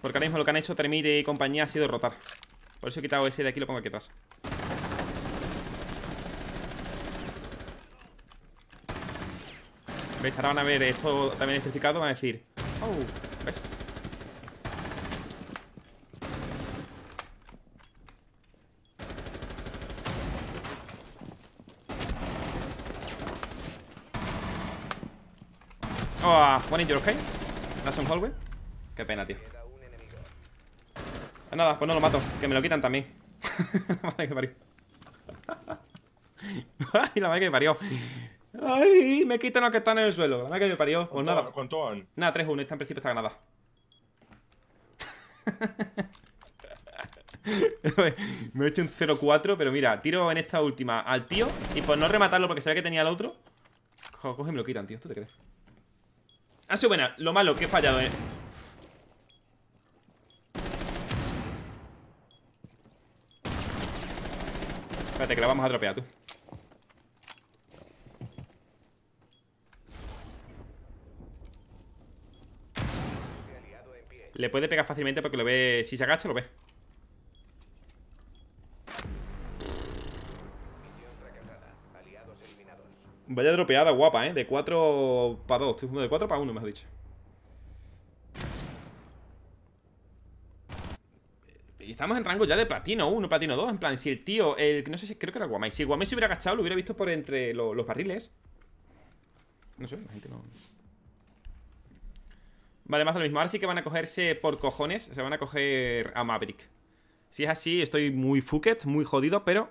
Porque ahora mismo lo que han hecho Termite y compañía ha sido rotar. Por eso he quitado ese de aquí y lo pongo aquí atrás. ¿Veis? Ahora van a ver esto también especificado. Van a decir... Oh, one injury, ¿ok? That's on hallway. Qué pena, tío. Ah, Nada, pues no lo mato. Que me lo quitan también. [laughs] madre que parió. [laughs] Ay, la madre que me parió. Ay, me quitan los que están en el suelo. La madre que me parió. Pues nada. ¿Cuánto van? Nada, 3-1. Esta en principio está ganada. [laughs] me he hecho un 0-4, pero mira, tiro en esta última al tío y por no rematarlo porque sabía que tenía el otro, co- coge y me lo quitan, tío. ¿Tú te crees? Ah, ha sido buena. Lo malo, que he fallado, eh. Espérate, que la vamos a dropear, tú. Le puede pegar fácilmente porque lo ve... Si se agacha, lo ve. Vaya dropeada guapa, ¿eh? De 4 para 2. De 4 para 1, me has dicho. Y estamos en rango ya de platino 1, platino 2. En plan, si el tío, el no sé si creo que era Guamai. Si Guamai se hubiera agachado, lo hubiera visto por entre lo- los barriles. No sé, la gente no. Vale, más de lo mismo. Ahora sí que van a cogerse por cojones. Se van a coger a Maverick. Si es así, estoy muy fucket, muy jodido, pero.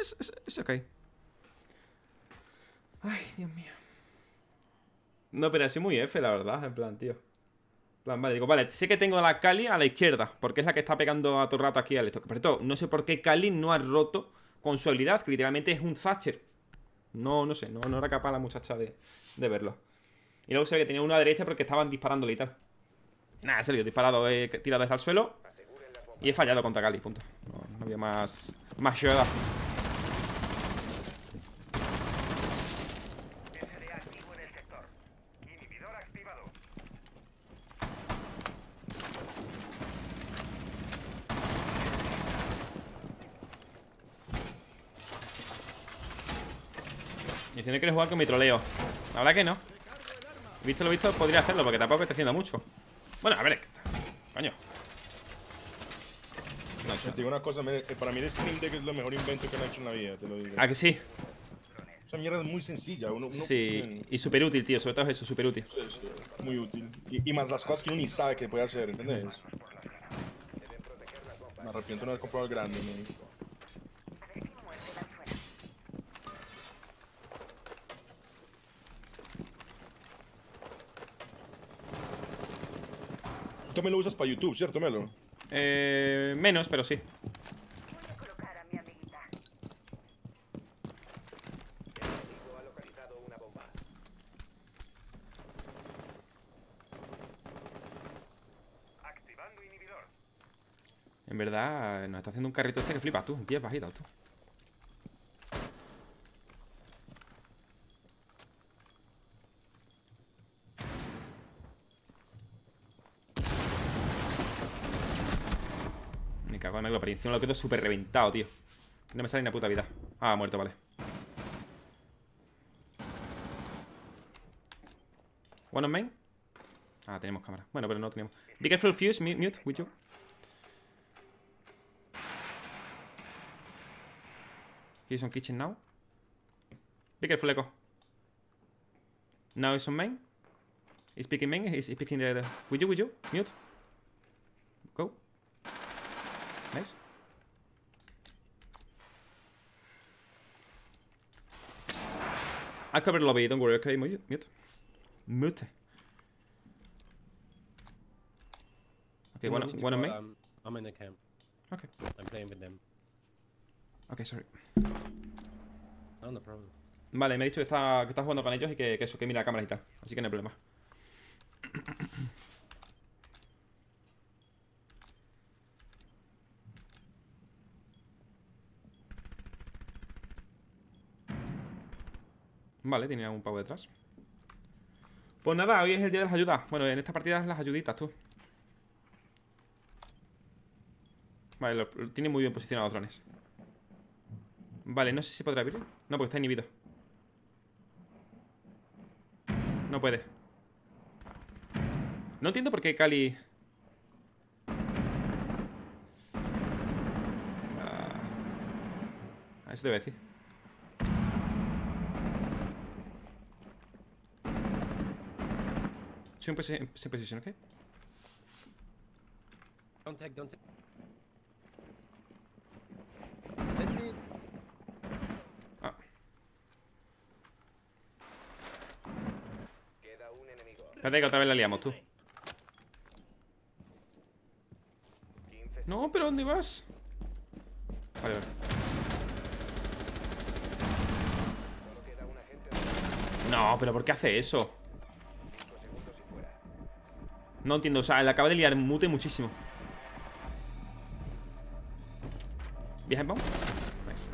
Es, es, es ok. Ay, Dios mío. No, pero así muy F, la verdad, en plan, tío. En plan, vale, digo, vale, sé que tengo a la Kali a la izquierda, porque es la que está pegando a todo rato aquí al esto. Pero todo, no sé por qué Kali no ha roto con su habilidad, que literalmente es un Thatcher. No, no sé, no, era capaz la muchacha de, de verlo. Y luego se ve que tenía uno a la derecha porque estaban disparándole y tal. Nada, serio, he disparado, he tirado desde el suelo y he fallado contra Kali, punto. No, no había más, más ayuda. Que quieres jugar con mi troleo. La verdad que no. Visto lo visto, podría hacerlo, porque tampoco está haciendo mucho. Bueno, a ver. Coño. No Te digo una cosa, eh, para mí el Stream Deck es lo mejor invento que han hecho en la vida, te lo digo. ¿A que sí? Esa mierda es muy sencilla, uno, uno- Sí. Y súper útil, tío. Sobre todo eso, súper útil. muy útil. Y, y más las cosas que uno ni sabe que puede hacer, ¿entendés? Me arrepiento de no haber comprado el grande, man. Tú me lo usas para YouTube, ¿cierto, Melo? Eh, menos, pero sí. En verdad, nos está haciendo un carrito este que flipas tú. 10 bajitas tú. Encima lo quedo súper reventado, tío. No me sale ni una puta vida. Ah, muerto, vale. One on main. Ah, tenemos cámara. Bueno, pero no tenemos. Be careful, fuse, mute, with you. He's on kitchen now. Be careful, Echo. Now he's on main. He's picking main. He's picking the, the... With you, with you. Mute. Go. Nice. I'll cover the lobby, don't worry, okay? Mute. Mute. Okay, one, one on me. Um, I'm in the camp. Okay. I'm playing with them. Okay, sorry. No, no problem. Vale, me ha dicho que está, que está jugando con ellos y que, que eso, que mira la cámara y tal. Así que no hay problema. Vale, tenía un pavo detrás. Pues nada, hoy es el día de las ayudas. Bueno, en esta partida es las ayuditas, tú. Vale, lo, tiene muy bien posicionado drones. Vale, no sé si podrá abrir. No, porque está inhibido. No puede. No entiendo por qué Cali... Ah, eso debe decir. Soy un posi- en posición, ¿ok? Don't take, don't take. Me. Ah, Queda un enemigo. espérate que otra vez la liamos, tú. 15 No, pero ¿dónde vas? Vale, vale. queda. No, pero ¿por qué hace eso? 5 segundos y fuera. No entiendo, o sea, le acaba de liar mute muchísimo. ¿Viaje en bomb? Nice.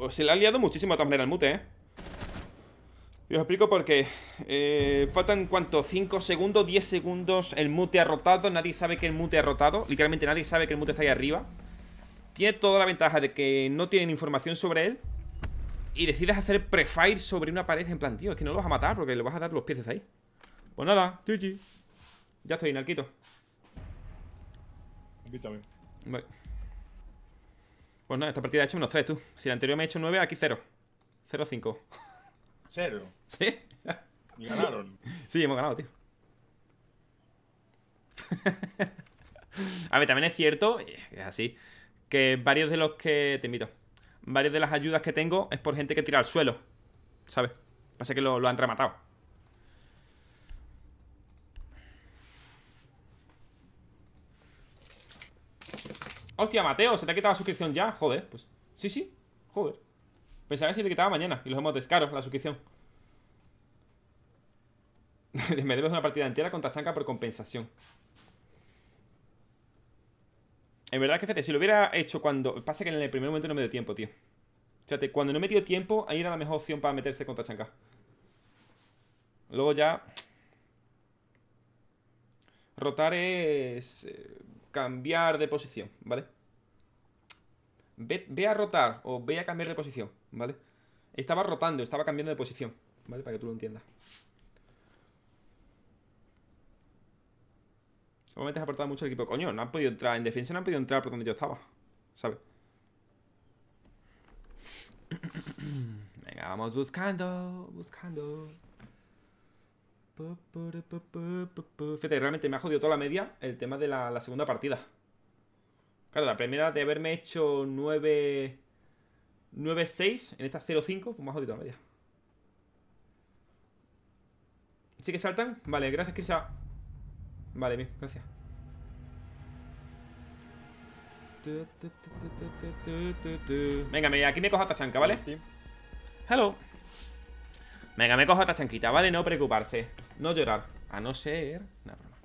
Oh, Se le ha liado muchísimo de todas maneras el mute, ¿eh? Y os explico por qué. Eh, faltan, ¿cuánto? 5 segundos, 10 segundos. El mute ha rotado. Nadie sabe que el mute ha rotado. Literalmente nadie sabe que el mute está ahí arriba. Tiene toda la ventaja de que no tienen información sobre él. Y decides hacer prefire sobre una pared en plan, tío, es que no lo vas a matar porque le vas a dar los pies desde ahí. Pues nada, GG. Ya estoy, Narquito. Invítame. Vale. Pues nada, esta partida ha hecho menos 3, tú. Si la anterior me ha hecho 9, aquí 0. 0-5. Cero. [laughs] ¿Sí? Y ganaron. Sí, hemos ganado, tío. [laughs] A ver, también es cierto, es así, que varios de los que. Te invito. Varios de las ayudas que tengo es por gente que tira al suelo. ¿Sabes? Pasa que lo, lo han rematado. Hostia, Mateo, ¿se te ha quitado la suscripción ya? Joder, pues. Sí, sí, joder. Pensaba que se te quitaba mañana y los hemos descaro la suscripción. [laughs] Me debes una partida entera contra Chanca por compensación. En verdad que fíjate, si lo hubiera hecho cuando. Pasa que en el primer momento no me dio tiempo, tío. Fíjate, cuando no me dio tiempo, ahí era la mejor opción para meterse contra Chanca. Luego ya. Rotar es. eh, cambiar de posición, ¿vale? Ve, ve a rotar o ve a cambiar de posición, ¿vale? Estaba rotando, estaba cambiando de posición, ¿vale? Para que tú lo entiendas. Obviamente has aportado mucho el equipo. Coño, no han podido entrar. En defensa no han podido entrar por donde yo estaba. ¿Sabes? [coughs] Venga, vamos buscando. Buscando. Fíjate, realmente me ha jodido toda la media el tema de la, segunda partida. Claro, la primera de haberme hecho 9. 9-6, en esta 0-5, pues me ha jodido la media. ¿Sí que saltan? Vale, gracias, Krisa. Vale, bien, gracias. Venga, aquí me cojo a Tachanka, ¿vale? Hello. Venga, me cojo a Tachanquita, ¿vale? No preocuparse. No llorar. A no ser. Nada, broma.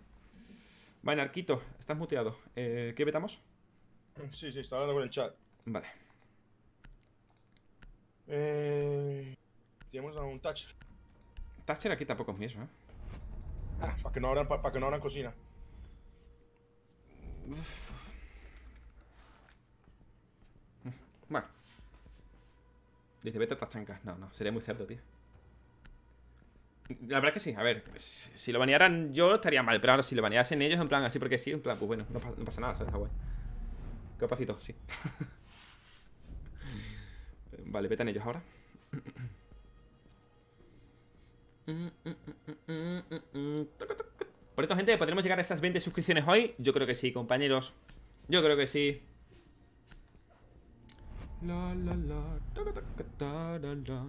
Vale, Arquito, estás muteado. Eh, ¿Qué vetamos? Sí, sí, está hablando con el chat. Vale. Eh. Tenemos a un touch. Thatcher aquí tampoco es mi eso, ¿eh? Ah, para que no abran, para que no abran cocina. Bueno. Dice, vete a Tachanka. No, no, sería muy cerdo, tío. La verdad que sí, a ver, si si lo banearan yo estaría mal, pero ahora si lo baneasen ellos en plan así porque sí, en plan, pues bueno, no, pasa- no pasa nada, ¿sabes? Está guay. Capacito, sí. [laughs] vale, vetan ellos ahora. Por esto, gente, ¿podremos llegar a esas 20 suscripciones hoy? Yo creo que sí, compañeros. Yo creo que sí. La la la, taca, taca, tarara.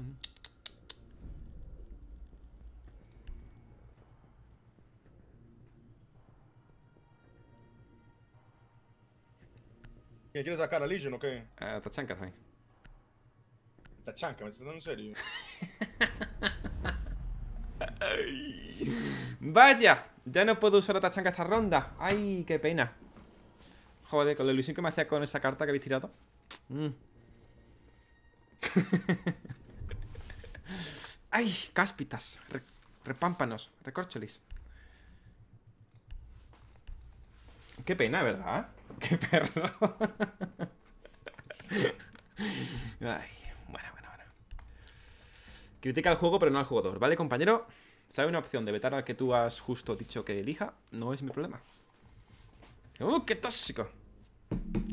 ¿Quién quiere sacar a Legion o qué? Eh, Tachanka también. Esta chanca, ¿me estás dando en serio? [laughs] ¡Vaya! Ya no puedo usar a Tachanka esta ronda. ¡Ay, qué pena! Joder, con la ilusión que me hacía con esa carta que habéis tirado. Mm. [laughs] ¡Ay! Cáspitas. re- repámpanos. Recorcholis. Qué pena, ¿verdad? [laughs] ¡Qué perro! [laughs] Ay. Critica el juego, pero no al jugador, ¿vale, compañero? Hay una opción de vetar al que tú has justo dicho que elija, no es mi problema. ¡Uh, qué tóxico!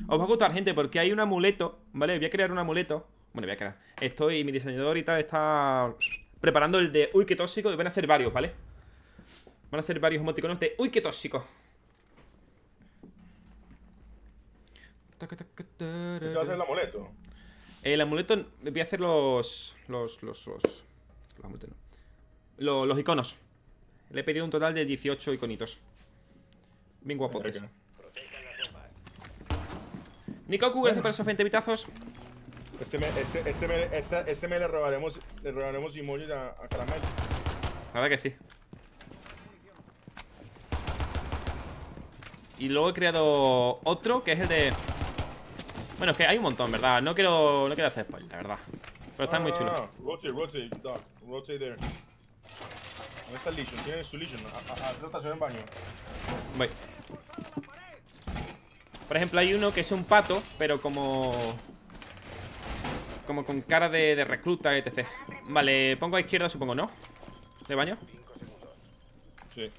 Os va a gustar, gente, porque hay un amuleto, ¿vale? Voy a crear un amuleto. Bueno, voy a crear. Estoy, mi diseñador y tal está preparando el de uy, qué tóxico. Y van a ser varios, ¿vale? Van a ser varios emoticonos de uy, qué tóxico. Ese va a ser el amuleto. El amuleto, voy a hacer los. Los. Los. Los, los amuletos no. Lo- los iconos. Le he pedido un total de 18 iconitos. Bien guapotes. Nikoku, gracias por esos 20 vitazos. Este me, este, este me, este, este me le robaremos, le robaremos emojis a, a Caramel. La verdad que sí. Y luego he creado otro que es el de. Bueno, es que hay un montón, ¿verdad? No quiero, no quiero hacer spoiler, la verdad. Pero está muy chulo. Ah, rotate, rotate, dog. Rotate there. ¿Dónde está el Legion? Tiene su Legion. A- a- Haz rotación en baño. Voy. Por ejemplo, hay uno que es un pato, pero como... Como con cara de, de recluta, etc. Vale, pongo a izquierda, supongo, ¿no? ¿De baño? Sí.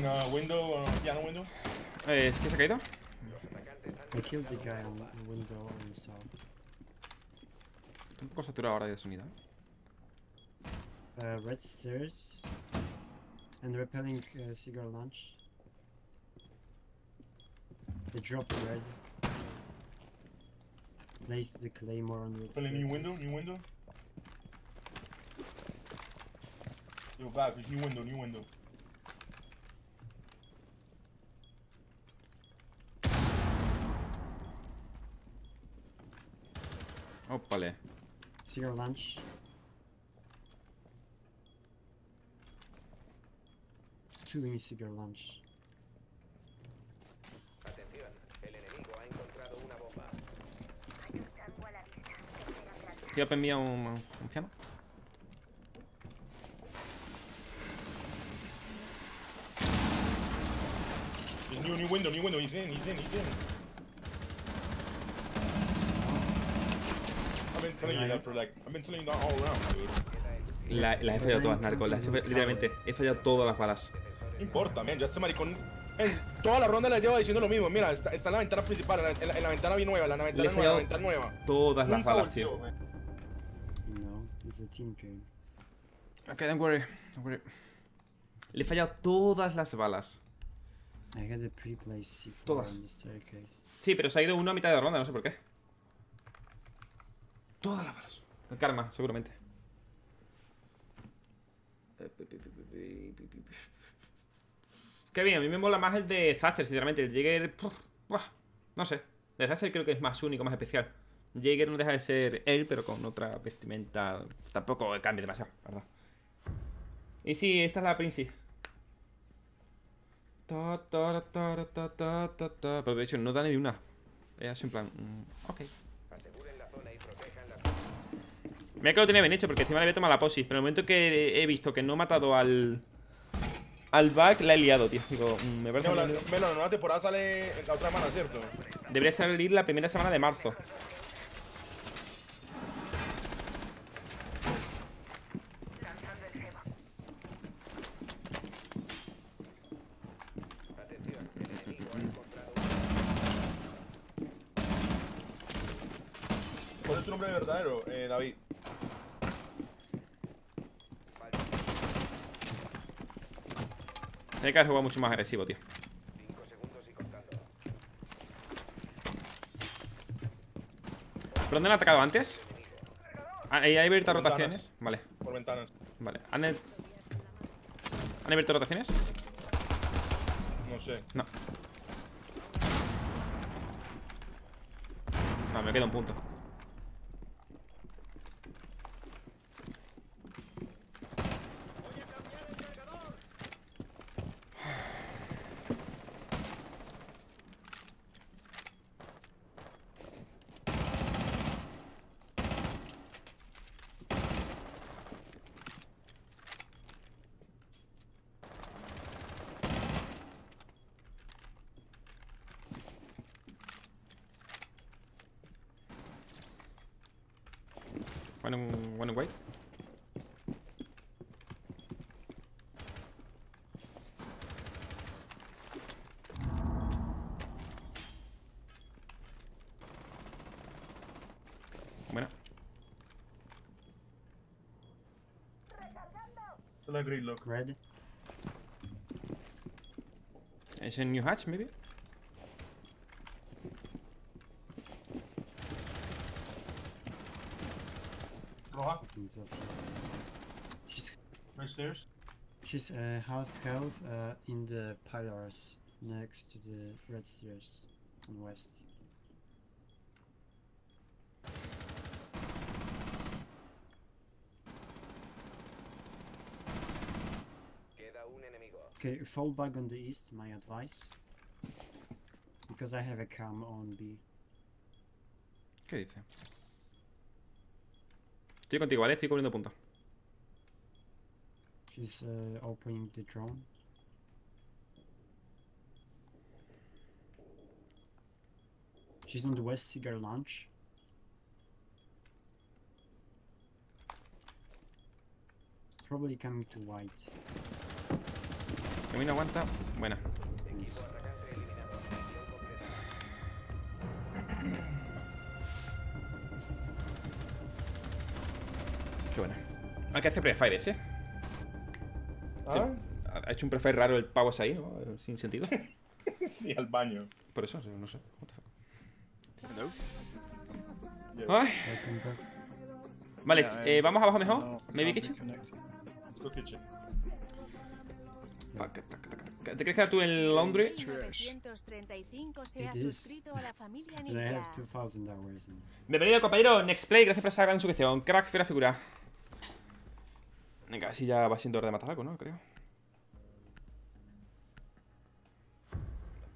Repelling uh, window, uh, piano window. Eh, ¿Es que se ha caído? I killed the guy on the window on the south. Estoy un poco saturado ahora de sonido. Uh, red stairs. And repelling uh, cigar launch. They dropped red. Placed the claymore on the red Repelling new window, new window. Yo, back, new window, new window. Ópale. Cigar launch. Two in cigar launch. Atención, el enemigo ha encontrado una bomba. ¿Tío me envía un, un piano? New, new window, new window. He's in, he's in, he's in. I've been telling you that for like, I've been telling you that all around, dude. La- las he fallado todas, narco. Las he fa- literalmente, he fallado todas las balas. No importa, man. Ya este maricón. En toda la ronda le lleva diciendo lo mismo. Mira, está, está en la ventana principal, en la, en la- en la ventana bien nueva, en la ventana nueva, fallado la ventana nueva. todas las Nunca balas, tío. No, it's a team kill. Ok, don't worry. Don't worry. Le he fallado todas las balas. I had a pre-placed C4 Todas. on the staircase. Sí, pero se ha ido uno a mitad de ronda, no sé por qué. Todas las balas. El karma, seguramente. Qué bien, a mí me mola más el de Thatcher, sinceramente. El Jäger. no sé. El de Thatcher creo que es más único, más especial. Jäger no deja de ser él, pero con otra vestimenta. Tampoco cambia demasiado, verdad. Y sí, esta es la Princi. Pero de hecho no da ni de una. Es en plan. mm, ok. Mira que lo tenía bien hecho porque encima le había tomado la posis. Pero en el momento que he visto que no he matado al. Al back, la he liado, tío. Digo, mm, me parece. No, la, Melo, la nueva temporada sale la otra semana, ¿cierto? Debería salir la primera semana de marzo. ¿Cuál es tu nombre verdadero, eh, David? Tiene que haber jugado mucho más agresivo, tío. 5 segundos y contando. ¿Por dónde han atacado antes? Ah, ¿Ahí hay abiertas ventanas. rotaciones? Vale, Por ventanas. vale. ¿Han, ¿Han abierto rotaciones? No sé. No. No, me queda un punto. Still a great look. Red. Is a new hatch, maybe? Roha. She's. Right stairs? She's uh, half health uh, in the pillars next to the red stairs on west. Okay, fall back on the east, my advice. Because I have a cam on B. ¿Qué dice? Estoy contigo, ¿vale? Estoy cubriendo punto. She's uh, opening the drone. She's on the west cigar launch. Probably coming to white. Camino aguanta. Buena. Qué buena. Hay que hacer prefires, ¿eh? Ah, Ha hecho un prefire raro el pavo ahí, ¿no? Sin sentido. [laughs] sí, al baño. Por eso, no sé. What the fuck. Hello? Ay. Welcome back. Vale, Yeah, eh, vamos abajo mejor. no, Maybe kitchen. go kitchen. ¿Te crees que era tú el laundry? Trash. 935 se ha It is. suscrito a la familia And I ninja. have 2000 hours in. Bienvenido, compañero. Next play, gracias por esa gran suscripción. Crack, fiera figura. Venga, así ya va siendo hora de matar algo, ¿no? Creo.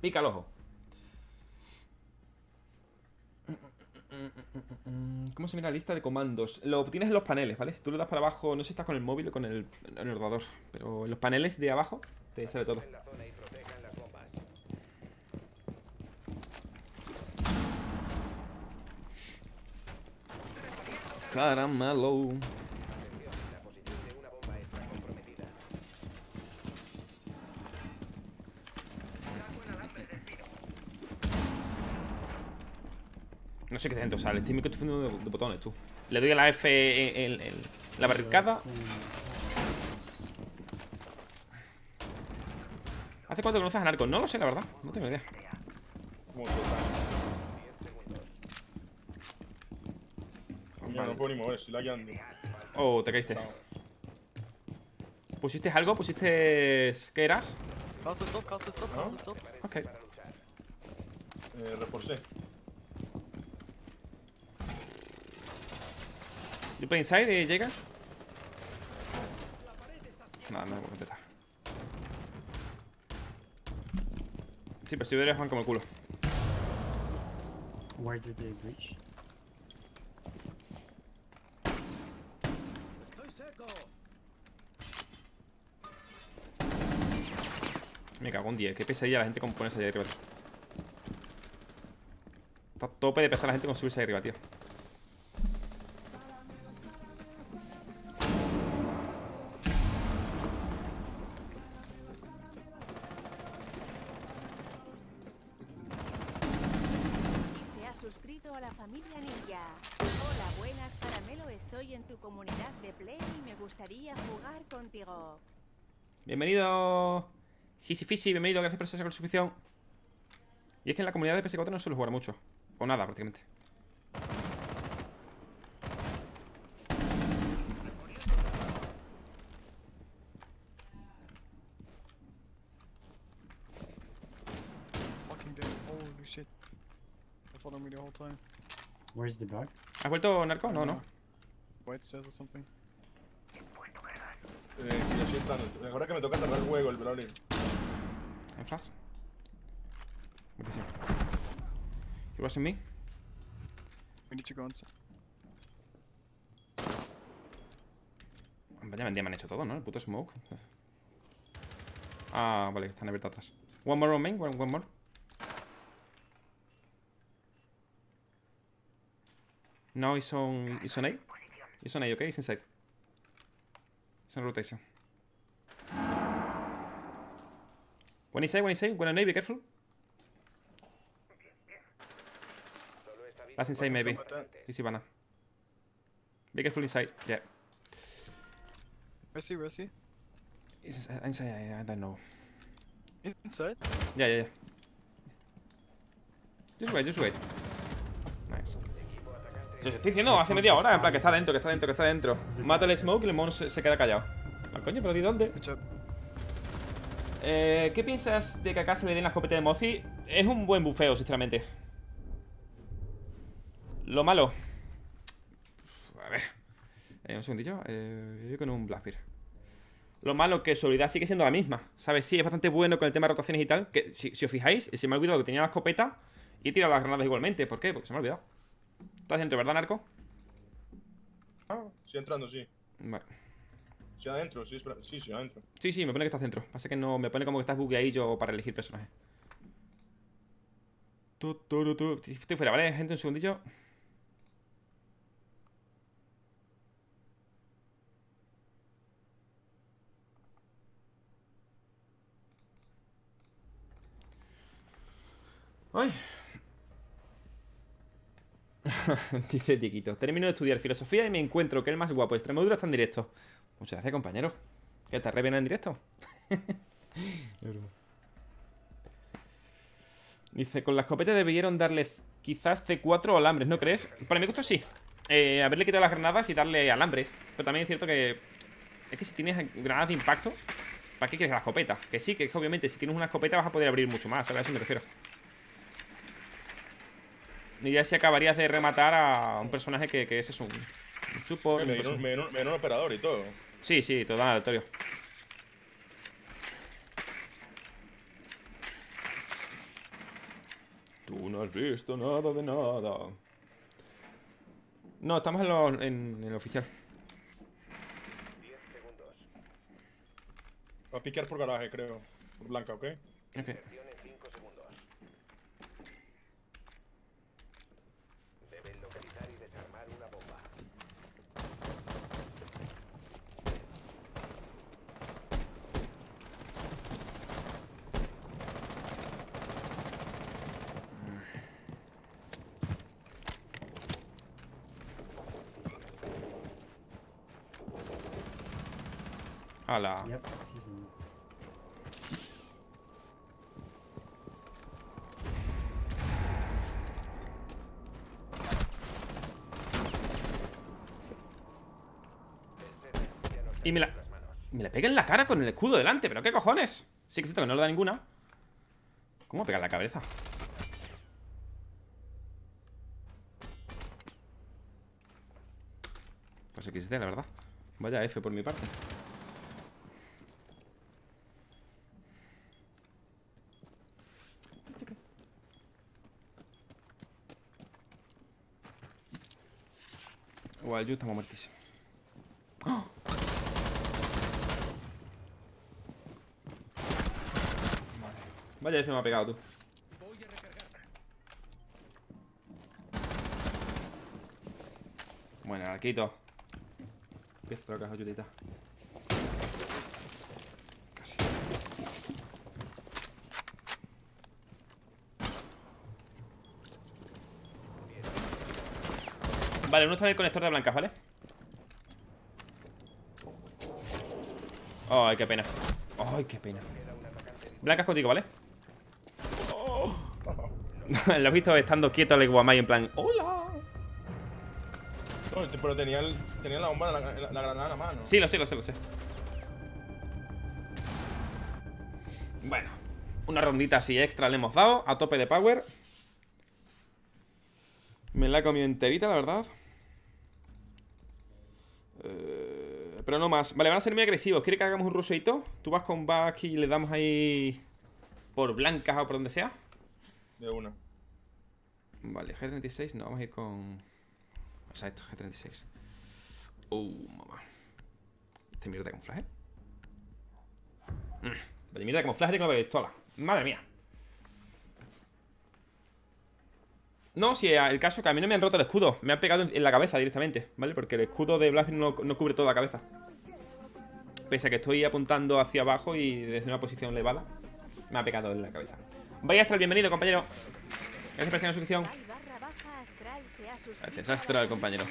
Pica el ojo. ¿Cómo se mira la lista de comandos? Lo tienes en los paneles, ¿vale? Tú le das para abajo, no sé si estás con el móvil o con el, el ordenador, pero en los paneles de abajo te sale todo. La zona y protejan las bombas. Caramelo. Atención, la posición de una bomba está comprometida. No sé qué dentro sale, estoy muy confundido de, de botones, tú. Le doy a la F en, en- en la barricada. ¿Hace cuánto conoces a Narcos? No lo sé, la verdad. No tengo idea. No puedo ni mover, estoy lagueando. Oh, te caíste. ¿Pusiste algo? ¿Pusiste... ¿Qué eras? Cast stop, cast stop, cast stop. Ok. Eh, reforcé. ¿You play inside, eh, Jaeger? Nada, no me puedo contestar. Sí, pero si hubiera Juan como el culo. Where did they breach? Me cago en 10. Qué pesadilla la gente con ponerse ahí arriba. tío. Está tope de pesar la gente con subirse ahí arriba, tío. Hisi Fisi, bienvenido. Gracias por esa suscripción. Y es que en la comunidad de PS4 no suelo jugar mucho. O nada, prácticamente. Fucking dead. Holy shit. They followed me the whole time. Where's the bug? ¿Has vuelto, Narco? No, no. White stairs or something. Eh. Ahora que me toca cerrar el juego, el Brawler. ¿En flash? Buenísimo. You watching me? We need to go inside. Vaya, me han hecho todo, ¿no? El puto smoke. [laughs] Ah, vale, están abiertos atrás. One more on main, one, one more. No, it's on, it's on A. It's on A, okay? It's inside. It's on rotation. One inside, one inside, one on A, be careful. Last inside, maybe. Easy banana. Be careful inside. Yeah. Where's he? Where's he? It's inside, inside I, I don't know. Inside? Yeah, yeah, yeah. Just wait, just wait. Nice. Estoy diciendo hace media hora, en plan que está dentro, que está dentro, que está dentro. Mata el smoke y el mono se, se queda callado. Ah, coño, pero ¿de dónde? Eh, ¿Qué piensas de que acá se le den la escopeta de Mozi? Es un buen bufeo, sinceramente. Lo malo. A ver. Eh, un segundillo. Eh, yo con un Blackbeard. Lo malo que su habilidad sigue siendo la misma. ¿Sabes? Sí, es bastante bueno con el tema de rotaciones y tal. Que si, si os fijáis, se me ha olvidado que tenía la escopeta y he tirado las granadas igualmente. ¿Por qué? Porque se me ha olvidado. Estás dentro, ¿verdad, Narco? Ah, sí, entrando, sí. Vale. Sí, adentro, sí. Sí, adentro. Sí, sí, me pone que estás dentro. Pasa que no. Me pone como que estás bugueadillo para elegir personaje. Tu, tu, tu. Estoy fuera, ¿vale? Gente, un segundillo. Ay. [laughs] Dice Tiquito. Termino de estudiar filosofía y me encuentro que el más guapo de Extremadura está en directo. Muchas gracias, compañero. ¿Qué te reviene en directo? [laughs] Dice, con la escopeta debieron darle quizás C4 o alambres, ¿no crees? Para mi gusto sí. Eh, haberle quitado las granadas y darle alambres. Pero también es cierto que... Es que si tienes granadas de impacto, ¿para qué quieres la escopeta? Que sí, que que obviamente si tienes una escopeta vas a poder abrir mucho más, ¿sabes? A eso me refiero. Y ya si acabarías de rematar a un personaje que, que ese es un, un support. me, un me me un operador y todo. Sí, sí, todo aleatorio. Tú no has visto nada de nada. No, estamos en, lo- en- en el oficial. Va a piquear por garaje, creo. Por blanca, ¿ok? Ok. Ala. Yep, he's in. Y me la... Me la pega en la cara con el escudo delante, pero ¿qué cojones? Sí que es cierto que no le da ninguna. ¿Cómo pega en la cabeza? Pues XD, la verdad. Vaya F por mi parte. Igual, yo estamos muertísimos. ¡Ah! Vaya F me ha pegado tú. Bueno, arquito. Empieza a tocar ayudita. Vale, uno está en el conector de blancas, ¿vale? Ay, qué pena. Ay, qué pena. Blancas contigo, ¿vale? Oh. [laughs] Lo has visto estando quieto el Guamay en plan, ¡Hola! Pero tenía, el- tenía la bomba, la, la- la granada en la mano. Sí, lo sé, lo sé, lo sé. Bueno, una rondita así extra le hemos dado, a tope de power. Me la he comido enterita, la verdad. Eh, pero no más. Vale, van a ser muy agresivos. ¿Quiere que hagamos un ruseito? Tú vas con back y le damos ahí por blancas o por donde sea. De una. Vale, G36, no, vamos a ir con... O sea, esto, G36. Uh, mamá. Este mierda de camuflaje. Mm, Vale, mierda de camuflaje tengo la pistola. Madre mía. No, si el caso es que a mí no me han roto el escudo. Me han pegado en, la cabeza directamente, ¿vale? Porque el escudo de Black no, no cubre toda la cabeza. Pese a que estoy apuntando hacia abajo y desde una posición elevada, me ha pegado en la cabeza. Vaya Astral, bienvenido, compañero. Gracias por la suscripción. Gracias, Astral, compañero.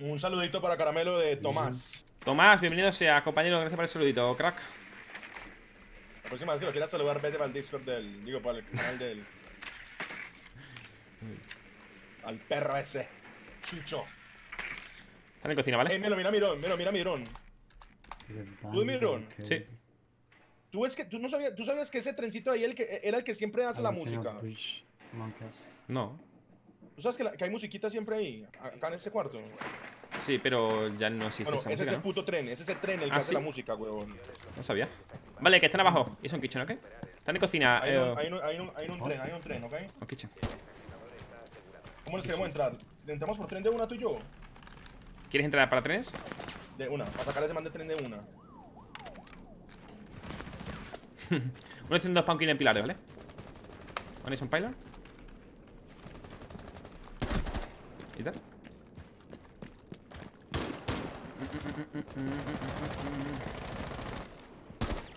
Un saludito para Caramelo de Tomás. Tomás, bienvenido sea, compañero. Gracias por el saludito, crack. La próxima vez que lo quieras saludar, vete para el Discord del. Digo, para el canal del. Al perro ese. Chucho. Está en la cocina, Eh, ¿vale? mira, mira, mirón, mira, mira, mirón. ¿Tú, Mirón? Sí. ¿Tú, ves que, tú, no sabías, ¿Tú sabías que ese trencito ahí el que, era el que siempre hace la música? No. ¿Tú sabes que, la- que hay musiquita siempre ahí? Acá en ese cuarto. Sí, pero ya no existe Bueno, esa ese es música, el ¿no? puto tren, ese es el tren el que Ah, hace ¿sí? la música, huevón. No sabía. Vale, que están abajo. Y son kitchen, ¿ok? Están en cocina. Hay eh, un, hay un, hay un, hay un tren, hay un tren, ¿ok? o kitchen. ¿Cómo nos queremos entrar? ¿Entramos por tren de una tú y yo? ¿Quieres entrar para trenes? De una, para sacar ese man de tren de una. [laughs] Uno haciendo dos pumpkin en pilares, ¿vale? ¿Vale? ¿Son pilar? ¿Y tal?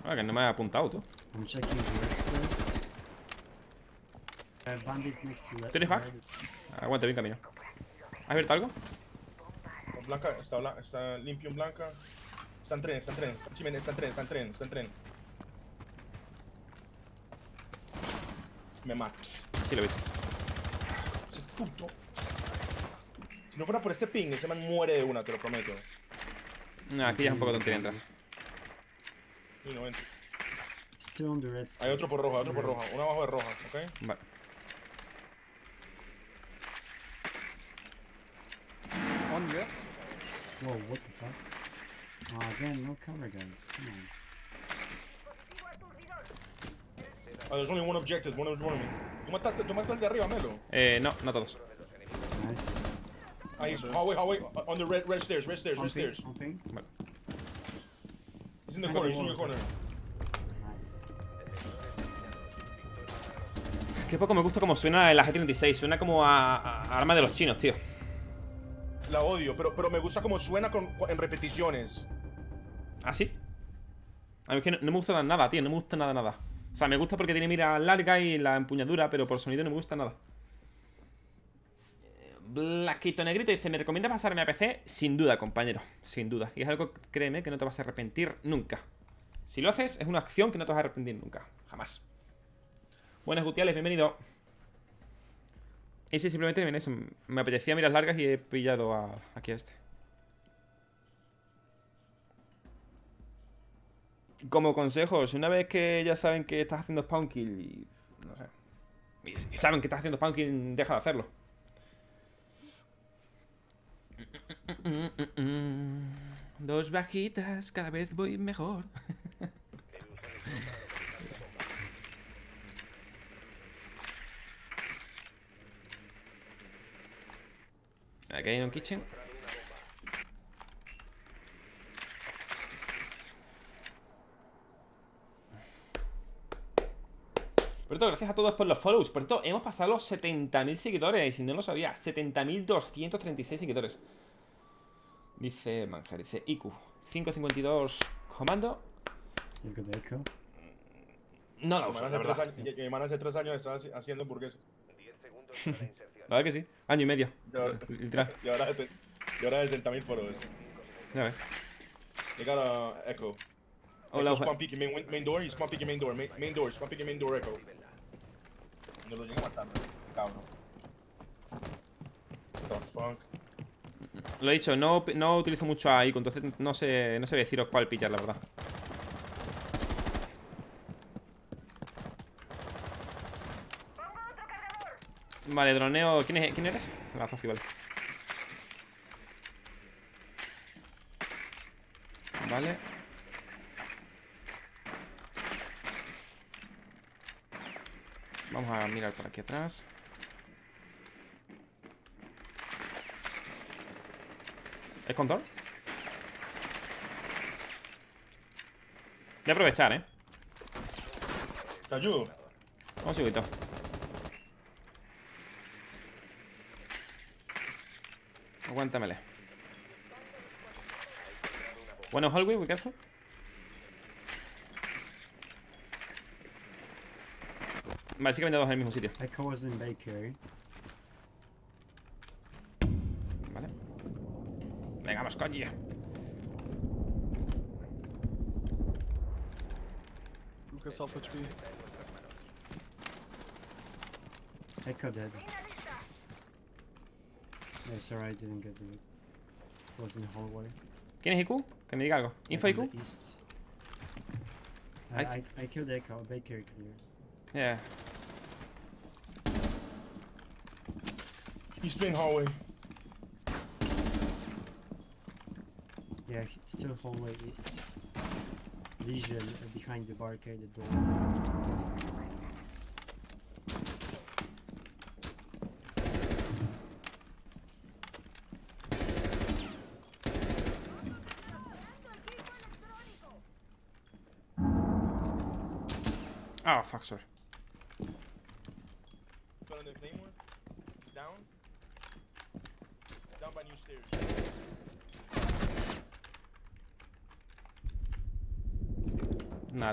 Ah, que no me ha apuntado tú. I'm checking the extras. Uh, bandit next to red. ¿Tienes back? red. Aguanta bien camino. ¿Has abierto algo? Blanca, está, está limpio en blanca. Está en tren, está en tren, está, está en tren, está en tren, está en tren. Me matas. Sí, lo he visto. Ese puto. Si no fuera por este ping, ese man muere de una, te lo prometo. No, aquí ya es un poco tontería entrar. Y no entra. Still on the red Hay otro por roja, otro por roja. Uno abajo de roja, ¿ok? Vale. On you. Whoa, what the fuck? Oh, again, no cover guns. Come on. Ah, there's only one objective, one of one of me. ¿Tú mataste, tú mataste el de arriba, Melo? Eh, no, no todos. Nice. Ahí, hallway, hallway, on the red, red stairs, red stairs, red stairs. Vale. He's in the corner, he's in the corner. Nice. Qué poco me gusta cómo suena el AG-36. Suena como a, a- a arma de los chinos, tío. La odio, pero, pero me gusta como suena con, en repeticiones. ¿Ah, sí? A mí es que no, no me gusta nada, tío. No me gusta nada, nada. O sea, me gusta porque tiene mira larga y la empuñadura, pero por sonido no me gusta nada. Blaquito Negrito dice, ¿me recomienda pasarme a PC? Sin duda, compañero. Sin duda. Y es algo, créeme, que no te vas a arrepentir nunca. Si lo haces, es una acción que no te vas a arrepentir nunca. Jamás. Buenas, Gutiales, bienvenido. Sí, simplemente ven eso. Me apetecía miras largas y he pillado aquí a este. Como consejos, una vez que ya saben que estás haciendo spawn kill y. No sé. Y saben que estás haciendo spawn kill, deja de hacerlo. Dos bajitas, cada vez voy mejor. [laughs] Aquí hay un kitchen. Berto, gracias a todos por los follows. Berto, hemos pasado los 70.000 seguidores. Y si no lo sabía, 70.236 seguidores. Dice Manjar, dice IQ 552 comando. You got echo. No Mi uso, la verdad. años- Mi hermana hace tres años haci- haciendo hamburguesas. La verdad que sí. Año y medio. Y ahora, Literal. y ahora, de- y ahora de 70.000 followers. Ya ves. They got a echo. Hola, echo, spawn peeking main, main door, y spawn peeking main door, main, main door, spawn peeking main door, echo. No lo llega a matar, cabrón. The fuck? Lo he dicho, no, no utilizo mucho a IQ, entonces no sé, no sé deciros cuál pillar, la verdad. Vale, droneo. ¿Quién, es- quién eres? La vale. Vale. Vamos a mirar por aquí atrás. ¿Es control? Voy a aprovechar, ¿eh? ¿Te ayudo? Un segundito. Aguántamele. Bueno, hallway, be careful. Vale, sí que vendido dos en el mismo sitio. Echo was in bakery. Vale. Venga, vamos, coño. Lucas half HP. Echo dead. Yeah, sorry, I didn't get it. Was in the hallway. ¿Quién es IQ? Que me diga algo. ¿Info in IQ? I- I, I killed Echo. Bakery clear. Yeah. He's playing hallway. Yeah, he- still hallway is Vision uh, behind the barricaded door. Ah, fuck, sorry.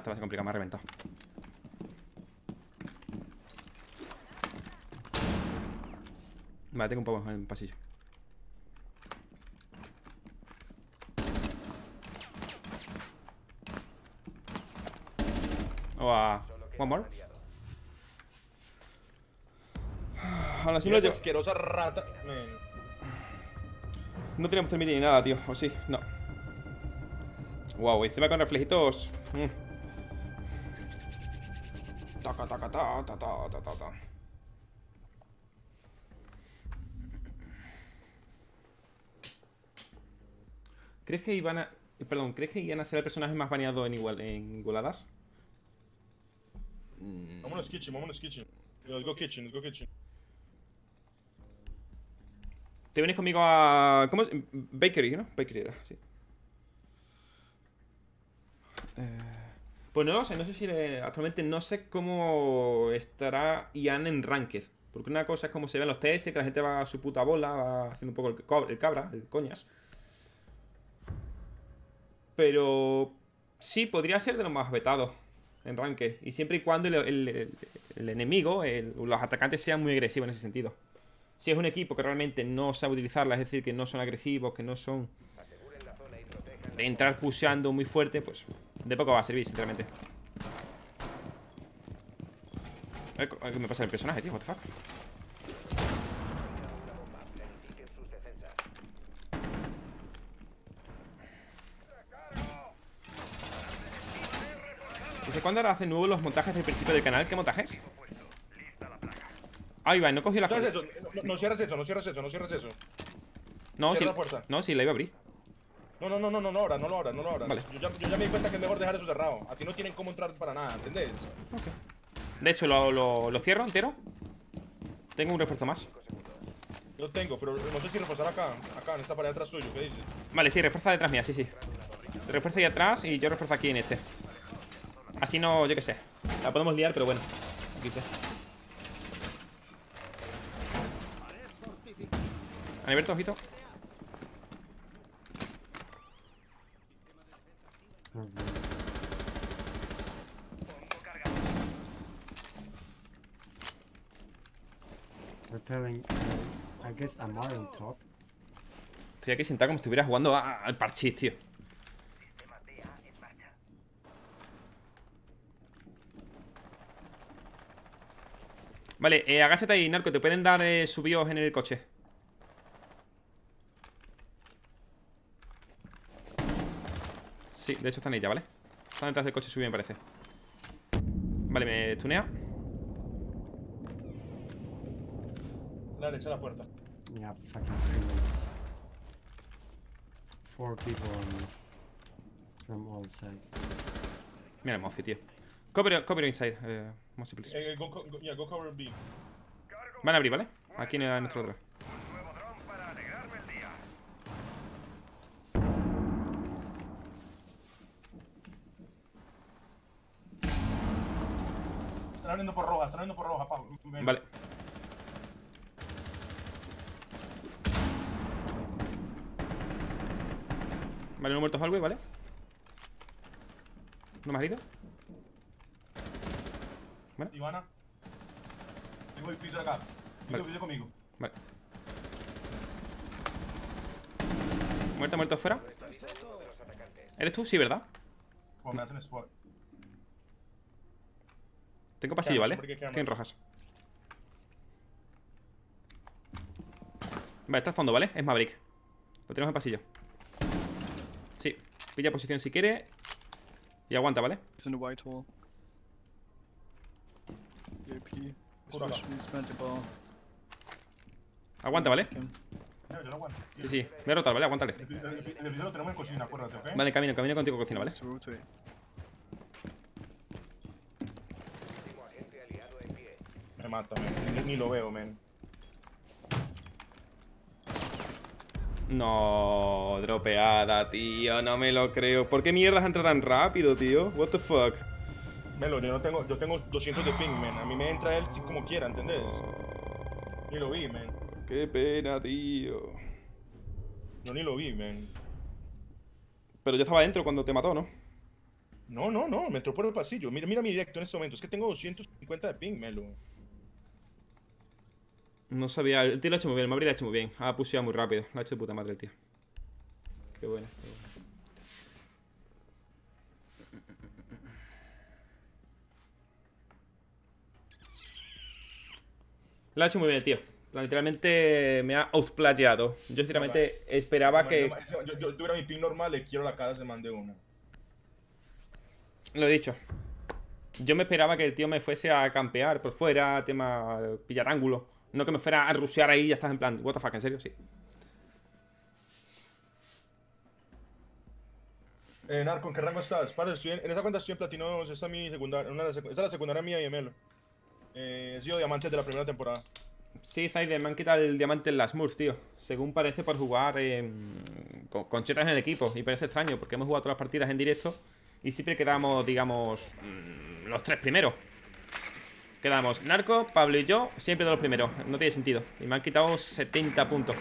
Te vas a complicar, me ha reventado. Vale, tengo un poco en el pasillo. Oh, ah, one more. Ahora sí no, llevo- asquerosa rata. Man. no tenemos termite ni nada, tío. ¿O sí? No. Wow, encima con reflejitos. mm. Ta, ta, ta, ta, ta, ta. ¿Crees que iban a. Perdón, ¿crees que iban a ser el personaje más baneado en, igual, en igualadas? Vámonos kitchen, vámonos kitchen. Let's go kitchen, let's go kitchen. Te vienes conmigo a. ¿Cómo es? Bakery, ¿no? Bakery era, sí. Pues no lo sé, no sé si le- actualmente no sé cómo estará Ian en Ranked. Porque una cosa es como se ven los TS, que la gente va a su puta bola, va haciendo un poco el, el cabra, el coñas. Pero sí, podría ser de los más vetados en Ranked. Y siempre y cuando el, el- enemigo, los atacantes sean muy agresivos en ese sentido. Si es un equipo que realmente no sabe utilizarla, es decir, que no son agresivos, que no son de entrar pusheando muy fuerte, pues de poco va a servir, sinceramente. Ay, ¿Qué me pasa el personaje, tío? What the fuck? ¿Desde cuándo ahora hacen nuevos los montajes del principio del canal? ¿Qué montajes? Ahí va, no cogió la No no, no cierres eso, no cierres eso, no cierres eso. No. Cierra la puerta. No, sí, la iba a abrir. No, no, no, no, no, no ahora, no lo abras, no lo abras. Vale. Yo, ya, yo ya me di cuenta que es mejor dejar eso cerrado. Así no tienen cómo entrar para nada, ¿entendés? De hecho, lo, lo, lo cierro entero. Tengo un refuerzo más. Yo tengo, pero no sé si reforzar acá, acá, en esta pared atrás tuyo, ¿qué dices? Vale, sí, refuerza detrás mía, sí, sí. Refuerza ahí atrás y yo refuerzo aquí en este. Así no, yo qué sé. La podemos liar, pero bueno. Aquí está. Aniberto, ojito. Uh, I guess on top. Estoy aquí sentado como si estuviera jugando al parchís, tío. Vale, eh, agásate ahí, Narco. Te pueden dar eh, subidos en el coche. Sí, de hecho están ahí ya, ¿vale? Están detrás del coche subido, me parece. Vale, me tunea. La derecha de la puerta. Yeah, fucking criminals. Four people on from all sides. Mira el Mozi, tío. Cover, cover inside, eh, Mozi, please. Eh, eh, go, go, yeah, go cover B. Van a abrir, ¿vale? Aquí en el- en nuestro otro. Están abriendo por roja, están abriendo por roja, pa. ven. Vale. Vale, uno muerto Hallway, ¿vale? ¿No me has herido? Ivana. Tengo el piso de acá. Piso, Vale. piso conmigo. Vale. Muerto, muerto fuera. ¿Eres tú? Sí, ¿verdad? Pues me hacen spot. Tengo pasillo, ¿vale? Tienen rojas. Vale, está al fondo, ¿vale? Es Maverick. Lo tenemos en pasillo. Sí. Pilla posición si quiere. Y aguanta, ¿vale? Aguanta, ¿vale? Sí, sí. Me voy a rotar, ¿vale? Aguántale. El, el, el, el lo tenemos en cocina, acuérdate, ¿ok? Vale, camino, camino contigo cocina, ¿vale? Let's rotate. Último agente aliado en pie. Me mata, man. Ni, ni lo veo, man. No, dropeada, tío. No me lo creo. ¿Por qué mierdas entra tan rápido, tío? What the fuck? Melo, yo no tengo, yo tengo 200 de ping, man. A mí me entra él como quiera, ¿entendés? Ni lo vi, man. Qué pena, tío. Yo ni lo vi, man. Pero yo estaba dentro cuando te mató, ¿no? No, no, no, me entró por el pasillo. Mira, mira mi directo en este momento. Es que tengo 250 de ping, Melo. No sabía. El tío lo ha hecho muy bien. El Maverick lo ha hecho muy bien. Ha puseado muy rápido. Lo ha hecho de puta madre el tío. Qué bueno. qué bueno. Lo ha hecho muy bien el tío. Literalmente me ha outplayado. Yo sinceramente esperaba que... Yo, yo, yo tuviera mi ping normal, le quiero la cara, se mande una. Lo he dicho. Yo me esperaba que el tío me fuese a campear por fuera, tema pillar ángulo. No que me fuera a rushear ahí y ya estás en plan, what the fuck, ¿en serio? Sí. Eh, Narco, ¿en qué rango estás? Padre, estoy en, en esa cuenta estoy en platino 2, esta es mi secundaria, una de las secu- esta es la secundaria mía y Melo. Eh, he sido diamante de la primera temporada. Sí, Zaide, me han quitado el diamante en las Smurfs, tío. Según parece por jugar eh, con, con chetas en el equipo. Y parece extraño, porque hemos jugado todas las partidas en directo y siempre quedamos, digamos, mm, los tres primeros. Quedamos Narco, Pablo y yo, siempre de los primeros. No tiene sentido. Y me han quitado 70 puntos.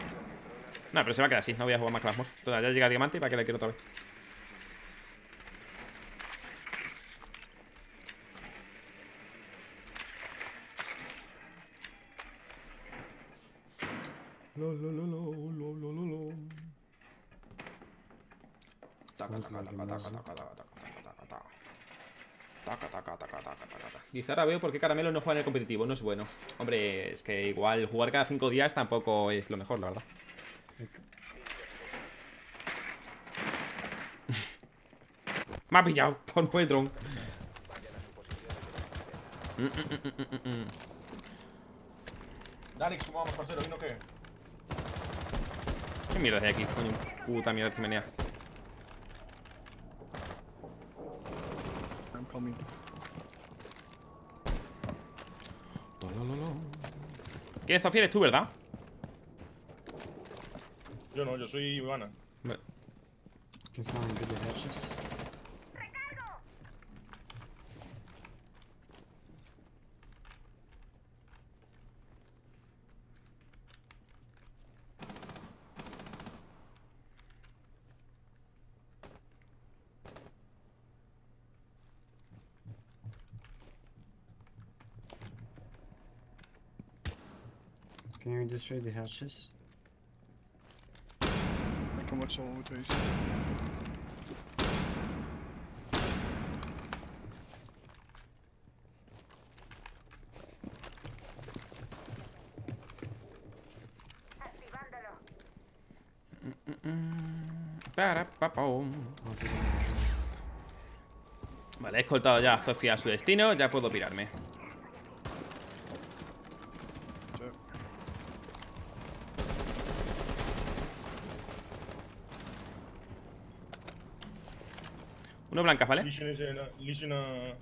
No, pero se va a quedar así, no voy a jugar más Smurfs. Entonces, ya llega diamante y para que le quiero otra vez. Lo, lo, lo, Taca, taca, taca, taca, taca, taca. Dice, ahora veo por qué Caramelo no juega en el competitivo, no es bueno. Hombre, es que igual jugar cada cinco días tampoco es lo mejor, la verdad. [laughs] Me ha pillado por el dron. Danix, ¿cómo vamos, parcero? ¿Vino qué? ¿Qué mierda hay aquí? Coño, puta mierda de chimenea. Coming. ¿Qué, Zofía? Eres tú, ¿verdad? Yo no, yo soy Ivana. Vale. Can someone get destroy the hatches? Pum. How's it gonna Vale, he escoltado ya a Sofía a su destino, ya puedo pirarme. Uno blancas, ¿vale? Legion is in, uh, Legion, uh,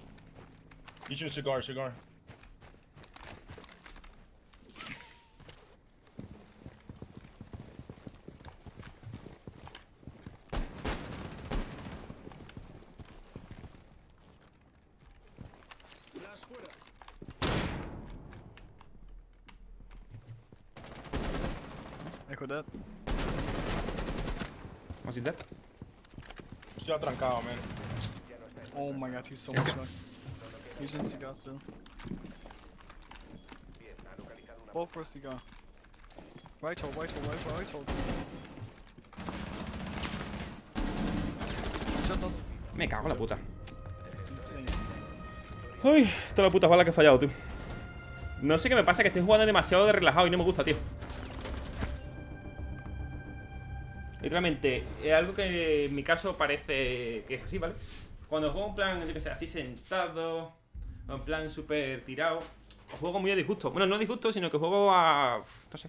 Legion cigar, cigar. Echo that. Vamos a intentar. Estoy atrancado, man. Oh my god, he's so much luck. He's in cigar still. Both for cigar. Right hole, right hole, right hole, right us. Me cago en la puta. Insane. Uy, esta es la puta bala que he fallado, tú. No sé qué me pasa, que estoy jugando demasiado de relajado y no me gusta, tío. Literalmente, es algo que en mi caso parece que es así, ¿vale? Cuando juego en plan, yo que sé, así sentado, en plan súper tirado, juego muy a disgusto. Bueno, no a disgusto, sino que juego a... no sé.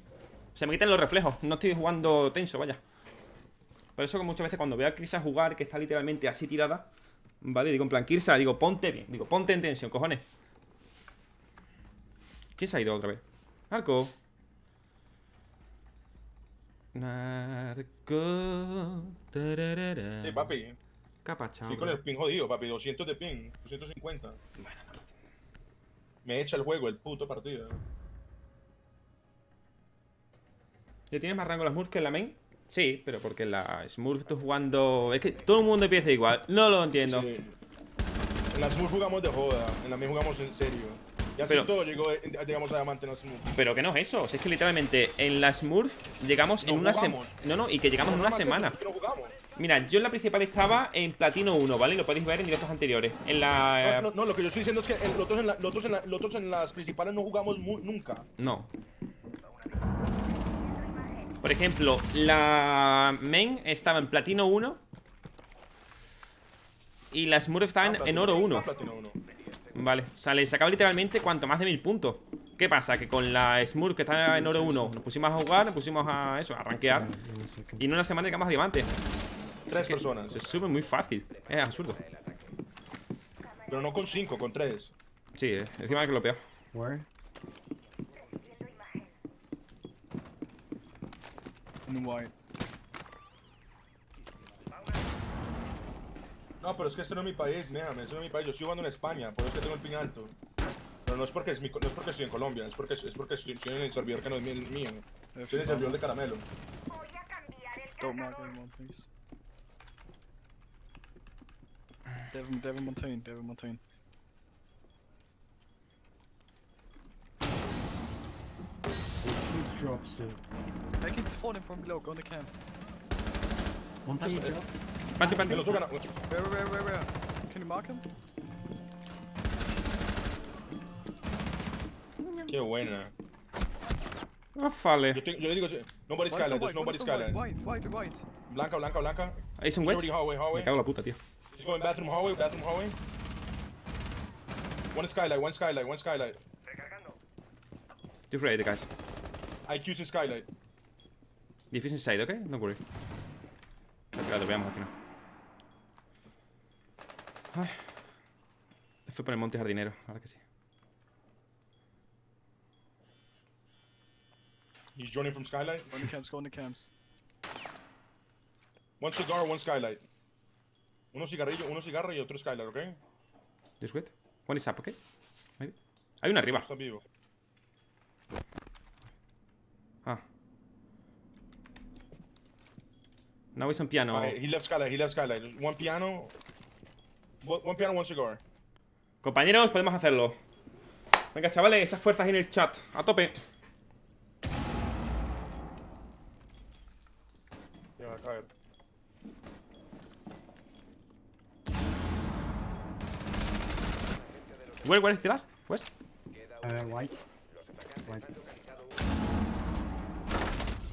Se me quitan los reflejos, no estoy jugando tenso, vaya. Por eso que muchas veces cuando veo a Kirsa jugar, que está literalmente así tirada, ¿vale? Digo en plan, Kirsa, digo, ponte bien, digo, ponte en tensión, cojones. ¿Quién se ha ido otra vez? Narco. Narco. tararara. Sí, papi. Capachao. Estoy con el ping jodido, papi. 200 de ping. 250. Me echa el juego, el puto partido. ¿Le tienes más rango en la Smurf que en la main? Sí, pero porque en la Smurf estoy jugando... Es que todo el mundo empieza igual. No lo entiendo. Sí. En la Smurf jugamos de joda. En la main jugamos en serio. Y así Pero- todo llegó, eh, llegamos a diamante en la Smurf. Pero que no es eso. O sea, es que literalmente en la Smurf llegamos No en una semana. No, no, y que llegamos en una semana. no jugamos. Mira, yo en la principal estaba en Platino 1, ¿vale? Y lo podéis ver en directos anteriores. En la... No, no, no, lo que yo estoy diciendo es que en, la- nosotros en, la- nosotros en las principales no jugamos nunca. No. Por ejemplo, la main estaba en Platino 1 y la Smurf estaba en, Ah, en platino- Oro 1. ah, platino uno. Vale, o sea, le sacaba literalmente cuanto más de mil puntos. ¿Qué pasa? Que con la Smurf que está en Oro 1 nos pusimos a jugar, nos pusimos a eso, a rankear. Y en una semana llegamos a diamante. Tres personas. Se sube muy fácil. Es absurdo. Pero no con cinco, con tres. Sí, eh, encima que lo peor. Where? In white. No, pero es que este no es mi país, déjame, este no es mi país. Yo estoy jugando en España, por eso es que tengo el ping alto. Pero no es porque, es mi, no es porque estoy en Colombia, es porque, es porque estoy, estoy en el servidor que no es mío. Estoy en el servidor de caramelo. Don't mark anyone, please. Devon, Devon Montaigne, Devon Montaigne. Huge drops. Uh, I can spawn him from below, go on the camp. one Ah, thing eh, drop. Panty, panty. El otro gana- Where, where, where, where? Can you mark him? Qué buena. Ah, fale. Yo, te- yo le digo, nobody Why is skylight, it there's white? Why nobody is it white? skylight. White, white, white. Blanca, blanca, blanca. Ahí es un He's wet. already hallway, hallway. Me cago en la puta, tío. He's going bathroom hallway, bathroom hallway. One skylight, one skylight, one skylight. Estoy ready, guys. IQ's in skylight. Difícil side, ¿ok? No worry. Espera, lo veamos al final. Ay. Fue por el monte jardinero, ahora que sí. He's joining from skylight. Go on the camps, go on the camps. One cigar, one skylight. Uno cigarrillo, uno cigarro y otro skylight, ¿ok? Just wait. One is up, ¿ok? Maybe. Hay una arriba. Está vivo. Ah. Now it's on piano. Vale, he left skylight, he left skylight. One piano. One one piano, one cigar. Compañeros, podemos hacerlo. Venga, chavales, esas fuerzas en el chat. A tope. Ya va a caer. Where, where is the last? West? Uh, white. White.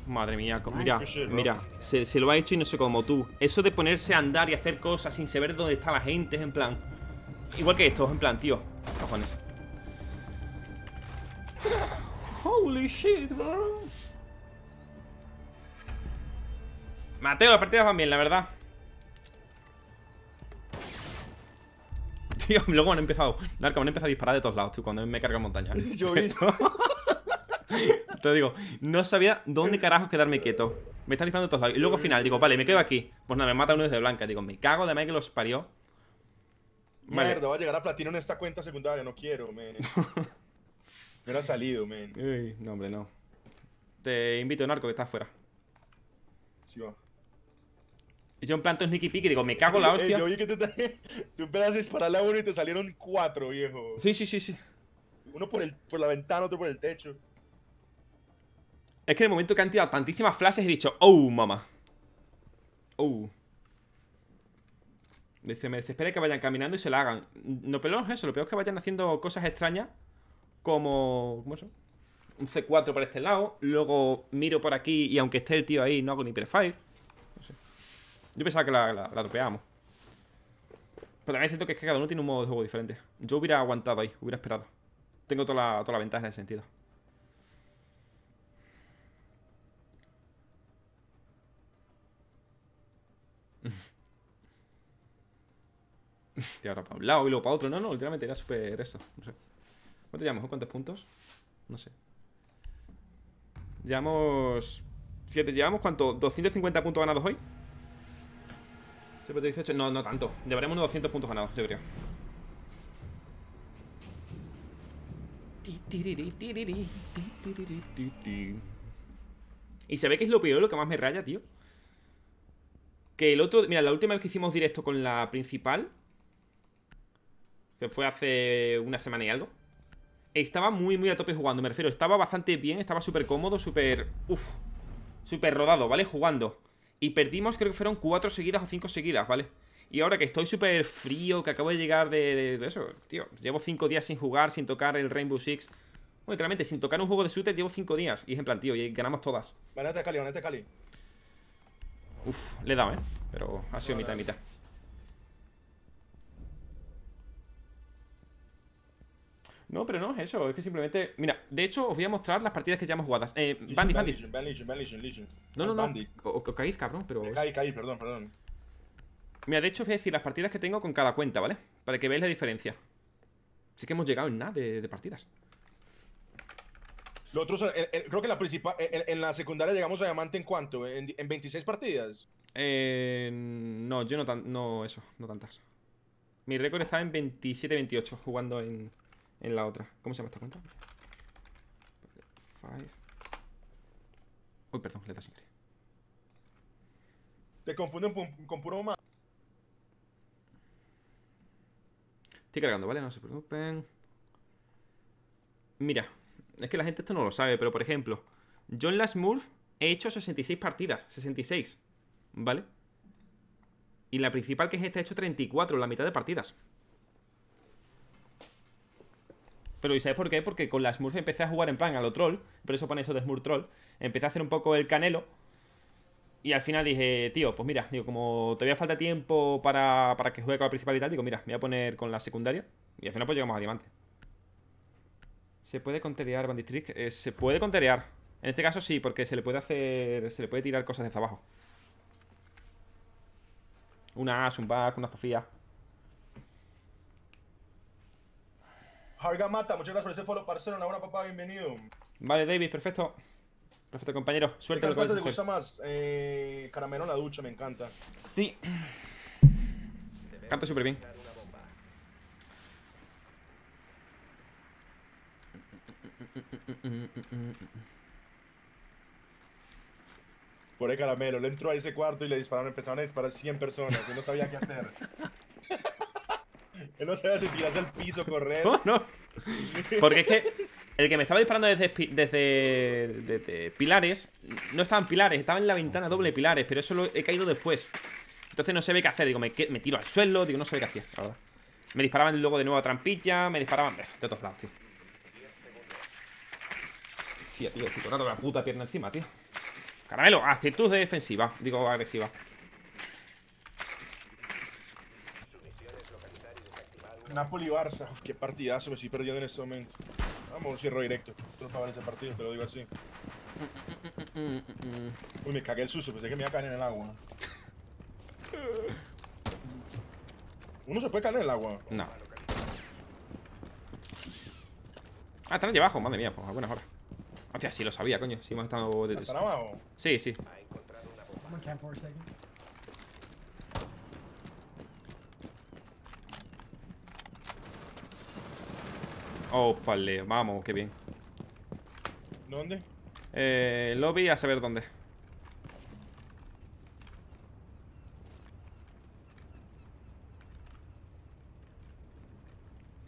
Madre mía, mira, mira, se, se lo ha hecho y no sé cómo tú. Eso de ponerse a andar y hacer cosas sin saber dónde está la gente, es en plan. Igual que esto, en plan, tío. Cojones. Holy shit, bro. Mateo, las partidas van bien, la verdad. Tío, [laughs] luego han empezado. Narco, han empezado a disparar de todos lados, tío, cuando me carga montaña. [laughs] Yo vi. [laughs] Te digo, no sabía dónde carajos quedarme quieto. Me están disparando de todos lados. Y luego al final, digo, vale, me quedo aquí. Pues nada, me mata uno desde blanca. Digo, me cago de madre que los parió. Vale. Mierda, voy a llegar a platino en esta cuenta secundaria, no quiero, man. Me hubiera salido. Uy, no, hombre, no. Te invito, narco, que estás fuera. Sí, va. Y yo en plan todo sneaky peek y digo, me cago la Eh, hostia. yo vi que tú, te- [laughs] tú empezaste a dispararle a uno y te salieron cuatro, viejo. Sí, sí, sí, sí. Uno por, el, por la ventana, otro por el techo. Es que en el momento que han tirado tantísimas flashes he dicho, oh, mamá. Oh. Dice, me desespera que vayan caminando y se la hagan. No es eso, lo peor es que vayan haciendo cosas extrañas. Como. ¿Cómo eso? Un C4 por este lado. Luego miro por aquí y aunque esté el tío ahí, no hago ni prefire. Yo pensaba que la, la, la topeábamos. Pero también siento que es que cada uno tiene un modo de juego diferente. Yo hubiera aguantado ahí, hubiera esperado. Tengo toda la, toda la ventaja en ese sentido. [laughs] Y ahora para un lado y luego para otro. No, no, literalmente era súper esto. No sé. ¿Cuánto llevamos? ¿Cuántos puntos? No sé. Llevamos. ¿llevamos cuánto? ¿250 puntos ganados hoy? 718. No, no tanto. Llevaremos unos 200 puntos ganados, yo creo. Y se ve que es lo peor, lo que más me raya, tío. Que el otro. Mira, la última vez que hicimos directo con la principal. Que fue hace una semana y algo. Estaba muy, muy a tope jugando, me refiero. Estaba bastante bien, estaba súper cómodo, súper. Uf. Súper rodado, ¿vale? Jugando. Y perdimos, creo que fueron cuatro seguidas o cinco seguidas, ¿vale? Y ahora que estoy súper frío, que acabo de llegar de, de- de eso, tío. Llevo cinco días sin jugar, sin tocar el Rainbow Six. Bueno, literalmente, sin tocar un juego de shooter llevo cinco días. Y es en plan, tío, y ganamos todas. Vanete Cali, vanete Cali. Uf, le he dado, ¿eh? Pero ha sido mitad y mitad. No, pero no es eso, es que simplemente... Mira, de hecho, os voy a mostrar las partidas que ya hemos jugadas. Eh, Bandit, Ban Bandit. Legion, Ban Legion, Ban Legion, Legion. No, no, no. Bandit. O, o caíz, cabrón, pero... Caí, caí, perdón, perdón. Mira, de hecho os voy a decir las partidas que tengo con cada cuenta, ¿vale? Para que veáis la diferencia. Sí que hemos llegado en nada de, de partidas. Lo otro, eh, eh, creo que la principal, eh, en, en la secundaria llegamos a diamante en cuánto, en, en 26 partidas. Eh, no, yo no tan, no eso, no tantas. Mi récord está en 27-28 jugando en, en la otra. ¿Cómo se llama esta cuenta? Five. Uy, perdón, le da sin querer. Te confunden con puro más. Estoy cargando, ¿vale? No se preocupen. Mira, es que la gente esto no lo sabe, pero por ejemplo, yo en la Smurf he hecho 66 partidas, 66, ¿vale? Y la principal que es esta he hecho 34, la mitad de partidas. Pero ¿y sabes por qué? Porque con la Smurf empecé a jugar en plan a lo troll, por eso pone eso de Smurf troll. Empecé a hacer un poco el canelo. Y al final dije, tío, pues mira, digo, como todavía falta tiempo para, para que juegue con la principal y tal, digo, mira, me voy a poner con la secundaria. Y al final pues llegamos a diamante. ¿Se puede conterear Bandit Trick? Eh, se puede conterear. En este caso sí, porque se le puede hacer. Se le puede tirar cosas desde abajo. Una Ash, un Back, una Sofía. Harga Mata, muchas gracias por ese follow, parcero. Una buena papá, bienvenido. Vale, David, perfecto. Perfecto, compañero. ¿Qué Suerte lo que te gusta más? Eh, caramelo en la ducha, me encanta. Sí. Canta súper bien. Por el caramelo, le entró a ese cuarto y le dispararon, empezaron a disparar 100 personas. Él no sabía qué hacer. [laughs] Él no sabía si tirarse al piso, correr. No, no. Porque es que el que me estaba disparando desde, desde, pilares no estaban pilares, estaba en la ventana doble pilares, pero eso lo he caído después. Entonces no se ve qué hacer. Digo, me, me tiro al suelo, digo, no sé qué verdad. Me disparaban luego de nuevo a trampilla, me disparaban de todos lados, tío. Tío, tío, estoy tocando la puta pierna encima, tío. Caramelo, actitud de defensiva, digo agresiva. Napoli Barça. Uf, qué partidazo me estoy perdiendo en este momento. Vamos, un cierro directo. Esto no para ver ese partido, te lo digo así. [laughs] Uy, me cagué el susto, pensé que me iba a caer en el agua. ¿Uno se puede caer en el agua? No. Ah, están allí abajo, madre mía, pues a buenas horas. Hostia, sí lo sabía, coño. Sí hemos estado. de- ¿Están abajo? Sí, sí on camp for a second. Oh, paleo, vamos, qué bien. ¿Dónde? Eh, lobby a saber dónde.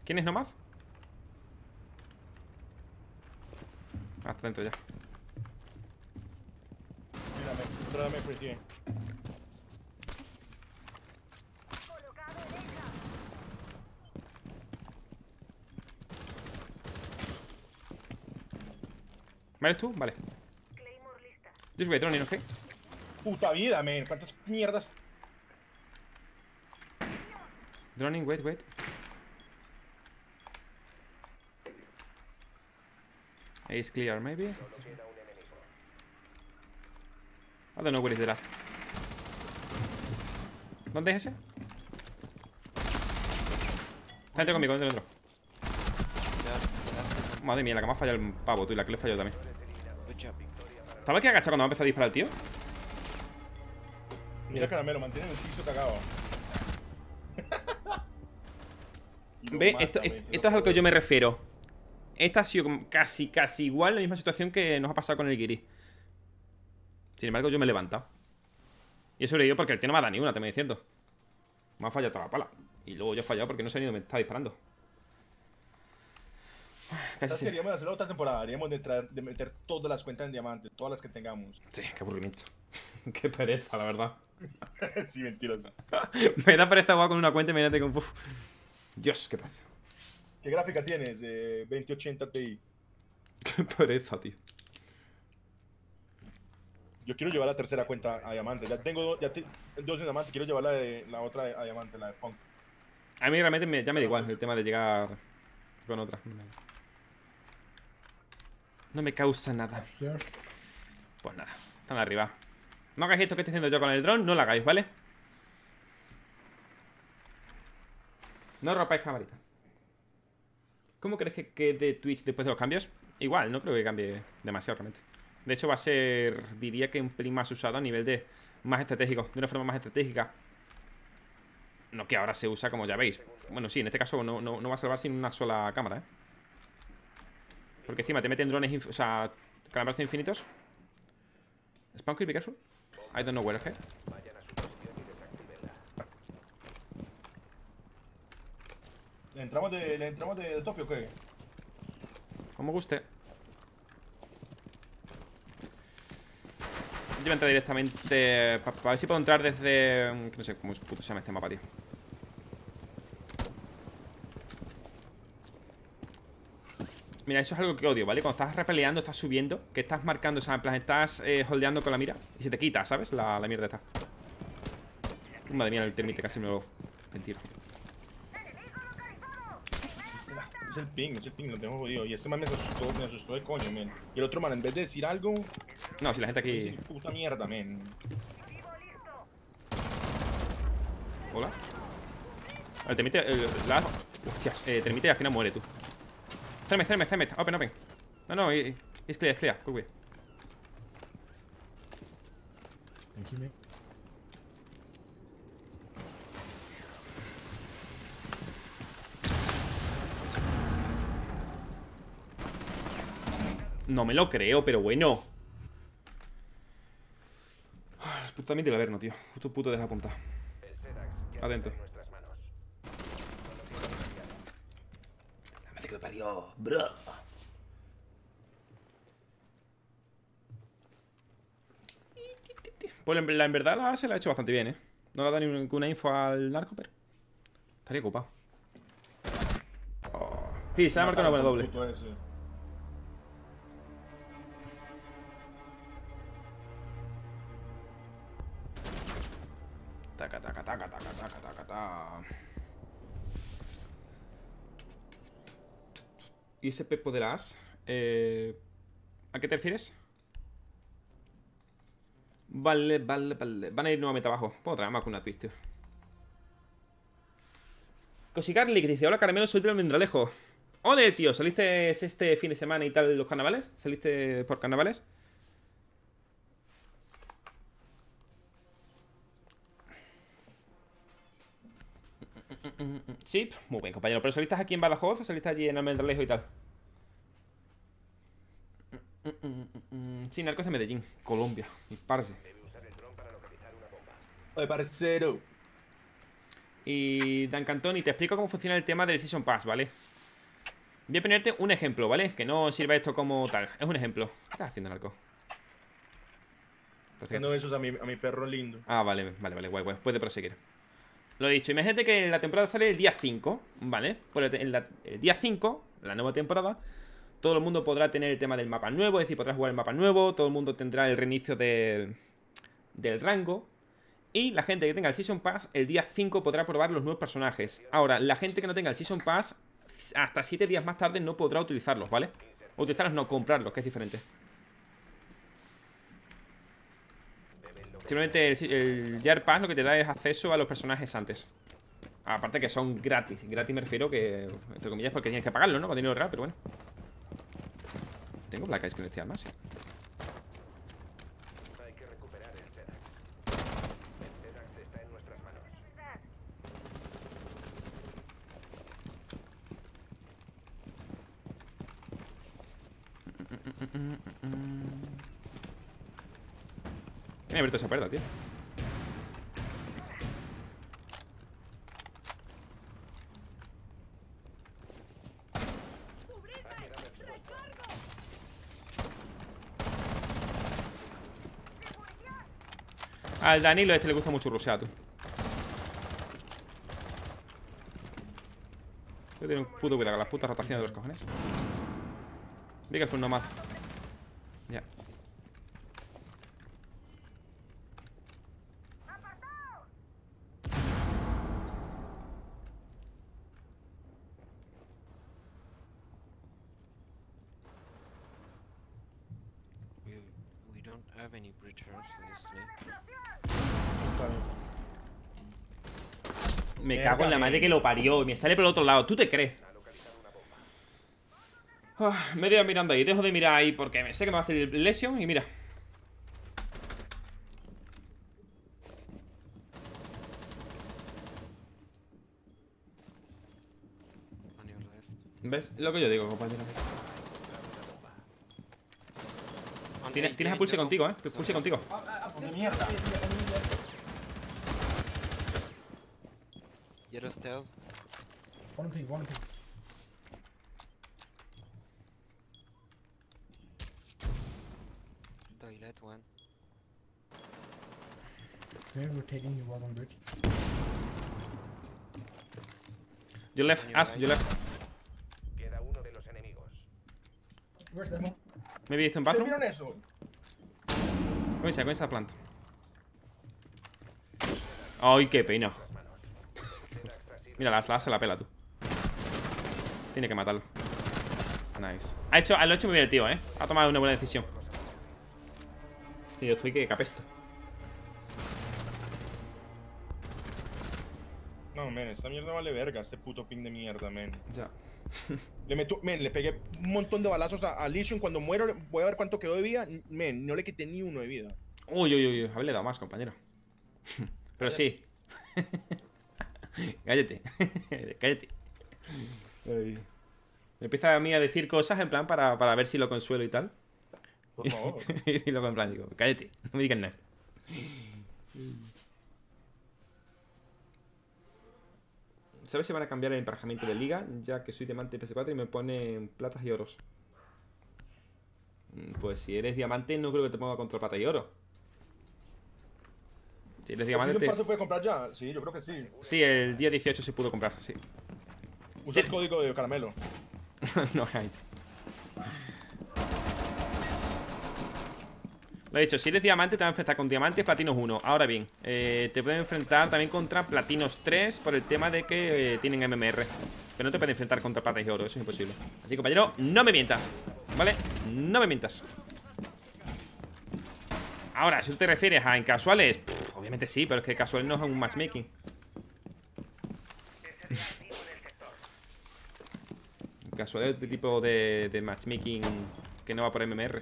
¿Quién es nomás? Ah, está dentro ya. Mírame, tráeme, pues ¿Vale tú? Vale. Just wait, droning, ¿ok? Puta vida, men. ¿Cuántas mierdas? Droning, wait, wait. Ace clear, maybe? I don't know where is the last. ¿Dónde es ese? Vente conmigo, dentro, dentro. Madre mía, la que me ha fallado el pavo, tú, y la que le he fallado también. ¿Sabes que agacha cuando me ha empezado a disparar el tío? Mira caramelo, mantiene el piso cagado. [laughs] Ve, esto, esto, es a lo que yo me refiero. Esta ha sido casi, casi igual la misma situación que nos ha pasado con el Giri. Sin embargo, yo me he levantado. Y he sobrevivido porque el tío no me ha dado ni una, también es cierto. Me ha fallado toda la pala. Y luego yo he fallado porque no sé ni dónde me está disparando. Casi ¿Sabes se... qué Deberíamos hacer otra temporada. Deberíamos de, traer- de meter todas las cuentas en diamante, todas las que tengamos. Sí, qué aburrimiento. [laughs] qué pereza, la verdad. [laughs] sí, mentiroso. [laughs] me da pereza jugar con una cuenta y imagínate con... Uf. Dios, qué pereza. ¿Qué gráfica tienes? Eh, 2080 Ti. Qué pereza, tío. Yo quiero llevar la tercera cuenta a diamante. Ya tengo do- ya te- dos en diamante. Quiero llevar la, de, la otra a diamante, la de Punk. A mí realmente me, ya me da igual el tema de llegar con otra. No me, causa nada. Pues nada, están arriba. No hagáis esto que estoy haciendo yo con el dron, no lo hagáis, ¿vale? No rompáis camarita. ¿Cómo crees que quede Twitch después de los cambios? Igual, no creo que cambie demasiado realmente. De hecho va a ser, diría que un pelín más usado a nivel de más estratégico, de una forma más estratégica. No que ahora se usa como ya veis. Bueno, sí, en este caso no, no, no va a salvar sin una sola cámara, ¿eh? Porque encima te meten drones, o sea, calambrazos infinitos. Spawn kill, be careful. I don't know where, okay? ¿Le entramos de, le entramos de, de tope o qué? Como guste. Yo voy a entrar directamente para ver si puedo entrar desde... mm, No sé cómo puto se llama este mapa, tío. Mira, eso es algo que odio, ¿vale? Cuando estás repeleando, estás subiendo, que estás marcando, o sea, en plan, estás eh, holdeando con la mira y se te quita, ¿sabes? La, la mierda esta. Madre mía, el termite casi me lo... Mentira. Es el ping, es el ping, lo tengo jodido. Y este man me asustó, me asustó de coño, men. Y el otro man, en vez de decir algo, No, si la gente aquí... dice puta mierda, men. Hola. El termite. El, la, hostias, eh, termite y al final muere tú. Cémet, cémet, cémet. Open, open. No, no, it's clear, it's clear. Good way. Thank you, mate. No me lo creo, pero bueno. También del Averno, tío. Justo puto deja apuntar. Atento. La madre que me parió, bro. Pues en, la- en verdad la se la ha hecho bastante bien, ¿eh? No le ha dado ninguna info al narco, pero... Estaría ocupado. Oh. Sí, se ha marcado una buena doble. Ese. Taca, taca, taca, taca, taca, taca, taca. ¿Y ese Pepo de las? Eh, ¿A qué te refieres? Vale, vale, vale. Van a ir nuevamente abajo. Puedo traer más con una twist, tío. Cosigarli que dice: Hola caramelo, soy del almendralejo. Ole, tío, ¿saliste este fin de semana y tal los carnavales? ¿Saliste por carnavales? Sí, muy bien, compañero. ¿Pero saliste aquí en Badajoz o saliste allí en Almendralejo y tal? Sí, Narcos de Medellín, Colombia. Mi parce. Oye, parcero. Y Dan Cantoni, te explico cómo funciona el tema del Season Pass, ¿vale? Voy a ponerte un ejemplo, ¿vale? Que no sirva esto como tal. Es un ejemplo. ¿Qué estás haciendo, Narco? Te- besos a mi, a mi perro lindo. Ah, vale, vale, vale, guay, guay. Puede proseguir. Lo he dicho, imagínate que la temporada sale el día 5, ¿vale? Pues el, la- el día 5, la nueva temporada, todo el mundo podrá tener el tema del mapa nuevo, es decir, podrá jugar el mapa nuevo, todo el mundo tendrá el reinicio del, del rango. Y la gente que tenga el Season Pass, el día 5 podrá probar los nuevos personajes. Ahora, la gente que no tenga el Season Pass, hasta 7 días más tarde no podrá utilizarlos, ¿vale? Utilizarlos, no, comprarlos, que es diferente. Simplemente el, el Year Pass lo que te da es acceso a los personajes antes. Aparte que son gratis. Gratis me refiero que, entre comillas, porque tienes que pagarlo, ¿no? Con dinero real, pero bueno. Tengo Black Ice con este arma, sí. Hay que recuperar [laughs] el Sedax. El Sedax está en nuestras manos. ¿Quién ha abierto esa puerta, tío? Al Danilo este le gusta mucho rusear, tú. Voy a un puto cuidado con las putas rotaciones de los cojones. Be careful, nomad. Ya. We, we don't have any Me cago en la madre que lo parió y me sale por el otro lado. ¿Tú te crees? Ah, me he ido mirando ahí. Dejo de mirar ahí porque me sé que me va a salir Lesion y mira. ¿Ves? Lo que yo digo, compañero. On Tienes, tienes a Pulse contigo, ¿eh? Pulse contigo. ¡De mierda! Yellow stairs. One ping, one ping. Toilet one. Maybe rotating, he was on bridge. You left, As, you left. Queda uno de los enemigos. Where's that one? Maybe it's in ¿Ustedes bathroom. vieron eso? Con esa planta. Ay, qué pena. Mira, la, la se la pela tú. Tiene que matarlo. Nice. Ha hecho, lo ha hecho muy bien el tío, ¿eh? Ha tomado una buena decisión. Sí, yo estoy que capesto. No, men, esta mierda vale verga, este puto ping de mierda, men. Ya. [laughs] Le meto, men, le pegué un montón de balazos a, a Lesion. Cuando muero, voy a ver cuánto quedó de vida. Men, no le quité ni uno de vida. Uy, uy, uy, haberle dado más, compañero. [laughs] Pero sí. [laughs] Cállate. Cállate. Ay. Me empieza a mí a decir cosas en plan para, para ver si lo consuelo y tal. Por favor. y luego en plan digo, cállate, no me digas nada. ¿Sabes si van a cambiar el emparejamiento de liga? Ya que soy diamante PS4 y me pone platas y oros. Mm, Pues si eres diamante no creo que te ponga contra plata y oro. Si eres ¿El diamante... Te- se puede comprar ya? Sí, yo creo que sí. Sí, el día 18 se pudo comprar, sí. Usa el código de caramelo. [laughs] no hay. Lo he dicho, si eres diamante te vas a enfrentar con diamantes platinos 1. Ahora bien, eh, te pueden enfrentar también contra platinos 3 por el tema de que eh, tienen MMR. Pero no te pueden enfrentar contra plata y oro, eso es imposible. Así, compañero, no me mientas. ¿Vale? No me mientas. Ahora, si tú te refieres a en casuales, obviamente sí, pero es que casual no es un matchmaking. [laughs] Casual es de tipo de, de matchmaking que no va por MMR.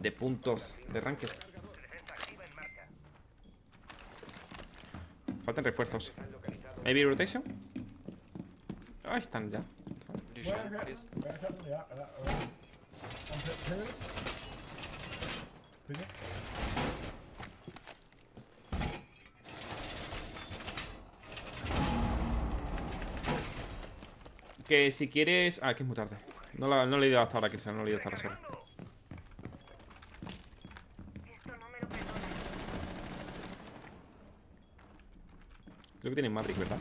De puntos de ranked. Faltan refuerzos. Maybe rotation. Ahí están ya. Que si quieres. Ah, que es muy tarde. No, la, no le he ido hasta ahora, que no le he ido hasta ahora solo. Creo que tienen Maverick, ¿verdad?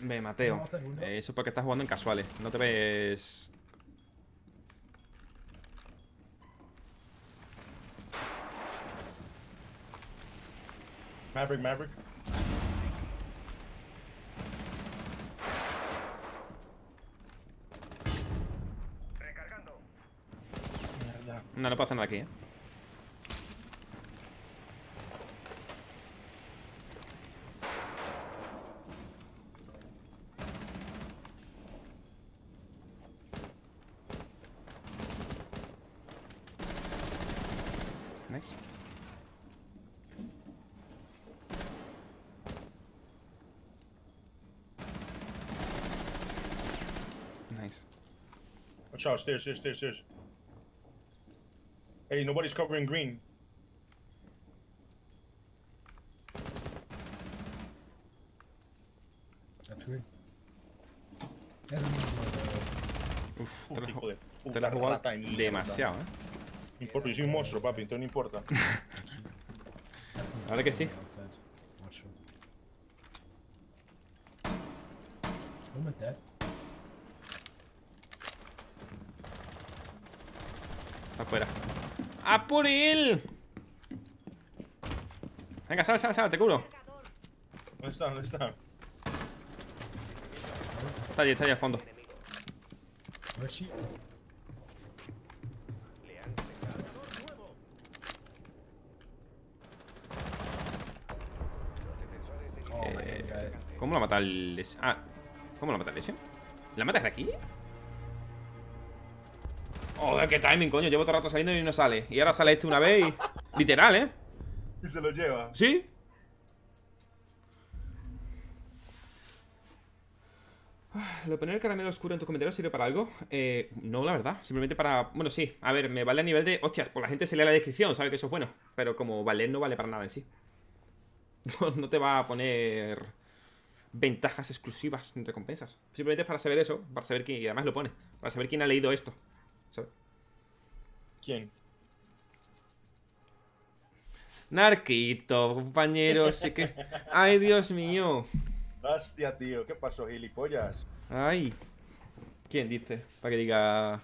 Ve, Mateo. Eh, eso es porque estás jugando en casuales. No te ves Maverick, Maverick. No, no puedo hacer nada aquí, eh. Nice. Nice. Watch out, stairs, stairs, stairs, stairs. Hey, nobody's covering green. That's a Uf, te la, de puta, te la has jugado demasiado, eh. No importa, yo soy un monstruo, papi, entonces no importa. [laughs] Ahora que sí. outside. Watch him. Almost dead. Está afuera. ¡A por él! Venga, sal, sal, sal, te curo. ¿Dónde está? ¿Dónde está? Está allí, está allí al fondo. She? Oh my Eh. ¿Cómo la mata el... Ah, ¿cómo la mata el ese? ¿La mata desde aquí? Joder, qué timing, coño. Llevo todo el rato saliendo y no sale. Y ahora sale este una vez y... [laughs] Literal, ¿eh? Y se lo lleva. ¿Sí? Ah, ¿Lo poner el caramelo oscuro en tus comentarios sirve para algo? Eh, no, la verdad. Simplemente para... Bueno, sí. A ver, me vale a nivel de... Hostias, por la gente se lee la descripción, sabe que eso es bueno. Pero como valer no vale para nada en sí. [laughs] No, te va a poner ventajas exclusivas en recompensas. Simplemente es para saber eso, para saber quién... Y además lo pone. Para saber quién ha leído esto. ¿Sabes? ¿Quién? Narquito, compañero, sé que... ¡Ay, Dios mío! Hostia, tío, ¿qué pasó, gilipollas? Ay. ¿Quién dice? Para que diga.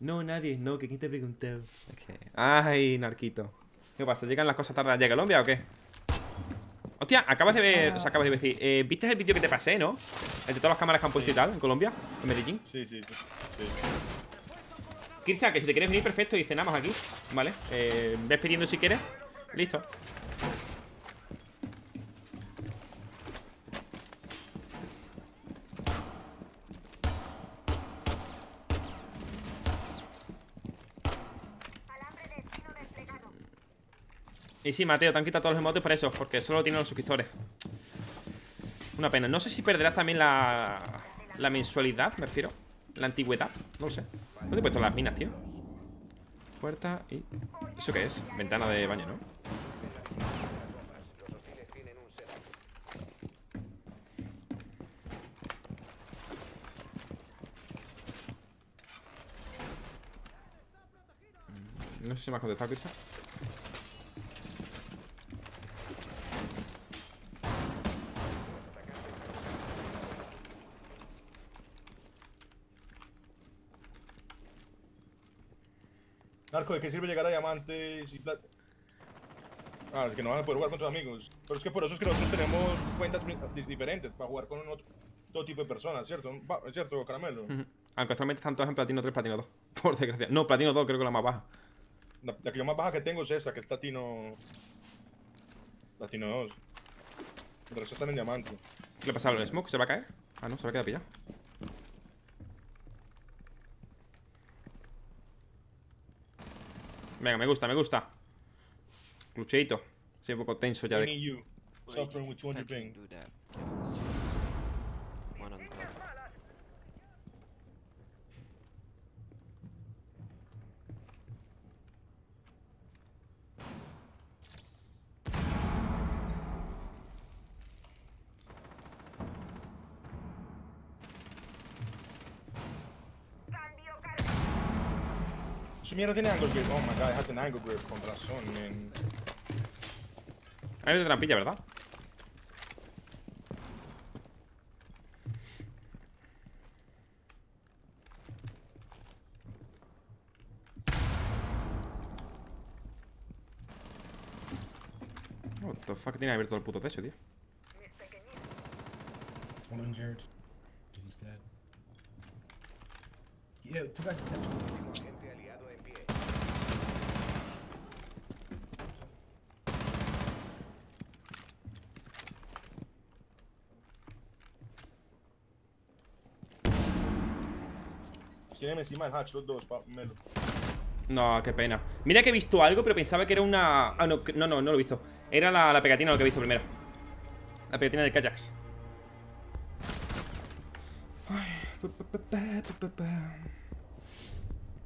No, nadie, no, que quién te preguntó. Que- Ay, narquito. ¿Qué pasa? ¿Llegan las cosas tarde allá a Colombia o qué? Hostia, acabas de ver. O sea, acabas de decir. eh, ¿Viste el vídeo que te pasé, no? El de todas las cámaras que han puesto y tal en Colombia, en Medellín. Sí, sí, sí. sí. Kirsa, que si te quieres venir, perfecto, y cenamos aquí, ¿vale? Eh, ves pidiendo si quieres. Listo. Y sí, Mateo, te han quitado todos los emotes por eso, porque solo tienen los suscriptores. Una pena. No sé si perderás también la, la mensualidad, me refiero. La antigüedad, no lo sé. ¿Dónde he puesto las minas, tío? Puerta y... ¿Eso qué es? Ventana de baño, ¿no? Mm, No sé si me has contestado, Krista. Narco, ¿de qué sirve llegar a diamantes y plata? Ah, es que no van a poder jugar con tus amigos. Pero es que por eso es que nosotros tenemos cuentas di- diferentes para jugar con otro, todo tipo de personas, ¿cierto? ¿Es cierto, Caramelo? Aunque actualmente están todos en platino 3, platino 2. [laughs] Por desgracia. No, platino 2 creo que es la más baja. La, la que yo más baja que tengo es esa, que es Platino... Platino 2. El resto están en diamante. ¿Qué le pasa al Smoke? ¿Se va a caer? Ah, no, se va a quedar pillado. Venga, me gusta, me gusta. Clucheito. Sí, un poco tenso ya de... Su mierda tiene angle grip. Oh my god, has an angle grip. Con razón, man. Hay una trampilla, ¿verdad? What the fuck tiene abierto el puto techo, tío. One injured. He's dead. Yo, two guys Tienen encima del hatch los dos, pa, Melo. No, qué pena. Mira que he visto algo, pero pensaba que era una... Ah, no, no, no, no lo he visto. Era la, la pegatina lo que he visto primero. La pegatina del kayaks.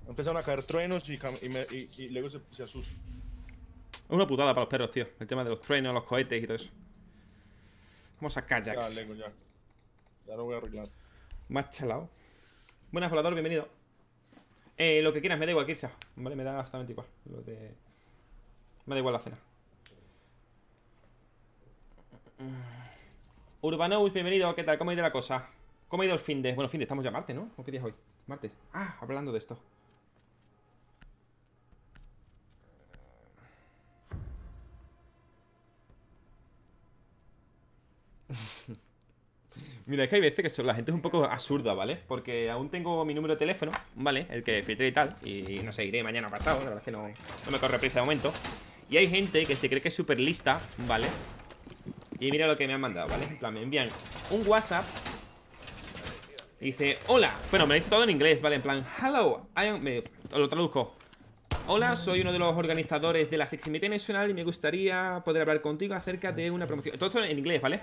Empezaron a caer truenos y, y, me- y- y luego se, se asustan. Es una putada para los perros, tío. El tema de los truenos, los cohetes y todo eso. Vamos a Ya, kayaks. Lego, ya. Ya lo voy a arreglar. Más chalado. Buenas, volador, bienvenido. Eh, lo que quieras, me da igual, Kirsa. Vale, me da exactamente igual. Lo de... Me da igual la cena. Urbanous, bienvenido. ¿Qué tal? ¿Cómo ha ido la cosa? ¿Cómo ha ido el fin de? Bueno, fin de, estamos ya martes, ¿no? ¿O qué día es hoy? Martes. Ah, hablando de esto. Mira, es que hay veces que la gente es un poco absurda, ¿vale? Porque aún tengo mi número de teléfono, ¿vale? El que filtré y tal. Y no sé, iré mañana pasado, la verdad es que no, no me corre prisa de momento. Y hay gente que se cree que es súper lista, ¿vale? Y mira lo que me han mandado, ¿vale? En plan, me envían un WhatsApp. Y dice, hola. Bueno, me lo dice todo en inglés, ¿vale? En plan, hello. I am... me- lo traduzco. Hola, soy uno de los organizadores de la Sexy Meet National y me gustaría poder hablar contigo acerca de una promoción. Todo esto en inglés, ¿vale?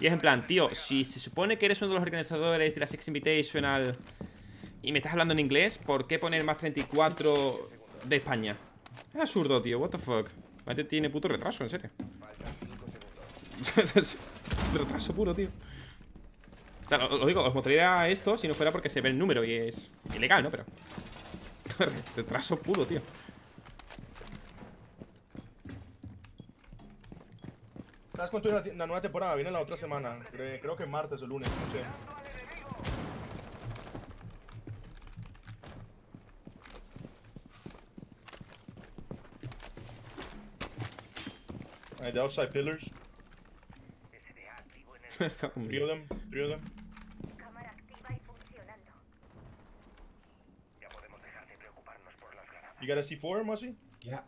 Y es en plan, tío, si se supone que eres uno de los organizadores de la Sex Invitational y me estás hablando en inglés, ¿por qué poner más 34 de España? Es absurdo, tío, what the fuck. La gente tiene puto retraso, en serio. [laughs] retraso puro, tío. Lo, lo digo, os mostraría esto si no fuera porque se ve el número y es ilegal, ¿no? Pero. [laughs] retraso puro, tío. ¿Sabes cuánto es la, la nueva temporada? Viene la otra semana. Cre- creo que martes o lunes, no sé. Alright, the outside pillars. [laughs] Three of them. Three of them. You got a C4, Mossy? Yeah.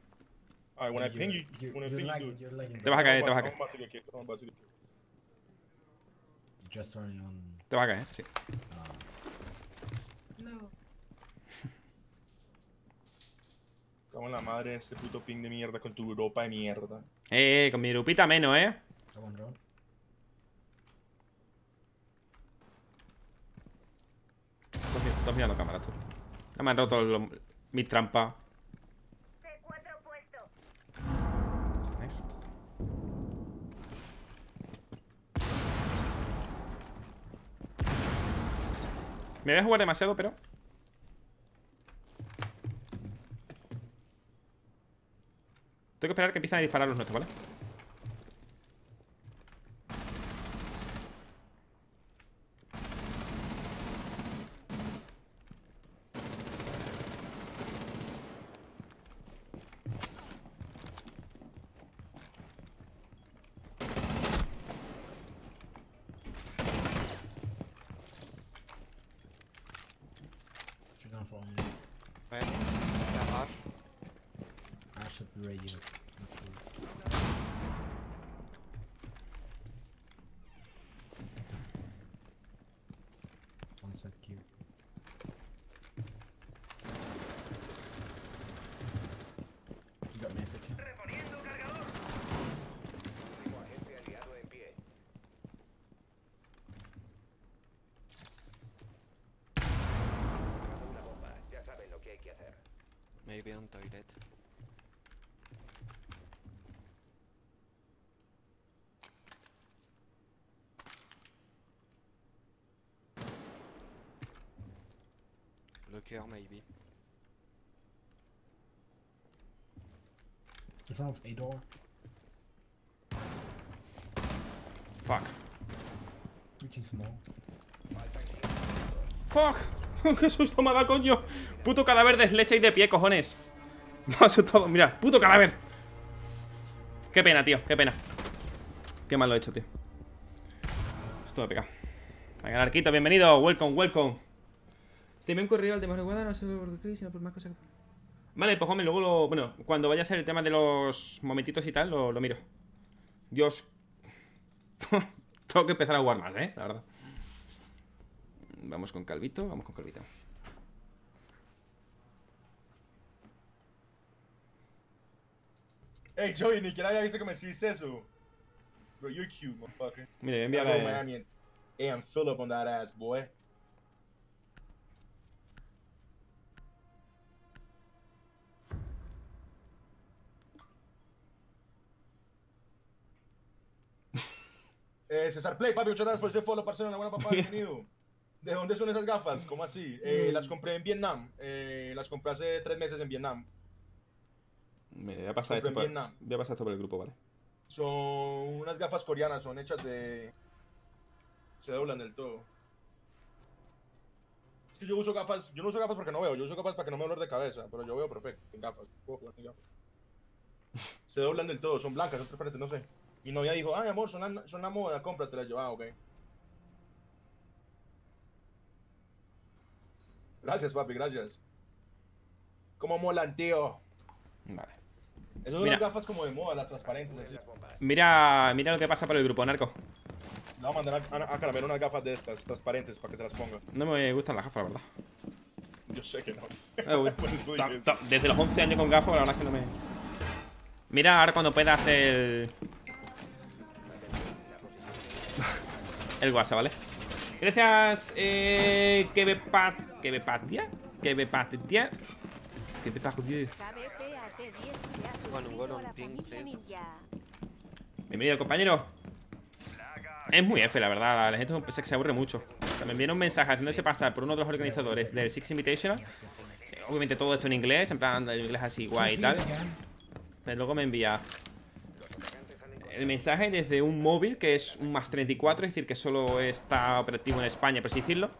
Alright, when I ping you, you're- when I ping you, you're lagging, Te vas a caer, te vas a caer. Just running on. Te vas a caer, sí. No. [laughs] Cago en la madre este puto ping de mierda con tu Europa de mierda. Eh, con mi grupita menos, ¿eh? Come on, drone. Estás mi- estás mirando cámara, tú. Ya me han roto lo- mi trampa. C4 puesto. Nice. Me voy a jugar demasiado, pero... Tengo que esperar que empiecen a disparar los nuestros, ¿vale? You're gonna fall in. Ouais. La hache. I should be radio. One set Q. You got Mesa Q. Agente aliado en pie. Una bomba. Ya saben lo que hay que hacer. Maybe on toilet. Maybe. In front of a door. Fuck. Reaching small. ¡Fuck! [laughs] ¡Qué susto me ha dado, coño! Puto cadáver de leche y de pie, cojones. [laughs] Me ha asustado. Mira, puto cadáver. Qué pena, tío, qué pena. Qué mal lo he hecho, tío. Esto me ha pegado. Venga, Arquito, bienvenido. Welcome, welcome. Un correo al de marihuana, no sé por qué, sino por más cosas. Vale, pues hombre, luego lo. Bueno, cuando vaya a hacer el tema de los momentitos y tal, lo, lo miro. Dios. [laughs] Tengo que empezar a jugar más, eh, la verdad. Vamos con Calvito, vamos con Calvito. Hey, Joey, ni siquiera había visto que me escribiste eso. Bro, you're cute, motherfucker. Mire, to envíame. Miami and, and on that ass, boy. Eh, César Play, papi, muchas gracias por ese follow, parcero, una buena papá, [laughs] bienvenido. ¿De dónde son esas gafas? ¿Cómo así? Eh, las compré en Vietnam. Eh, las compré hace tres meses en Vietnam. Mire, voy a pasar esto por, voy a pasar esto por el grupo, ¿vale? Son unas gafas coreanas, son hechas de... Se doblan del todo. Es que yo uso gafas, yo no uso gafas porque no veo, yo uso gafas para que no me dolor de cabeza, pero yo veo perfecto en gafas. puedo jugar sin gafas. Se doblan del todo, son blancas, son transparentes, no sé. Mi novia dijo, ay amor, son la, son la moda, cómpratelas. Yo, ah, ok. Gracias, papi, gracias. ¿Cómo molan, tío? Vale. Esas son las gafas como de moda, las transparentes. Mira, mira lo que pasa por el grupo, Narco. Le voy a mandar a, a, a Caramelo unas gafas de estas, transparentes, para que se las ponga. No me gustan las gafas, la verdad. Yo sé que no. Eh, [laughs] ta- Desde los 11 años con gafas, la verdad es que no me. Mira ahora cuando puedas el. El WhatsApp, ¿vale? Gracias, eh. Que me pat. Que me patia. Que me patia. Que te patia. KBPAT10 se ha Bueno, suscrito bueno, a la ping, familia please. ninja. Bienvenido, compañero. Es muy F, la verdad. La gente se, se aburre mucho. Me enviaron un mensaje haciéndose pasar por uno de los organizadores del Six Invitational. Eh, Obviamente todo esto en inglés, en plan, el inglés así guay y tal. Pero luego me envía el mensaje desde un móvil que es un más 34, es decir, que solo está operativo en España, por así decirlo.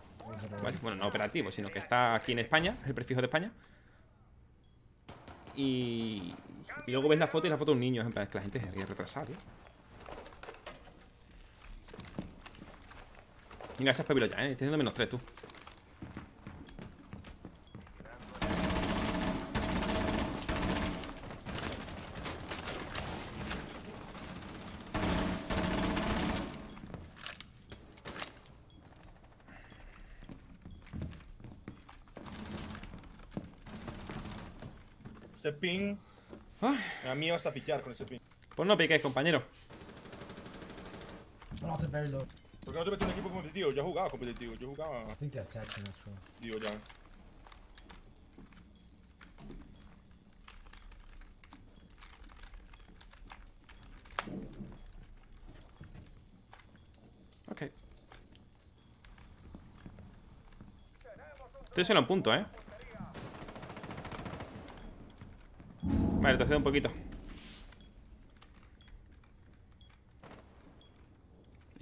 Bueno, no operativo, sino que está aquí en España, es el prefijo de España. Y, luego ves la foto y la foto de un niño, en plan, que la gente se ríe retrasada, tío. Venga, ese espabilo ya, eh. Estoy haciendo menos 3 tú. Este ping. Mí hasta piquear con ese ping. Pues no piques, compañero. Well, not a very low. ¿Por qué no te metes en un equipo competitivo? Yo jugaba competitivo, yo jugaba. I think that's actually not true. Digo ya. Ok. Estoy solo en punto, ¿eh? Vale, te cedo un poquito.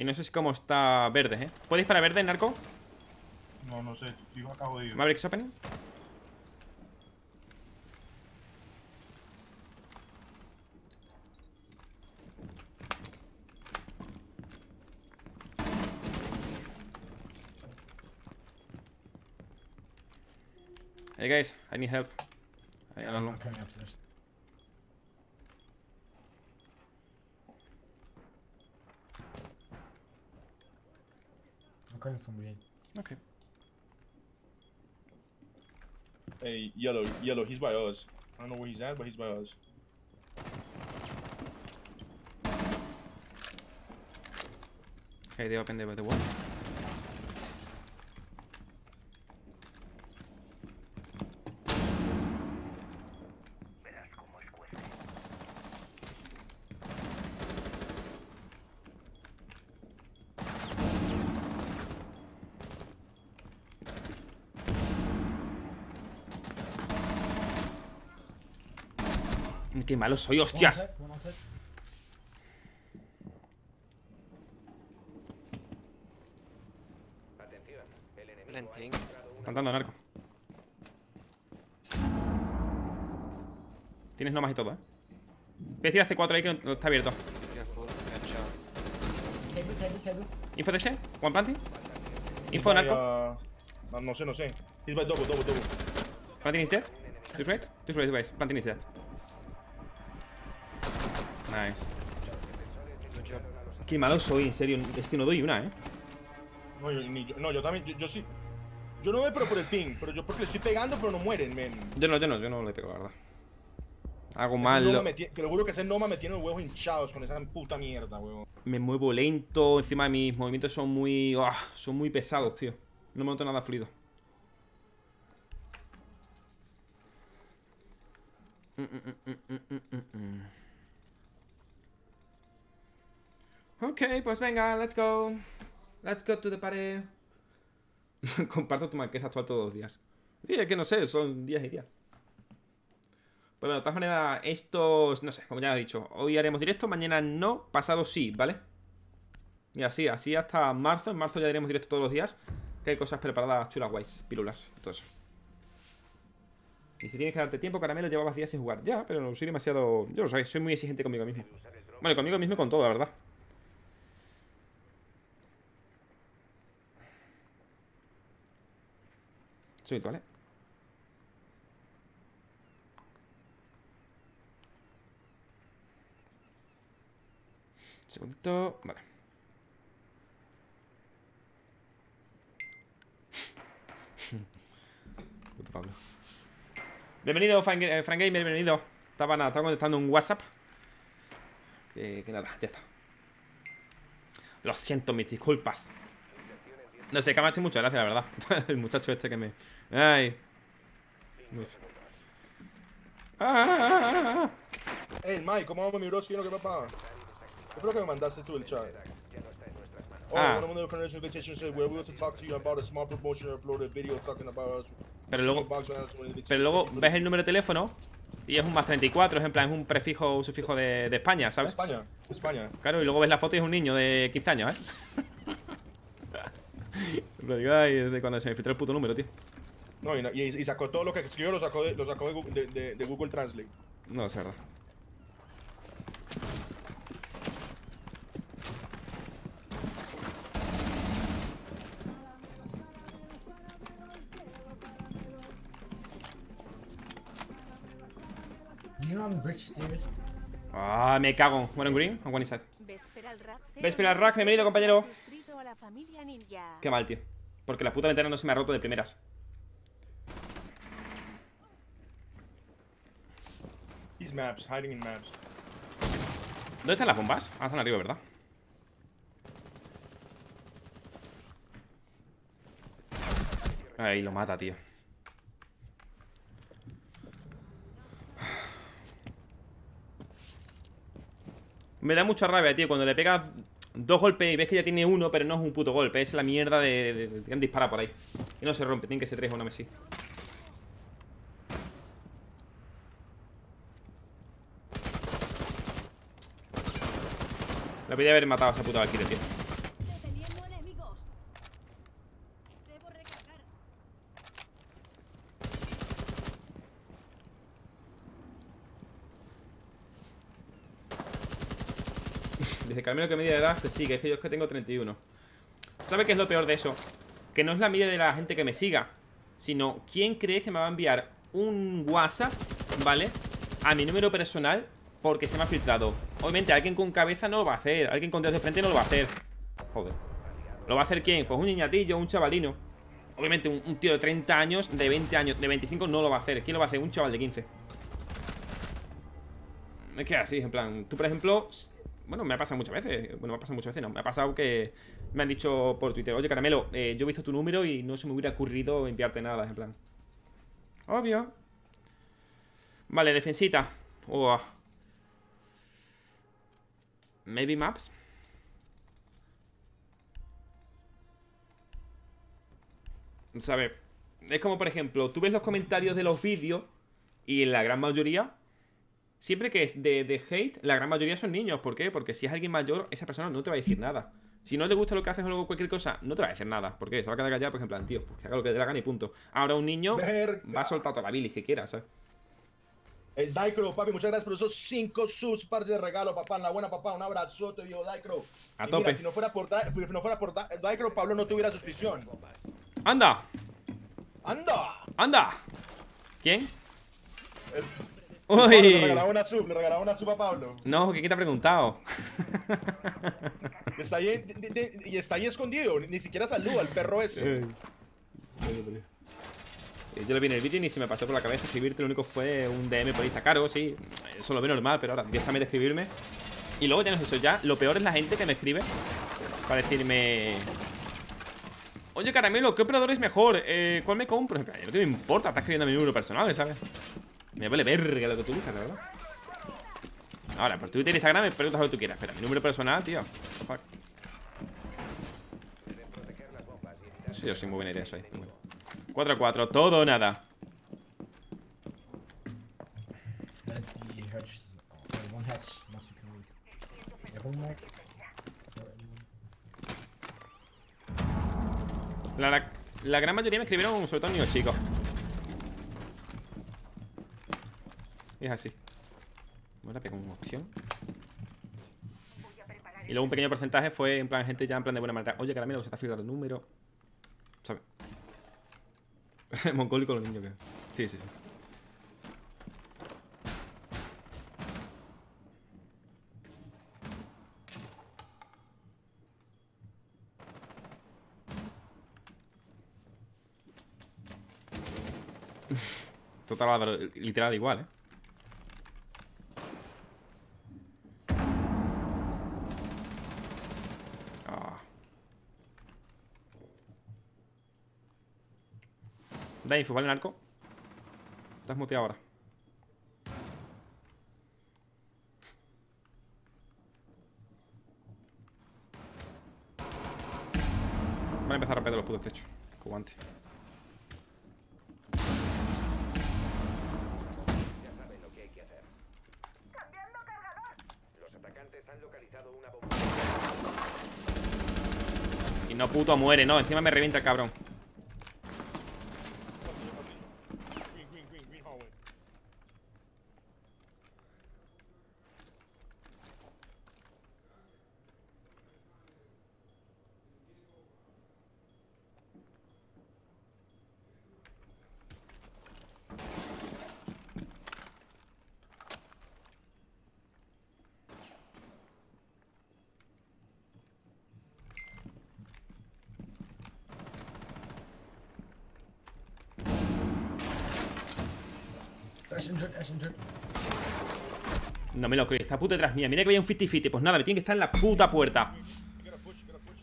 No sé si cómo está verde, ¿eh? ¿Puedes para verde, narco? No, no sé, fijo acá jodido. Mavericks Opening. Hey guys, I need help. I don't know. Coming upstairs. I'm from green. Okay. Hey, yellow, yellow, he's by us. I don't know where he's at, but he's by us. Okay, they open the, the wall. Qué malo soy, hostias. Plantando, narco. Tienes nomas y todo, ¿eh? Voy a tirar C4 ahí que no, no está abierto. Info de ese, one planting. Info narco. Vaya- ah, No sé, no sé. He's by double, double, double. Planting is dead. Two right? Two right, two right. Planting is dead. Nice. Qué malo soy, en serio. Es que no doy una, eh. No, yo, ni yo, no, yo también, yo, yo sí. Yo no voy pero por el ping, pero yo porque le estoy pegando, pero no mueren, men. Yo no, yo no, yo no le pego, la verdad. Hago mal. Me te lo juro que ese Noma me tiene los huevos hinchados con esa puta mierda, huevón. Me muevo lento. Encima mis movimientos son muy. ah, son muy pesados, tío. No me noto nada fluido. Mm, mm, mm, Ok, pues venga, let's go. Let's go to the party. [laughs] Comparto tu marquesa actual todos los días. Sí, es que no sé, son días y días. Pues bueno, de todas maneras, estos, no sé, como ya he dicho, hoy haremos directo, mañana no, pasado sí, ¿vale? Y así, así hasta marzo, en marzo ya haremos directo todos los días, que hay cosas preparadas chulas, guays, pirulas, todo eso. Y si tienes que darte tiempo, caramelo, llevabas días sin jugar. Ya, pero no soy demasiado, yo lo sé, soy muy exigente conmigo mismo. Bueno, conmigo mismo y con todo, la verdad. Soy ¿vale? Segundito. Vale. [laughs] Puto Pablo. Bienvenido, Frank, eh, bienvenido. Estaba, nada, estaba contestando un WhatsApp. Que, que nada, ya está. Lo siento, mis disculpas. No sé, que me ha hecho mucha gracia, la verdad. [laughs] El muchacho este que me. Ay. Uf. Ah. Hey, Mike, ¿cómo vamos, mi bro? ¿Qué papá? Yo creo que me mandaste tú el chat. Ah. Pero luego, pero luego ves el número de teléfono y es un más 34, es en plan, es un prefijo o sufijo de, de España, ¿sabes? España, España. Claro, y luego ves la foto y es un niño de 15 años, ¿eh? Lo digo desde cuando se me filtró el puto número, tío. No, y, y, y sacó todo lo que escribió, lo sacó de, lo sacó de, Google- de, de- de Google Translate. No, es verdad. You on bridge stairs? Ah, me cago. Bueno, en green, on one inside. Vesperal Rack, bienvenido, compañero. A la familia ninja. Qué mal, tío. Porque la puta ventana no se me ha roto de primeras. These maps, hiding in maps. ¿Dónde están las bombas? Ah, están arriba, ¿verdad? Ahí lo mata, tío. [sighs] Me da mucha rabia, tío, cuando le pegas dos golpes y ves que ya tiene uno, pero no es un puto golpe. Es la mierda de, de, que han disparado por ahí. Y no se rompe, tiene que ser tres o una Messi. La podía haber matado a esa puta Valkyrie, tío. Deteniendo enemigos. Debo recargar. Dice Carmelo que media de edad te sigue, es que yo es que tengo 31. ¿Sabe qué es lo peor de eso? Que no es la media de la gente que me siga, sino quién cree que me va a enviar un WhatsApp, ¿vale? A mi número personal porque se me ha filtrado. Obviamente alguien con cabeza no lo va a hacer, alguien con dedos de frente no lo va a hacer. Joder. ¿Lo va a hacer quién? Pues un niñatillo, un chavalino. Obviamente un, tío de 30 años, de 20 años, de 25 no lo va a hacer. ¿Quién lo va a hacer? Un chaval de 15. Es que así, en plan, tú por ejemplo, bueno, me ha pasado muchas veces, bueno, me ha pasado muchas veces, no, me ha pasado que me han dicho por Twitter, oye Caramelo, eh, yo he visto tu número y no se me hubiera ocurrido enviarte nada, en plan. Obvio. Vale, defensita. Maybe maps. ¿Sabes? Es como, por ejemplo, tú ves los comentarios de los vídeos y en la gran mayoría Siempre que es de, de hate, la gran mayoría son niños. ¿Por qué? Porque si es alguien mayor, esa persona no te va a decir nada. Si no le gusta lo que haces o luego cualquier cosa, no te va a decir nada. ¿Por qué? Se va a quedar callado, por ejemplo, tío, pues que haga lo que le dé la gana y punto. Ahora un niño Verga. va a soltar toda la bilis que quiera, ¿sabes? El Dicro, papi, muchas gracias por esos 5 subs, parte de regalo, papá. En la buena, papá. Un abrazote, viejo Dicro. A Y tope. Mira, si no fuera por, si no fuera por Dicro, Pablo no tuviera suscripción. ¡Anda! ¡Anda! ¡Anda! ¿Quién? [laughs] Pablo, Le ¡Uy! regalaba una sub, le regalaba una sub a Pablo. No, ¿quién te ha preguntado? Y [laughs] está ahí, de- de- de- y está ahí escondido. Ni, siquiera saluda al perro ese. Eh, Yo lo vi en el vídeo y ni se me pasó por la cabeza escribirte, lo único fue un DM por Insta. Claro, sí, eso lo veo normal, pero ahora directamente escribirme. Y luego ya no es eso, ya lo peor es la gente que me escribe para decirme... Oye, Caramelo, ¿qué operador es mejor? Eh, ¿Cuál me compro? No te me importa, estás escribiendo mi número personal, ¿sabes? Me vale verga lo que tú elijas, la verdad. Ahora, por Twitter e Instagram me preguntas lo que tú quieras, pero mi número personal, tío. Fuck. Sé yo soy muy buena idea eso ahí. pero bueno. 4 a 4, todo o nada. La, la gran mayoría me escribieron, sobre todo niños chicos. Es así. Voy a pegar una opción. Y luego un pequeño porcentaje fue en plan gente ya en plan de buena manera. Oye, caramelo, se te ha el número. ¿Sabes? [laughs] Mongólico los niños que. Sí, sí, sí. [laughs] Total, literal igual, ¿eh? Da info, ¿vale, narco? Estás muteado ahora. Van a empezar a romper los putos techos. Como antes. Y no puto muere, no. Encima me revienta el cabrón. No me lo creo. Está puta detrás mía. Mira que había un 50-50. Pues nada, me tiene que estar en la puta puerta. You gotta push, you gotta push.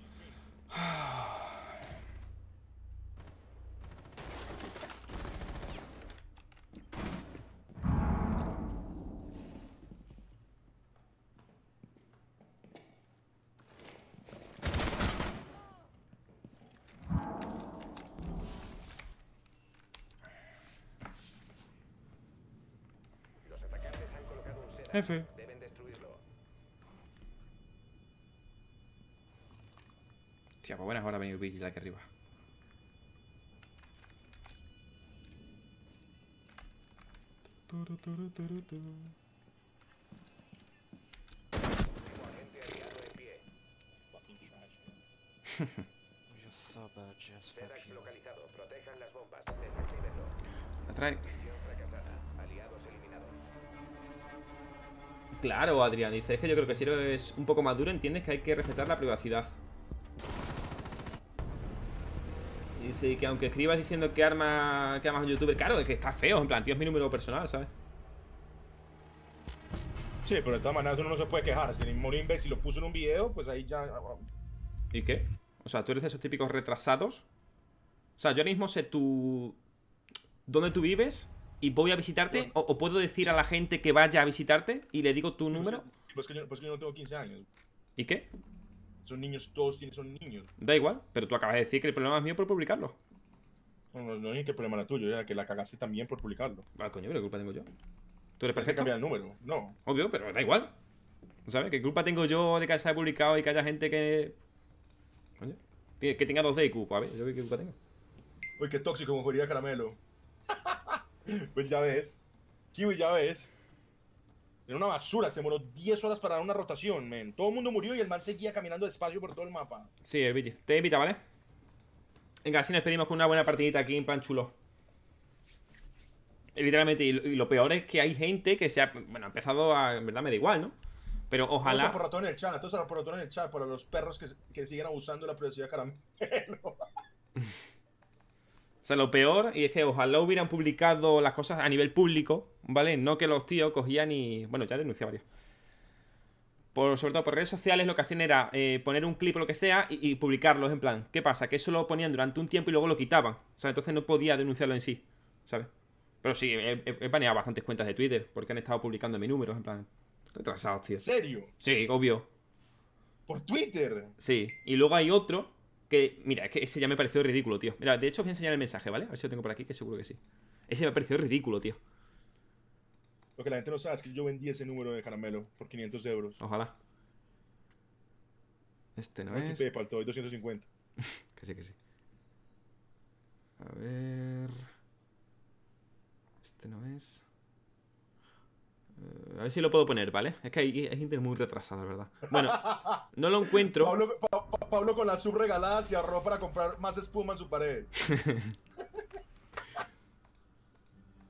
Los atacantes han colocado un setup. Jefe. Deben destruirlo. Tía, pues buenas horas venir Vigil aquí arriba. Agente [laughs] aliado Claro, Adrián. Dice, es que yo creo que si eres un poco más duro, entiendes que hay que respetar la privacidad. Y dice que aunque escribas diciendo que arma que armas a un youtuber, claro, es que está feo. En plan, tío, es mi número personal, ¿sabes? Sí, pero de todas maneras uno no se puede quejar. Si el mismo imbécil lo puso en un video, pues ahí ya. ¿Y qué? O sea, tú eres de esos típicos retrasados. O sea, yo ahora mismo sé tu. dónde tú vives y voy a visitarte. O, o puedo decir a la gente que vaya a visitarte y le digo tu número. Pues que yo, pues que yo no tengo 15 años. ¿Y qué? Son niños, todos tienen, son niños. Da igual, pero tú acabas de decir que el problema es mío por publicarlo. No, no, no dije que el problema era tuyo, era que la cagaste también por publicarlo. Ah, coño, pero ¿qué culpa tengo yo? ¿Tú eres perfecto? cambiar el número, no. Obvio, pero da igual. ¿Sabes? ¿Qué culpa tengo yo de que se haya publicado y que haya gente que. Coño. Que que tenga 2 de IQ, pues a ver, yo qué culpa tengo. Uy, qué tóxico, como diría Caramelo. [laughs] [laughs] pues ya ves. Kiwi, ya ves. Era una basura, se demoró 10 horas para dar una rotación, men. Todo el mundo murió y el man seguía caminando despacio por todo el mapa. Sí, el Vigi. Te invita, ¿vale? Venga, así nos despedimos con una buena partidita aquí en plan chulo. Literalmente, y lo, y lo peor es que hay gente que se ha. Bueno, ha empezado a. En verdad me da igual, ¿no? Pero Todos ojalá. por ratón en el chat, todos por ratón en el chat para los perros que, que siguen abusando de la privacidad caramelo. [laughs] O sea, lo peor, y es que ojalá hubieran publicado las cosas a nivel público, ¿vale? No que los tíos cogían y. Bueno, ya denuncié varios. Por, sobre todo por redes sociales lo que hacían era eh, poner un clip o lo que sea y, y publicarlos en plan. ¿Qué pasa? Que eso lo ponían durante un tiempo y luego lo quitaban. O sea, entonces no podía denunciarlo en sí, ¿sabes? Pero sí, he, he- he baneado bastantes cuentas de Twitter porque han estado publicando mis números, en plan. Retrasados, tío. ¿En serio? Sí, obvio. Por Twitter. Sí, y luego hay otro que, mira, es que ese ya me pareció ridículo, tío. Mira, de hecho os voy a enseñar el mensaje, ¿vale? A ver si lo tengo por aquí, que seguro que sí. Ese me pareció ridículo, tío. Lo que la gente no sabe es que yo vendí ese número de caramelo por 500 euros. Ojalá. Este no Aquí es. PayPal, te doy 250. [laughs] Que sí, que sí. A ver. Este no es. Eh, a ver si lo puedo poner, ¿vale? Es que hay, hay gente muy retrasada, verdad. Bueno, [laughs] no lo encuentro. Pablo, Pa- Pa- Pablo con la sub regalada se ahorró para comprar más espuma en su pared. [laughs]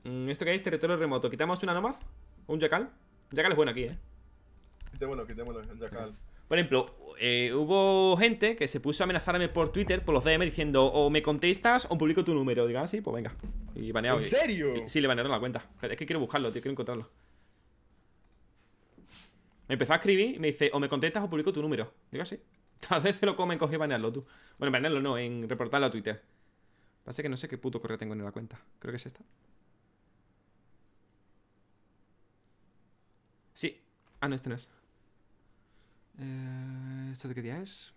Mm, ¿Esto qué es? Territorio remoto. ¿Quitamos una nomad? ¿O un jackal? Jackal es bueno aquí, ¿eh? Quitémoslo, quitémoslo. Por ejemplo, eh, hubo gente que se puso a amenazarme por Twitter, por los DM, diciendo o me contestas o publico tu número. Digo, ah, sí, pues venga. Y baneado. ¿En serio? y- sí, le banearon la cuenta. Es que quiero buscarlo, tío, quiero encontrarlo. Me empezó a escribir y me dice, o me contestas o publico tu número. Digo, "Ah, sí. [laughs] Tal vez se lo comen, cogí y banearlo tú. Bueno, banearlo no, en reportarlo a Twitter. Pasa que no sé qué puto correo tengo en la cuenta. Creo que es esta. Sí. Ah, no, este no es. Eh, ¿Esto de qué día es?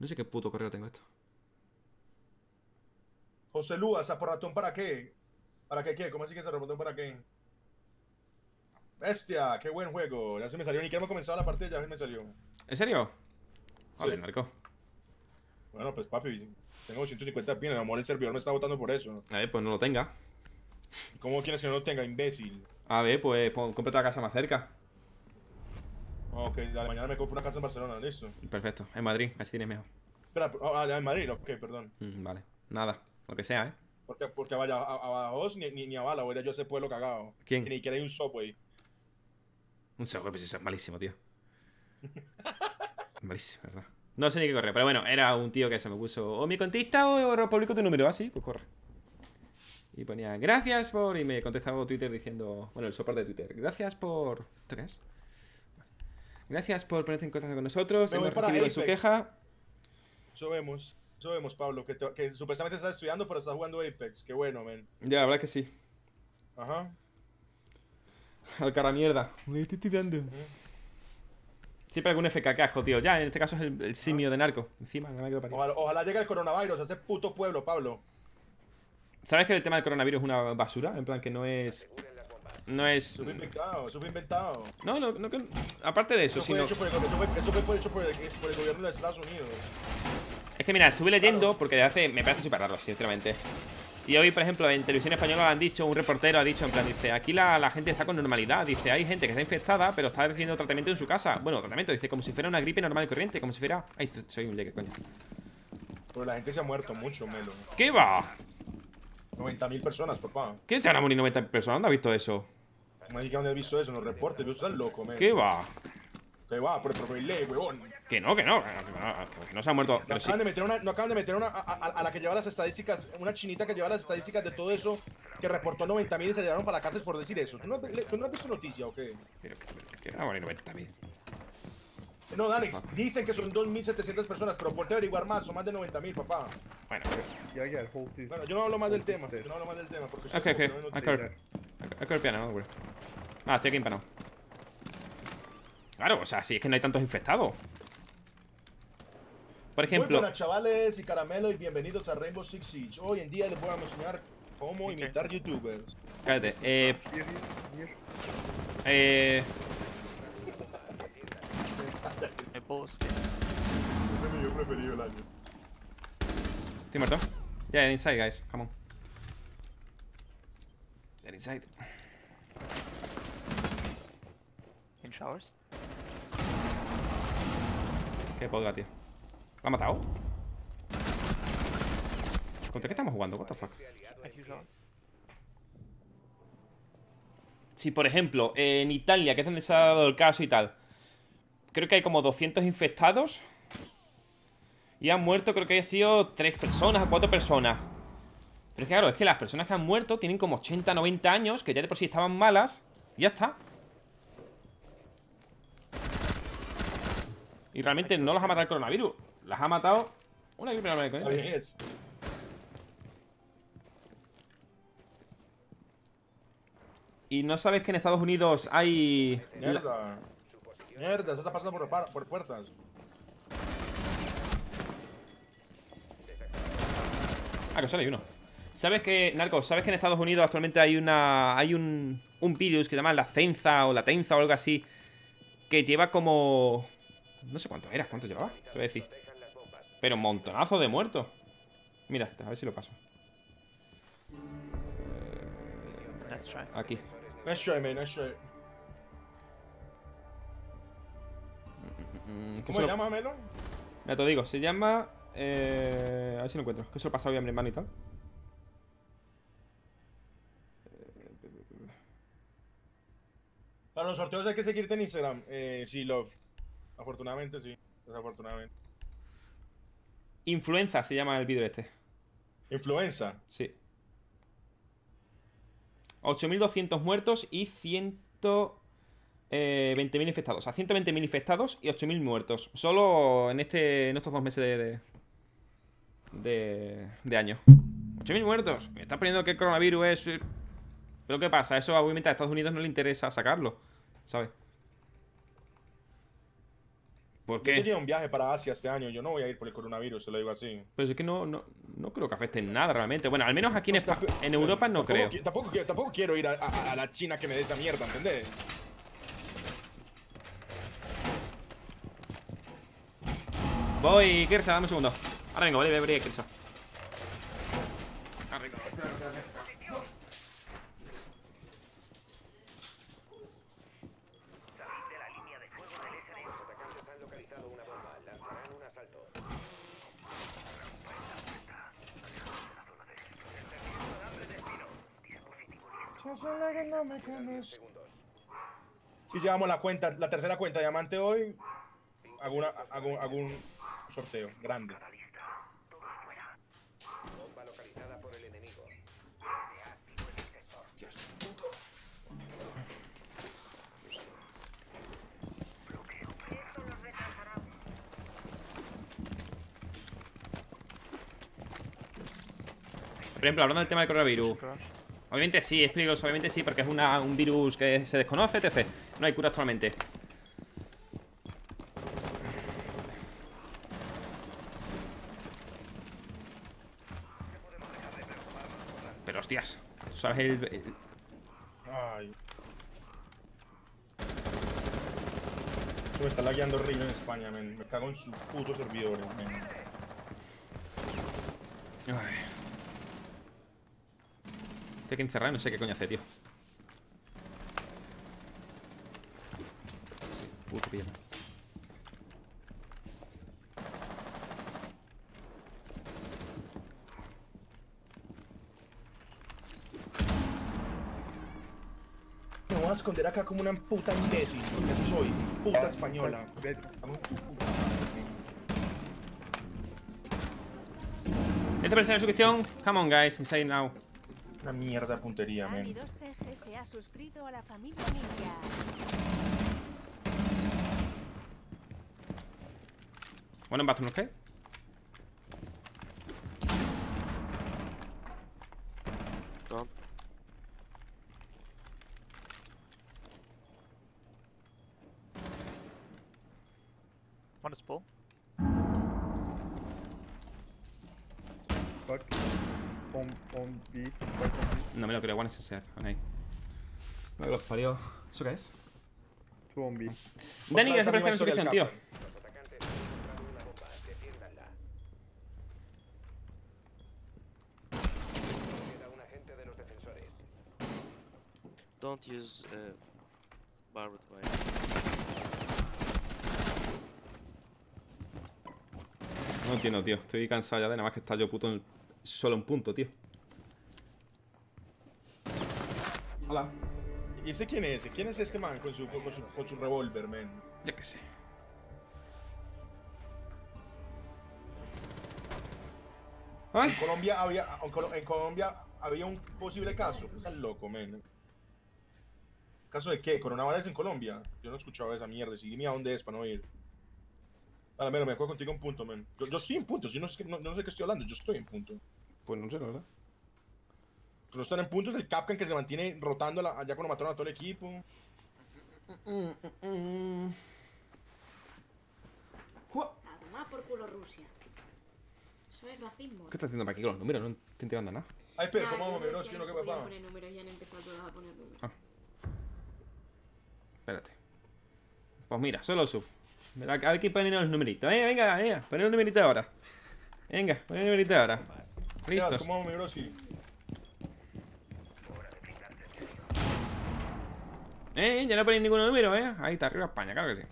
No sé qué puto correo tengo esto. José Lúa, ¿zaporratón para qué? ¿Para qué qué? ¿Cómo así que zaporratón para qué? Bestia, qué buen juego. Ya se me salió, ni que hemos comenzado la partida, ya se me salió. ¿En serio? Vale, Sí. narco. Bueno, pues papi, tengo 250 pines, mi amor, el servidor me está votando por eso. A ver, pues no lo tenga. ¿Cómo quieres que no lo tenga, imbécil? A ver, pues cómprate la casa más cerca. Ok, dale, mañana me compro una casa en Barcelona, listo. Perfecto, en Madrid, así tienes mejor. Espera, ya en Madrid, ok, perdón. Mm, vale, nada, lo que sea, ¿eh? Porque, porque vaya, a, a, a vos ni, ni, ni a bala, a yo a ese pueblo cagado. ¿Quién? Que ni siquiera hay un subway. Un segundo, pues eso es malísimo, tío. [laughs] malísimo, ¿verdad? No sé ni qué correr, pero bueno, era un tío que se me puso o me contesta o publico tu número, así, pues corre. Y ponía, gracias por. Y me contestaba Twitter diciendo, bueno, el soporte de Twitter, gracias por. ¿Esto qué es? Gracias por ponerte en contacto con nosotros. Hemos recibido su queja. Eso vemos, eso vemos, Pablo, que, te- que supuestamente estás estudiando, pero estás jugando Apex. Qué bueno, men. Ya, la verdad que sí. Ajá. Al cara mierda. Me estoy tirando. Siempre algún FK que asco, tío. Ya, en este caso es el, el simio de narco. Encima, no me quedo. Ojalá, ojalá llegue el coronavirus a ese puto pueblo, Pablo. ¿Sabes que el tema del coronavirus es una basura? En plan que no es. No es. Eso fue inventado, eso fue inventado. No, no, no. que- Aparte de eso, Eso sino. hecho por el, eso fue, eso fue hecho por el, por el gobierno de Estados Unidos. Es que mira, estuve leyendo porque de hace. Me parece súper raro, sinceramente. Y hoy, por ejemplo, en televisión española lo han dicho, un reportero ha dicho, en plan, dice, aquí la, la gente está con normalidad. Dice, hay gente que está infectada, pero está recibiendo tratamiento en su casa. Bueno, tratamiento, dice, como si fuera una gripe normal y corriente, como si fuera. Ay, soy un leque, coño. Pero la gente se ha muerto mucho, Melo. ¿Qué va? 90.000 personas, papá. ¿Quién se van a morir 90 personas? ¿Dónde has visto eso? Me diga dónde has visto eso en los reportes, yo estás loco, men. ¿Qué va? ¿Qué va? Por el ley, huevón. Que no, que no, que no, que no se ha muerto. No Pero sí. acaban, de meter una, no acaban de meter una a, a- a la que lleva las estadísticas, una chinita que lleva las estadísticas de todo eso, que reportó 90.000 y se llevaron para la cárcel por decir eso. ¿Tú no, has- tú no has visto noticia o qué? Pero que, que van a morir 90 mil. No, Danix, dicen que son 2.700 personas, pero a averiguar más, son más de 90.000, papá. Bueno, Bueno, yo no hablo más del tema, yo no hablo más del tema, porque Ok, ok. no I could piano, no, güey. Ah, estoy aquí empanado. Claro, o sea, si es que no hay tantos infectados. Por Muy ejemplo, buenas chavales y caramelo y bienvenidos a Rainbow Six Siege. Hoy en día les voy a enseñar cómo imitar youtubers. cállate. Eh. Eh. El boss. Es mi video preferido del año. Estoy muerto. Yeah, inside, guys. Come on. Inside. In showers. Qué podga, tío. ¿Lo ha matado? ¿Contra qué estamos jugando? What the fuck? Si, por ejemplo, en Italia, que es donde se ha dado el caso y tal, creo que hay como 200 infectados. Y han muerto, creo que han sido 3 personas o 4 personas. Pero es que, claro, es que las personas que han muerto tienen como 80, 90 años, que ya de por sí estaban malas. Y ya está. Y realmente no los ha matado el coronavirus. Las ha matado una Está corriente. bien, es. Y no sabes que en Estados Unidos hay... Mierda. Mierda, se está pasando por, puertas. Ah, que solo hay uno. ¿Sabes que, Narco, sabes que en Estados Unidos actualmente hay una. hay un. un virus que se llama la cenza o la tenza o algo así. Que lleva como. No sé cuánto era, cuánto llevaba, te voy a decir. Pero un montonazo de muertos. Mira, a ver si lo paso. Let's try. Aquí. Nice try, man, nice try. Mm, que ¿Cómo se lo- llama, Melo? Ya te digo, se llama. Eh, a ver si lo encuentro. Que se lo he pasado a mi hermano y tal. Para los sorteos hay que seguirte en Instagram. Eh, sí, love. Afortunadamente, sí. Desafortunadamente. Influenza se llama el vídeo este. Influenza. Sí. 8.200 muertos y 120.000 infectados. O sea, 120.000 infectados y 8.000 muertos. Solo en este en estos dos meses de, de, de, de año. 8.000 muertos. Me está poniendo que el coronavirus es... eh, Pero ¿qué pasa? Eso obviamente a Estados Unidos no le interesa sacarlo. ¿Sabes? ¿Por Yo tenía un viaje para Asia este año. Yo no voy a ir por el coronavirus, te lo digo así. Pero es que no, no, no creo que afecte en nada realmente. Bueno, al menos aquí en, Europa no Tampoco creo. qui- Tampoco, qui- tampoco quiero ir a, a- a la China que me dé esa mierda, ¿entendés? Voy, Kirsa, dame un segundo. Ahora vengo, vale, voy a Kirsa. Si llevamos la cuenta, la tercera cuenta diamante hoy, hago, una- hago, hago un sorteo grande. Bomba localizada por el enemigo. Por ejemplo, hablando del tema del coronavirus. Obviamente sí, es peligroso, obviamente sí, porque es una- un virus que se desconoce, etc. No hay cura actualmente. Pero hostias, tú sabes el, el- Ay. Me está lagueando horrible en España, men. Me cago en sus putos servidores, men. Ay. Tengo que encerrar y no sé qué coño hacer, tío. Puto pillo. Me voy a esconder acá como una puta imbécil, porque así soy. Puta española. Esta persona de suscripción. Come on, guys. Inside now. Una mierda de puntería, men. 2GG se ha suscrito a la familia Ninja. One in bathroom, okay? B. No me lo creo. One. Con ahí. Me los parió. ¿Eso qué es? Two on B. Dani, gracias por del suscripción, tío. Don't use uh, barbed wire. No entiendo, tío. Estoy cansado ya de nada más que estar yo puto en- solo en punto, tío. Hola. ¿Y ese quién es? ¿Quién es este man con su, con su, con su revólver, man? Yo qué sé. En Colombia había, en Colo- en Colombia había un posible caso. Estás loco, man. ¿Caso de qué? ¿Coronavirus en Colombia? Yo no he escuchado esa mierda. Sí, dime a dónde es para no ir. Dale, mira, me acuerdo contigo en punto, man. Yo, yo estoy en punto. Yo no sé, no, no sé qué estoy hablando. Yo estoy en punto. Pues no sé, la verdad. Que no están en punto es el Capcan que se mantiene rotando la- allá cuando mataron a todo el equipo. A tomar por culo Rusia. Eso es racismo. ¿Qué estás haciendo para aquí con los números? No estoy enterando nada. Ay, pero, ¿cómo yo vamos, no no? decía ¿Qué no que pasa? poner números y han empezado todos a poner números. Ah. Espérate. Pues mira, solo sub. Mira, A ver quién pone los numeritos. Venga, venga, venga. Pon el numerito ahora. Venga, pon el numerito ahora. Sebas, Eh, ya no ponéis ningún número, eh. Ahí está, arriba España, claro que sí.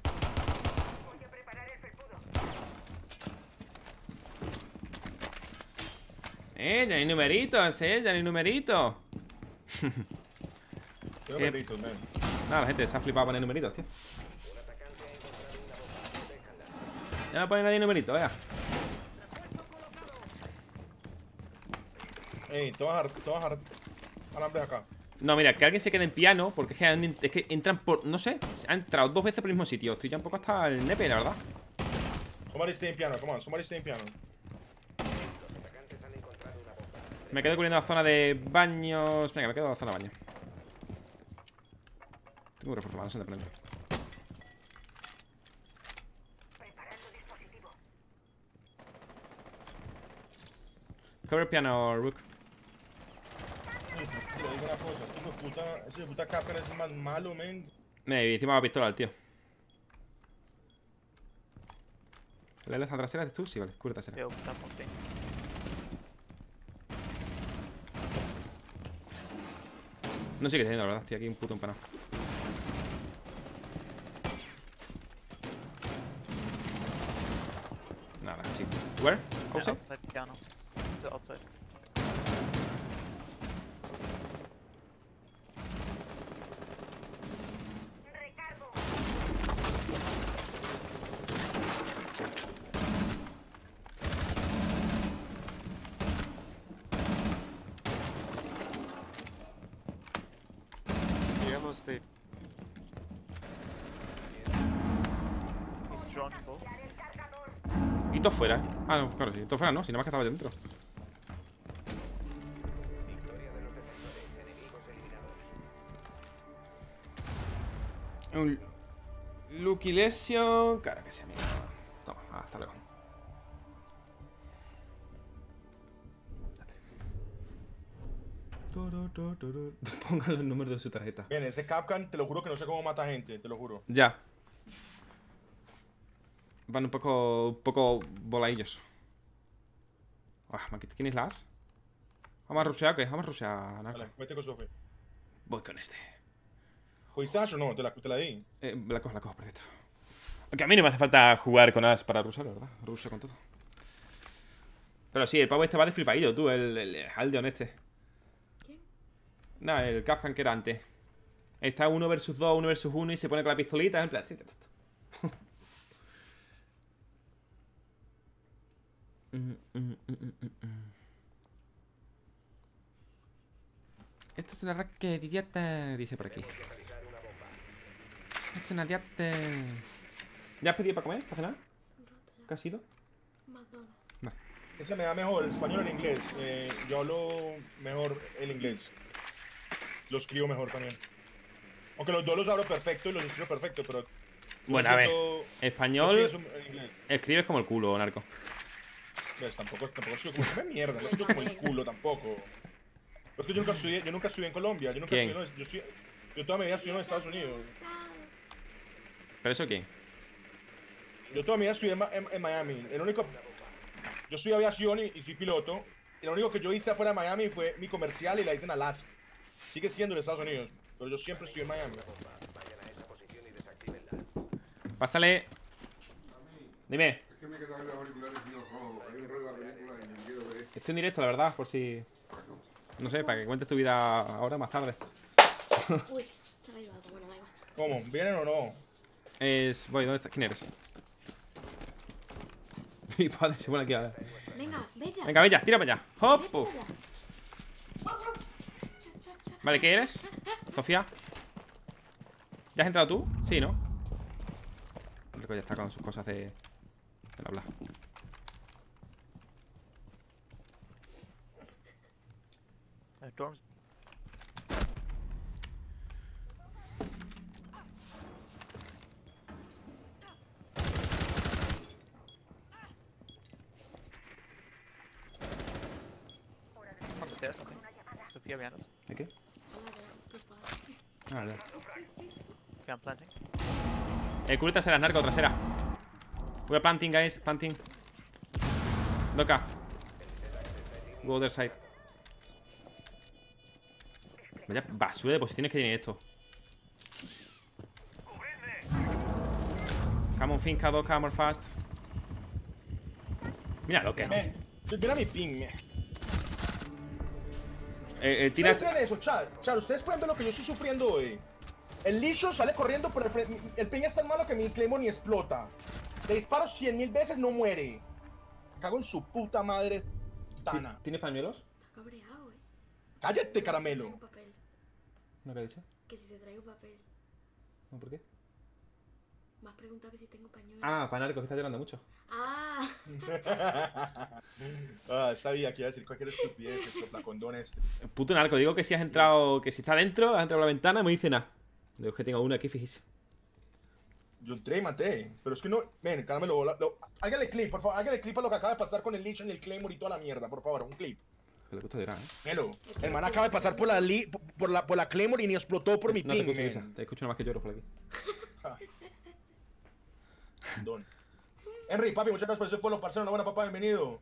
Eh, ya no hay numeritos, eh, ya no hay numeritos. [laughs] Eh. Nada, la gente se ha flipado a poner numeritos, tío. Ya no pone nadie numeritos, vea. Ey, a dejar alambres acá. No, mira, que alguien se quede en piano, porque es que, han- es que entran por. No sé, han entrado dos veces por el mismo sitio. Estoy ya un poco hasta el nepe, la verdad. Somebody stay in piano, come on, somebody stay in piano. Me quedo cubriendo la zona de baños. Venga, me quedo en la zona de baños. Tengo un más, no sé dónde. Cover piano, Rook. Cosa, este hijo de puta, ese de puta Capcan es el más malo, man. Me encima la pistola al tío. ¿Le la trasera de tú? Sí, vale, cubre trasera. Yo, one thing. No sé qué teniendo, la verdad. Estoy aquí un puto empanado. Nada, sí. Where? Yeah, Outside? outside piano. To outside. Fuera. Ah, no, claro, sí. Todo fuera, ¿no? Si nada más que estaba dentro. Un Lucky Lesion. Claro que sí, amigo. Toma, hasta luego. [laughs] Pongan los números de su tarjeta. Bien, ese Capcan, te lo juro que no sé cómo mata gente, te lo juro. Ya. Van un poco. un poco voladillos. Ah, Maquita, ¿quién es las? Vamos a rushear, ¿qué? Vamos a rushear, narco. Dale, vete con Sofi. Voy con este. ¿Jugaste Ash o no? Te la, te la di. Eh, la cojo, la cojo, perfecto. Aunque a mí no me hace falta jugar con As para rusar, la verdad. Ruso con todo. Pero sí, el pavo este va de flipadillo, tú, el, el, el Aldeon este. ¿Quién? Nada, el Capcan que era antes. Está uno versus dos, uno versus uno y se pone con la pistolita, en plan. Esto es una rack de idiota, dice por aquí. Es una dieta. ¿Ya has pedido para comer? ¿Para cenar? ¿Qué ha sido? McDonald's. Ese me da mejor el español o el inglés. Eh, yo hablo mejor el inglés. Lo escribo mejor también. Aunque los dos los hablo perfecto y los escribo perfecto, pero. Bueno, a ver. Español. Escribes como el culo, narco. Ves, tampoco, tampoco escribo como come mierda, no como el culo tampoco. Pero es que yo nunca estudié, yo nunca estudié en Colombia, yo nunca ¿Quién? estudié, en- yo, estudié- yo toda mi vida estudié en Estados Unidos. ¿Pero eso quién? Yo toda mi vida estudié en, en- en Miami. El único, yo estudié aviación y, y fui piloto. Y lo único que yo hice afuera de Miami fue mi comercial y la hice en Alaska. Sigue siendo en Estados Unidos. Pero yo siempre estoy en Miami. Pásale. Dime. Es que me he quedado en los auriculares y no, no, hay un rollo de la película y me quiero ver. Estoy en directo, la verdad, por si. No sé, para que cuentes tu vida ahora más tarde. [laughs] Uy, se ha ido algo, bueno, da igual. ¿Cómo? ¿Vienen o no? Es. Voy, ¿dónde estás? ¿Quién eres? [laughs] Mi padre se pone aquí a ver. Venga, bella. Venga, bella, tira para allá. ¡Hop! Vale, ¿qué eres? Sofía. ¿Ya has entrado tú? Sí, ¿no? Que ya está con sus cosas de. Del hablar. Uh, dorms. On the stairs, something. Sophia behind us. ¿De qué? Ah, vale. Okay, I'm planting. Eh, cubre trasera, narco, trasera. We're planting, guys, planting. Doca. Go other side. Vaya basura de posiciones que tiene esto. Come on, finca, Doca, more fast. Mira lo que. Mira mi ping. Eh, eh, tira. ¿Ustedes eso, chat? Chat, ustedes pueden ver lo que yo estoy sufriendo hoy. El licho sale corriendo por el frente. El ping es tan malo que mi Claymore ni explota. Le disparo 100 mil veces, no muere. Cago en su puta madre. Tana. ¿Tienes pañuelos? Está cabreado, eh. Cállate, caramelo. Traigo papel. ¿No lo he dicho? Que si te traigo papel. No, ¿por qué? Me has preguntado que si tengo pañuelos. Ah, para narco, que estás llorando mucho. Ah. [laughs] ah, sabía que iba a decir cualquier estupidez, el condón este. Puto narco, digo que si has entrado, que si está dentro, has entrado por la ventana, me dice nada. Digo que tengo una aquí fijísima. Yo entré y maté. Pero es que no. Ven, caramelo. Lo, lo, hágale clip, por favor. Hágale clip a lo que acaba de pasar con el Lich y el Claymore y toda la mierda, por favor. Un clip. Que gusta llorar, ¿eh? Melo. El man acaba de pasar por la, li, por la, por la Claymore y ni explotó por mi No te ping, escucho, men. Isa. Te escucho nada más que lloro por aquí. Don. Henry, papi, muchas gracias por ese pueblo, parcero. Una buena papá, bienvenido.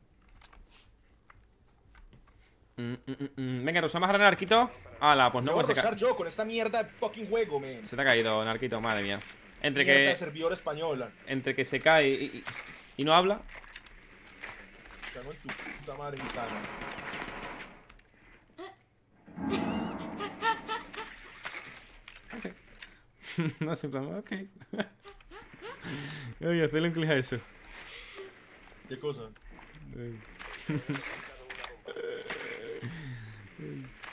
Mm, mm, mm. Venga, ¿nos vamos a Narquito? Hala, pues no, No voy a yo con esta mierda de fucking juego, men. se te ha caído, Narquito, madre mía. Entre que, servidor español. entre que se cae y, y- y no habla. Cago en tu puta madre gitana. [laughs] no, simplemente, ok. [laughs] Oye, hacerle un clic a eso. ¿Qué cosa? [laughs]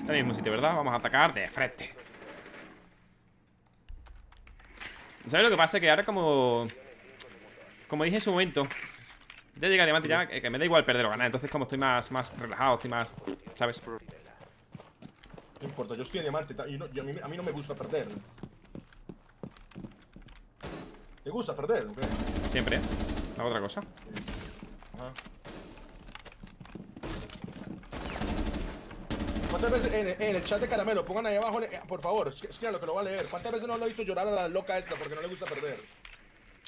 Está en el mismo sitio, ¿verdad? Vamos a atacar de frente. ¿Sabes lo que pasa? Que ahora como... Como dije en su momento Ya llega diamante ya, que me da igual perder o ganar Entonces como estoy más, más relajado, estoy más... ¿Sabes? No importa, yo estoy en diamante. ta- y no- yo- a, mí, a mí no me gusta perder. ¿Te gusta perder? o qué? Siempre, ¿eh? Hago otra cosa ¿Cuántas veces en, en el chat de Caramelo, pongan ahí abajo, eh, por favor, es que, lo que lo va a leer. ¿Cuántas veces no lo hizo llorar a la loca esta porque no le gusta perder?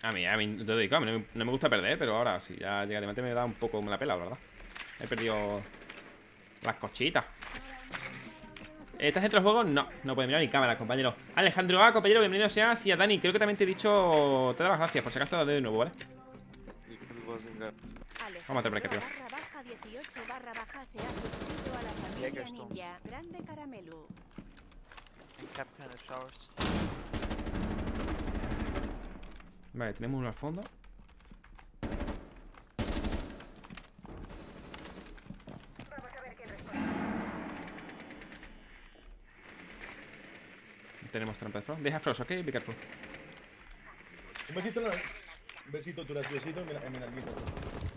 A mí, a mí, te digo, a mí no, me- no me gusta perder Pero ahora, si ya llega diamante me da un poco la pela, la verdad He perdido las cochitas ¿Estás dentro del juego? No, no puedes mirar ni cámara, compañero Alejandro A, compañero, bienvenido seas Y a Dani, creo que también te he dicho Te doy las gracias, por si acaso te lo doy de nuevo, ¿vale? Vamos a meter por barra baja 18 barra baja se ha suscrito a la familia ninja. Grande caramelo. Vale, tenemos uno al fondo Tenemos trampa de frost Deja frost, ¿ok? Be careful Un besito. Un besito, tu besito en mi, en.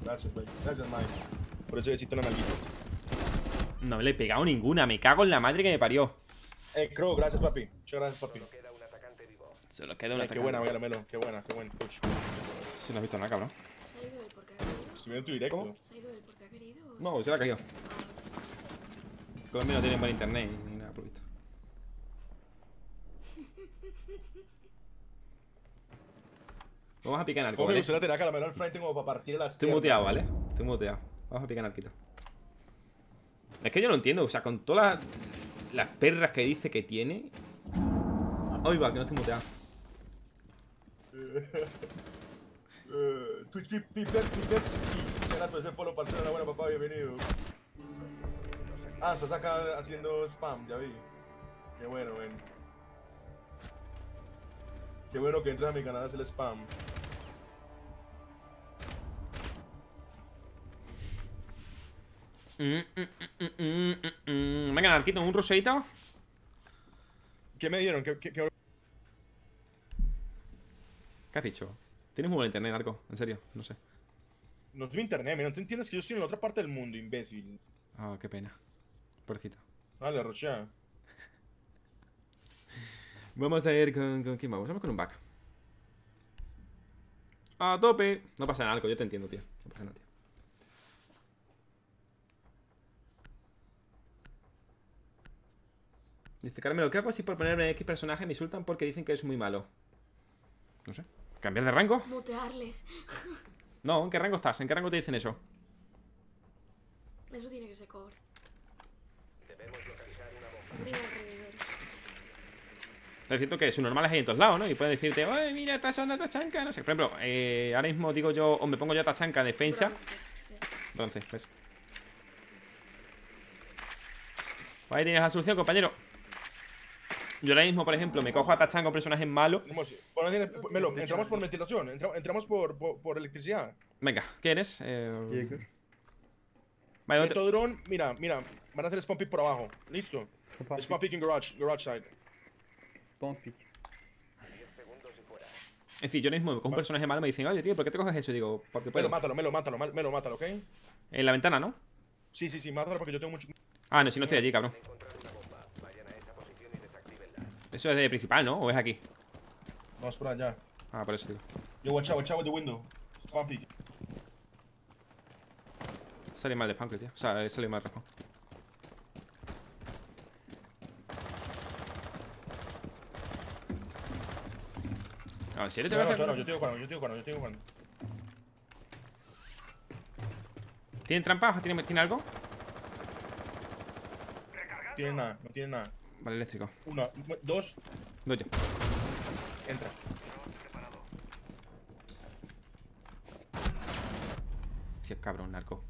Gracias, güey. Gracias, Mike. Por ese besito en la nalguita. No le he pegado ninguna, me cago en la madre que me parió Eh, Crow, gracias, papi. Muchas gracias, papi. Solo queda una Eh, qué buena, Caramelo. Qué buena, qué buen coach. Si no has visto nada, cabrón Se ha ido él porque ha querido. Estoy viendo tu directo. Se ha ido él porque ha querido. No, se le ha caído Colombia no tiene buen internet ni nada por visto Vamos a picar en arco, ¿Cómo me ¿vale? gustaría tener a Caramelo al frente como para partir las Estoy muteado, ¿vale? Estoy muteado Vamos a picar arquito Es que yo no entiendo, o sea, con todas las, perras que dice que tiene. Ay, va, que no estoy muteado. Twitch follow para una buena papá, bienvenido. Ah, estás acá haciendo spam, ya vi. Qué bueno, ven. Qué bueno que entras a mi canal a hacer spam. Mm, mm, mm, mm, mm, mm. Venga, Narquito, un roseito. ¿Qué me dieron? ¿Qué, qué, qué- ¿Qué has dicho? Tienes muy buen internet, Narco, en serio, no sé. No es mi internet, no te entiendes que yo estoy en la otra parte del mundo, imbécil. Ah, qué pena. Pobrecito. Dale, Rocha. [laughs] Vamos a ir con, con quién vamos. Vamos con un back. A tope. No pasa nada, Narco, yo te entiendo, tío. No pasa nada, tío. Dice Carmelo, ¿qué hago si por ponerme X personaje me insultan porque dicen que es muy malo? No sé. ¿Cambiar de rango? Mutearles. No, ¿en qué rango estás? ¿En qué rango te dicen eso? Eso tiene que ser cobre. Debemos localizar una bomba. Es cierto que su normal es ahí en todos lados, ¿no? Y pueden decirte, oye, mira, esta zona tachanca, no sé. Por ejemplo, eh, ahora mismo digo yo, o me pongo yo a tachanca defensa. Bronce, pues. Ahí tienes la solución, compañero. Yo ahora mismo, por ejemplo, me cojo a tachanca con personajes malos. Bueno, tiene- Melo, entramos por ventilación, entra- entramos por, por, por electricidad. Venga, ¿qué eres? Eh... Vale, ¿dónde te- mira, mira, van a hacer spawn pick por abajo. Listo. Spawn pick en garage, garage side. Es decir, yo ahora mismo me cojo un personaje malo y me dicen, oye, tío, ¿por qué te coges eso? Y digo, porque Melo, puedo. mátalo, Melo, mátalo, Melo, mátalo, ¿ok? En la ventana, ¿no? Sí, sí, sí, mátalo porque yo tengo mucho... Ah, no, si no estoy allí, cabrón. Vayan a esa posición y desactívenla. Eso es de principal, ¿no? ¿O es aquí? Vamos por allá. Ah, por eso digo. Yo, watch out, watch out with the window. Spawn. Sale mal de Spankle, tío. O sea, sale mal rojo. ¿en serio te No, vas a no, no, yo tengo cuando, yo tengo cuando, yo tengo cuando. ¿Tienen trampas? ¿Tiene, ¿Tiene algo? Tiene nada, no tiene nada. Vale, eléctrico. Una, dos, Doy yo. entra. Sí, es cabrón, narco.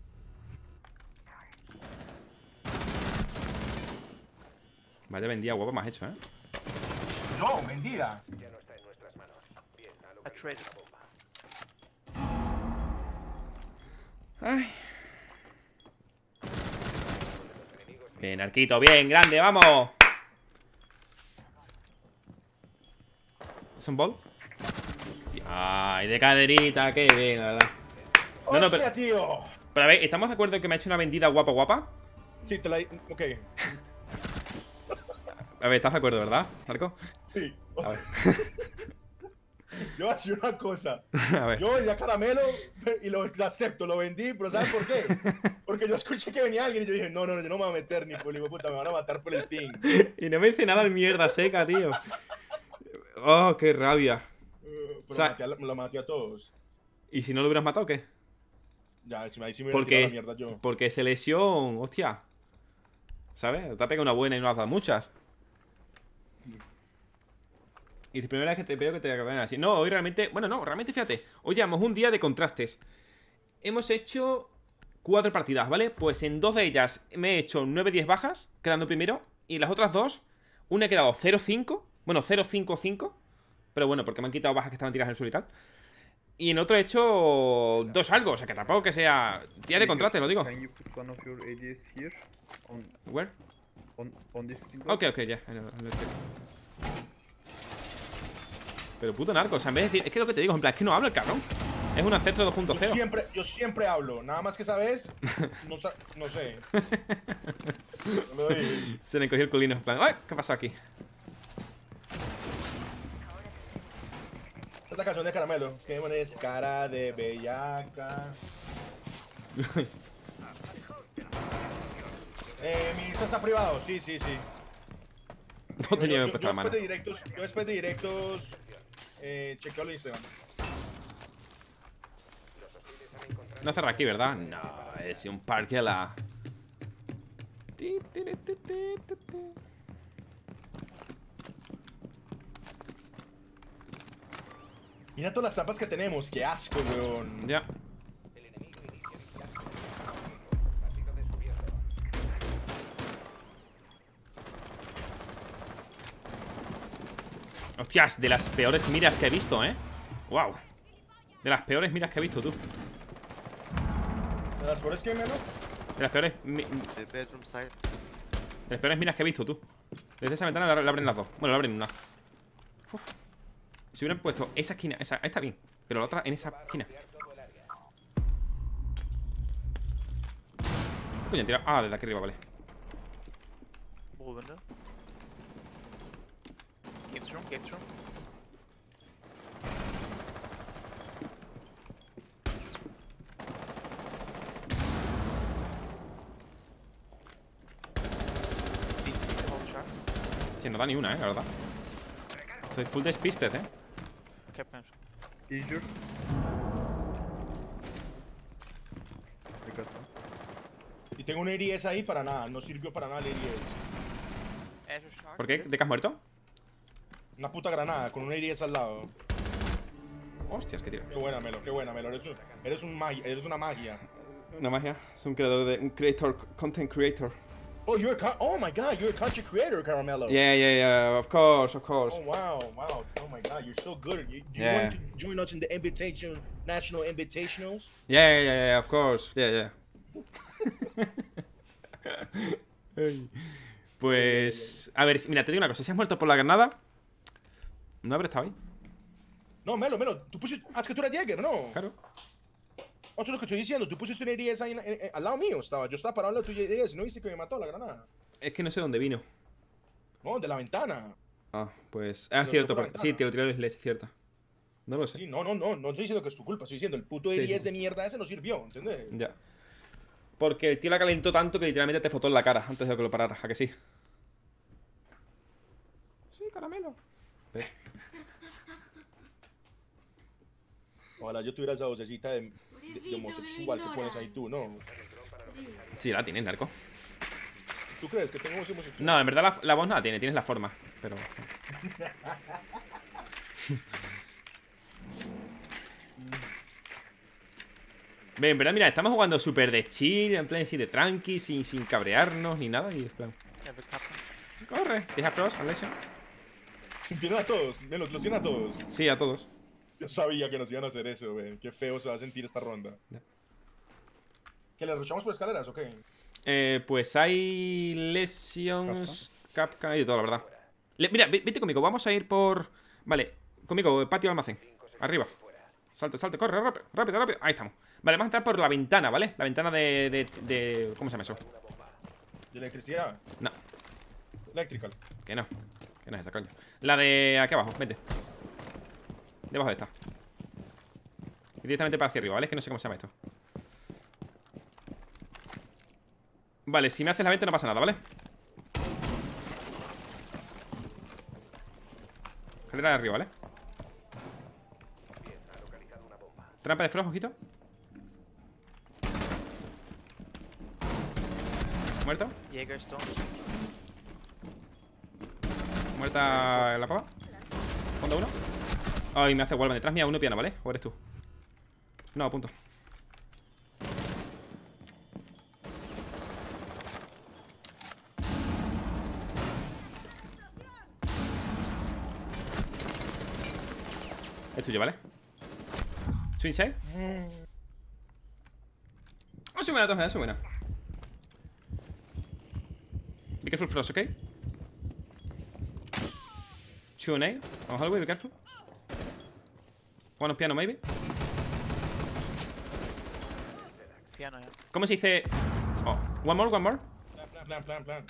Vaya vendida guapa me has hecho, ¿eh? No, vendida. Ya no está en nuestras manos. Bien, a lo A que trade. la bomba. Ay. Bien, arquito, bien, grande, vamos. ¿Es un ball? Ay, de caderita, qué bien, la verdad. No, no, ¡Hostia, pero, tío! pero a ver, ¿estamos de acuerdo en que me ha hecho una vendida guapa, guapa? Sí, te la... Ok, A ver, ¿estás de acuerdo, verdad, Marco? sí. A ver. [laughs] Yo voy a decir una cosa. [laughs] A ver. Yo vendí a Caramelo y lo, lo acepto, lo vendí, pero ¿sabes por qué? [laughs] Porque yo escuché que venía alguien y yo dije, no, no, no, yo no me voy a meter ni por puta, me van a matar por el ping. Y no me dice nada de mierda seca, tío. Oh, qué rabia. Pero O sea- maté a- lo maté a todos. ¿Y si no lo hubieras matado, qué? Ya, ahí sí me hubiera tirado Porque, la mierda yo. porque se lesión, hostia. ¿Sabes? Te ha pegado una buena y no has dado muchas. Y dice, primera vez que te veo que te acaban así. No, hoy realmente. Bueno, no, realmente fíjate. Hoy llevamos un día de contrastes. Hemos hecho cuatro partidas, ¿vale? Pues en dos de ellas me he hecho 9-10 bajas, quedando primero. Y las otras dos, una he quedado 0-5. Bueno, 0-5-5. Pero bueno, porque me han quitado bajas que estaban tiradas en el suelo y tal. Y en otro he hecho dos algo, o sea que tampoco que sea día de contraste, lo digo. Where? Ok, ok, ya. Pero puto narco, o sea, en vez de decir, es que lo que te digo, en plan, es que no habla el cabrón. Es un ancestro Yo 2.0. siempre, yo siempre hablo, nada más que esa vez, [laughs] no, sa- no sé. [laughs] Se le encogió el culino, en plan, ¡ay! ¿Qué pasó aquí? Esta es la canción de Caramelo. Que pones cara de bellaca. [laughs] Eh, mi está privado, sí, sí, sí. No tenía yo, que yo, la mano. después de directos, yo después de directos eh, chequeo el Instagram. No cerra aquí, ¿verdad? No, es un parque a la. Ti, tiri, ti, ti, ti, ti. Mira todas las zapas que tenemos, qué asco, weón. Ya. Hostias, de las peores miras que he visto, ¿eh? Wow. De las peores miras que he visto, tú. ¿De las flores que menos? De las peores... mi- The bedroom side. De las peores miras que he visto, tú. Desde esa ventana la, la abren las dos. Bueno, la abren una. Uf. Si hubieran puesto esa esquina, esa, está bien. Pero la otra en esa esquina. ¿Qué coño han tirado? Ah, desde aquí arriba, vale. Room. Sí, no da ni una, eh, la verdad. Estoy full despisted, eh. Y tengo un ADS ahí para nada, no sirvió para nada el Shark. ¿Por qué? ¿De qué has muerto? Una puta granada con un ADS al lado. Hostias, qué tiro. Qué buena, Melo, qué buena, Melo. Eres, un- eres, un magi- eres una magia. Una magia. Es un creador de. Un creator, content creator. Oh, you're a oh my god, you're a content creator, Caramello. Yeah, yeah, yeah. Of course, of course. Oh wow, wow. Oh my god, you're so good. You, do you Yeah. want to join us in the invitation, national invitationals? Yeah, yeah, yeah, of course. Yeah, yeah. [laughs] Pues. A ver, mira, te digo una cosa. Si has muerto por la granada. No habré estado ahí. No, Melo, Melo, tú pusiste. Ah, es que tú eras Jäger, ¿no? Claro. Eso es lo que estoy diciendo. Tú pusiste un ADS ahí en- en- en- al lado mío. Estaba. Yo estaba parado al lado tuyo ADS y no viste que me mató la granada. Es que no sé dónde vino. No, de la ventana. Ah, pues. Ah, cierto. la Sí, te lo tiré es cierta. No lo sé. Sí, no, no, no. No estoy diciendo que es tu culpa. Estoy diciendo el puto Sí, ADS sí, sí. de mierda ese no sirvió, ¿entiendes? Ya. Porque el tío la calentó tanto que literalmente te explotó en la cara antes de que lo parara. ¿A que sí? Sí, caramelo. Ojalá yo tuviera esa vocecita de, de- de homosexual que pones ahí tú, ¿no? Sí, la tienes, narco. ¿Tú crees que tengo voz homosexual? No, en verdad la, la voz no la tiene, tienes la forma. Pero. Ve, en verdad, mira, estamos jugando súper de chill, en plan así de tranqui, sin, sin cabrearnos ni nada. Y en plan. Corre, deja Frost, Alessio. Sintieron a todos, Melo, los tienen a todos. Sí, a todos. Yo sabía que nos iban a hacer eso, ven. Qué feo se va a sentir esta ronda. ¿Que le rushamos por escaleras o qué? Eh, pues hay lesions, Capca y de todo, la verdad. Le- mira, ve- vete conmigo, vamos a ir por. Vale, conmigo, patio almacén. Arriba. Salte, salte, corre, rápido, rápido, rápido. Ahí estamos. Vale, vamos a entrar por la ventana, ¿vale? La ventana de. de, de- ¿Cómo se llama eso? ¿De electricidad? No, Electrical. que no. Que no es esa, coño. La de aquí abajo, vete. Debajo de esta. Y directamente para hacia arriba, ¿vale? Que no sé cómo se llama esto. Vale, si me haces la venta no pasa nada, ¿vale? Escalera de arriba, ¿vale? Trampa de frost, ojito Muerto. Muerta la pava Fondo uno Ay, me hace Wallman detrás mía uno piano, ¿vale? ¿O eres tú? No, punto Es tuyo, ¿vale? Swing side Oh, soy buena, maneras, soy buena Be careful frost, ¿ok? Two on A. On hallway, be careful. One on piano, maybe. Piano, yeah. ¿Cómo se dice? Oh, one more, one more. Plan, plan, plan, plan.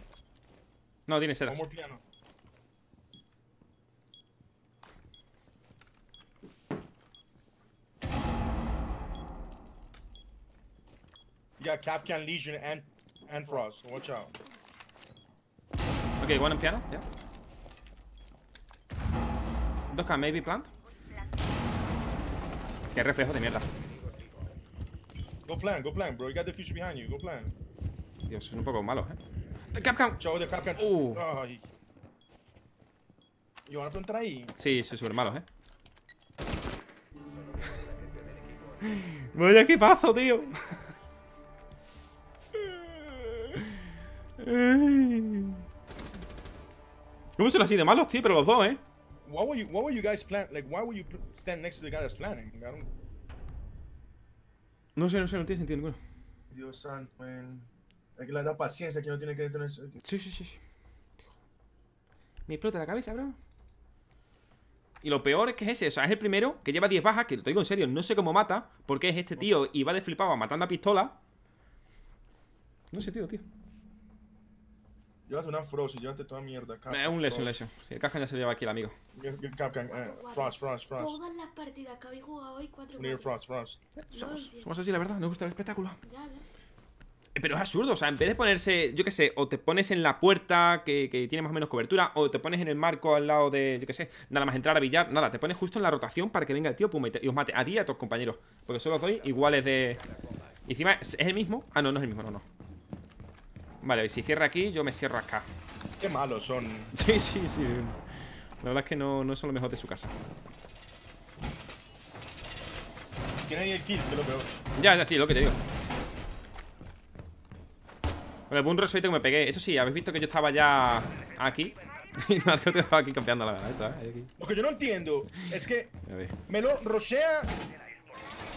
No, tiene sedas. One more piano. Yeah, Capcan Legion and and Frost. Watch out. Okay, one on piano, yeah. Doka, maybe plant. Es que hay reflejo de mierda. Go plan, go plan, bro. You got the future behind you. Go plan. Dios, son un poco malos, eh. Capcom. Show de Capcom. Uh. Ay. ¿Y van a plantar ahí? Sí, soy súper malos, eh. [laughs] Vaya equipazo, tío. [laughs] ¿Cómo son así de malos, tío? Pero los dos, eh. What were you, what were you guys plan? Like, why were you stand next to the guy that's planning? I don't... No sé, no sé, no tiene sentido ninguno. Dios santo, man. Hay que le da paciencia que no tiene que tener. Sí, sí, sí. Me explota la cabeza, bro. Y lo peor es que es ese, o sea, es el primero que lleva 10 bajas, que lo digo en serio, no sé cómo mata, porque es este tío y va de flipado matando a pistola. No sé, tío, tío. Llévate una Frost y llévate toda mierda. Capcom, Es un leso, un Frost. leso. Si el caja ya se lo lleva aquí el amigo. Capcom, eh, Frost, Frost, Frost. Todas las partidas que habéis jugado hoy, 4 We need a Frost, Frost. Somos, somos así, la verdad, nos gusta el espectáculo. Ya, ya. Eh, Pero es absurdo, o sea, en vez de ponerse, yo qué sé, o te pones en la puerta que, que tiene más o menos cobertura, o te pones en el marco al lado de, yo qué sé, nada más entrar a billar, nada, te pones justo en la rotación para que venga el tío pum, y, te- y os mate a ti y a tus compañeros. Porque solo os doy iguales de. Y encima, ¿es es el mismo? Ah, no, no es el mismo, no, no. Vale, y si cierra aquí, yo me cierro acá. Qué malos son. [laughs] Sí, sí, sí. La verdad es que no, no son lo mejor de su casa. Tiene ahí el kill, que es lo peor. Ya, ya, sí, lo que te digo. Con el rush ahorita que me pegué. Eso sí, habéis visto que yo estaba ya aquí. [laughs] Y Marco te estaba aquí campeando la verdad. ¿eh? Lo que yo no entiendo es que. Melo rochea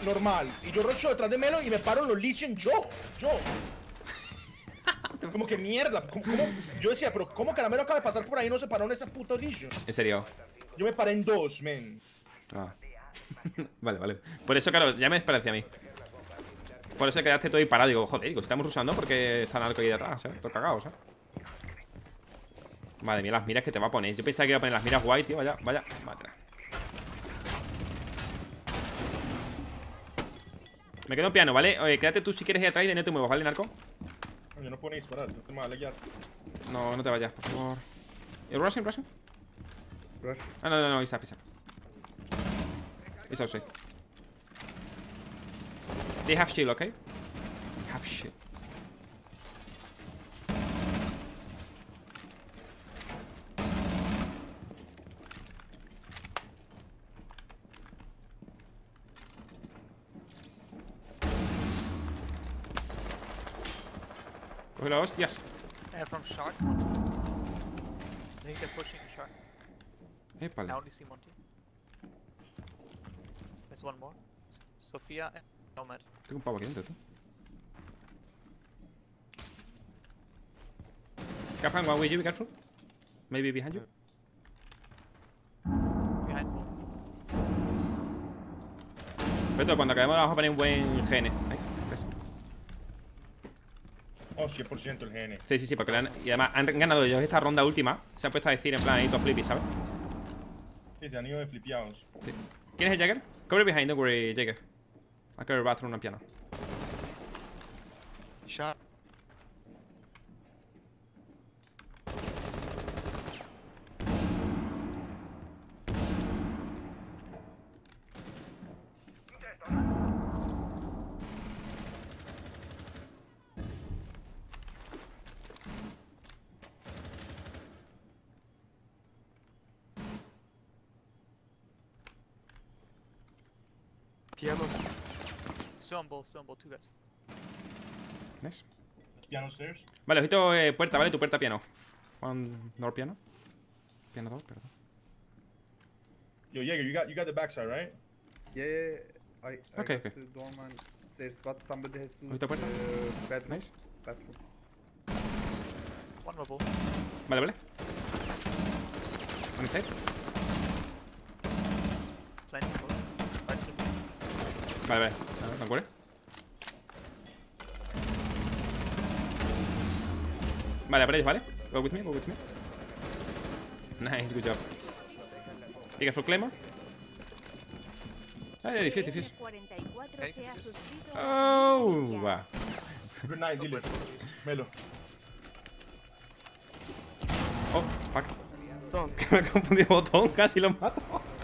normal. Y yo rocheo detrás de Melo y me paro en los Legion yo. Yo. [laughs] Como que mierda. ¿cómo- cómo? Yo decía, pero ¿cómo Caramelo acaba de pasar por ahí y no se paró en esa puta Legion? En serio. Yo me paré en dos, men. Ah. [laughs] vale, vale. Por eso, claro, ya me parecía a mí. Por eso quedaste todo ahí parado. Digo, joder, digo, estamos usando porque está Narco ahí detrás, ¿eh? Todo cagado, ¿sabes? Madre mía, las miras que te va a poner. Yo pensaba que iba a poner las miras guay, tío. Vaya, vaya. Vaya. Me quedo en piano, ¿vale? Oye, quédate tú si quieres ir atrás y no te muevas, ¿vale, Narco? Yo no puedo ni disparar, no te me a. No, no te vayas, por favor. ¿You rushing, rushing? Rush. Ah, no, no, no, he's up, he's up. He's outside. They have shield, okay? Have shield. Coge la hostias. Uh, from short. I think they're pushing short. Épale. I only see Monty. There's one more. S- Sophia and Nomad. Tengo un pavo aquí dentro, tú. Captain, one with you, be careful. Maybe behind you. Behind both. Pero cuando acabemos vamos a poner un buen GN. Nice. Oh, 100% el GN. Sí, sí, sí, porque le han- y además han ganado ellos esta ronda última. Se han puesto a decir en plan ahí todo flippy, ¿sabes? Sí, te han ido de flipeados. Sí. ¿Quién es el Jagger? Cover behind, don't worry, Jagger. I cover bathroom and piano. Shot. Still on both, still on both, two guys. Nice. Piano stairs. Vale, ojito eh, puerta, ¿vale? Tu puerta piano. One door piano. Piano door, perdón. Yo, Jaeger, you got, you got the backside, right? Yeah, yeah, I, I Okay, got okay. the doorman stairs, but somebody has to Ojito puerta. uh, bedroom. Nice. Bathroom. One more both. Vale, vale. On the side. Plenty of both. Right to me. Vale, vale. Vale, don't worry. Vale, aparéis, ¿vale? Go with me, go with me. Nice, good job. Be careful, Claymore. Ah, yeah, defuse, defuse. 44 se ha suscrito Oh, va. Good night, dile. Melo. Oh, fuck. [laughs] Me he confundido botón, casi lo mato.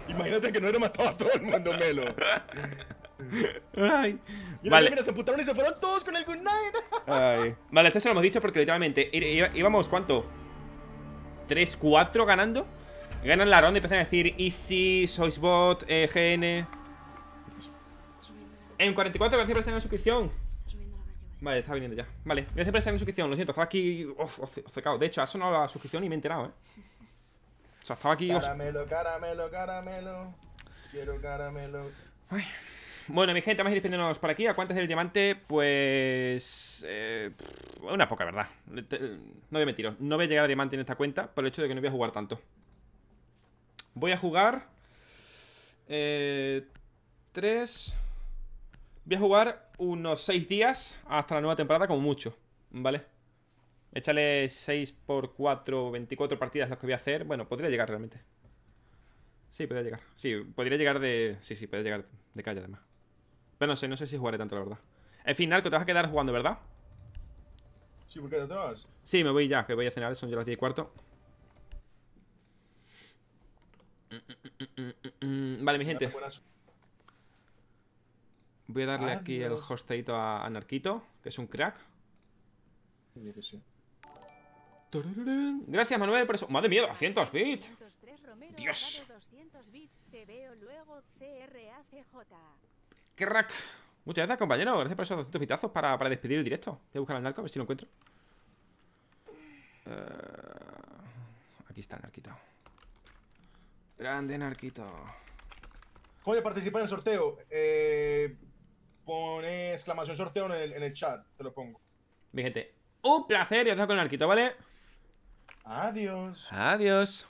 Imagínate que no hubiera matado a todo el mundo, Melo. [laughs] [laughs] Ay, Y Vale. vale. mira, se putaron y se fueron todos con el good night. [laughs] Ay. Vale, esto se lo hemos dicho porque literalmente íbamos, ¿cuánto? ¿3, 4 ganando? Ganan la ronda y empiezan a decir Easy, sois bot, eh, GN. En 44, gracias por estar en la suscripción. Vale, está viniendo ya. Vale, gracias por estar en la suscripción. Lo siento, estaba aquí uf, obce- obcecado. De hecho, ha sonado la suscripción y me he enterado, ¿eh? O sea, estaba aquí. Caramelo, caramelo, caramelo. Quiero caramelo. Bueno, mi gente, vamos a ir despidiéndonos por aquí. ¿A cuántas del diamante? Pues. eh, una poca, ¿verdad? No voy a mentiros. No voy a llegar a diamante en esta cuenta por el hecho de que no voy a jugar tanto. Voy a jugar. Eh. Tres. Voy a jugar unos seis días hasta la nueva temporada, como mucho. ¿Vale? Échale 6 por 4, 24 partidas las que voy a hacer. Bueno, podría llegar realmente. Sí, podría llegar. Sí, podría llegar de. Sí, sí, podría llegar de calle además. Pero no sé, no sé si jugaré tanto, la verdad. En fin, Narco, te vas a quedar jugando, ¿verdad? Sí, ¿por qué ya te vas? Sí, me voy ya, que voy a cenar, son ya las 10 y cuarto. Vale, mi gente. Voy a darle aquí el hosteito a, a Narquito, que es un crack. Gracias, Manuel, por eso. Madre mía, 200 bits. 503 Romero, Dios. Dado 200 bits, te veo luego CRACJ. Crack. Muchas gracias, compañero. Gracias por esos 200 bitazos para, para despedir el directo. Voy a buscar al narco, a ver si lo encuentro. Eh, aquí está el narquito. Grande narquito. ¿Cómo participar en el sorteo? Eh, pone exclamación sorteo en el, en el chat, te lo pongo. Mi gente, un placer y os dejo con el narquito, ¿vale? Adiós. Adiós.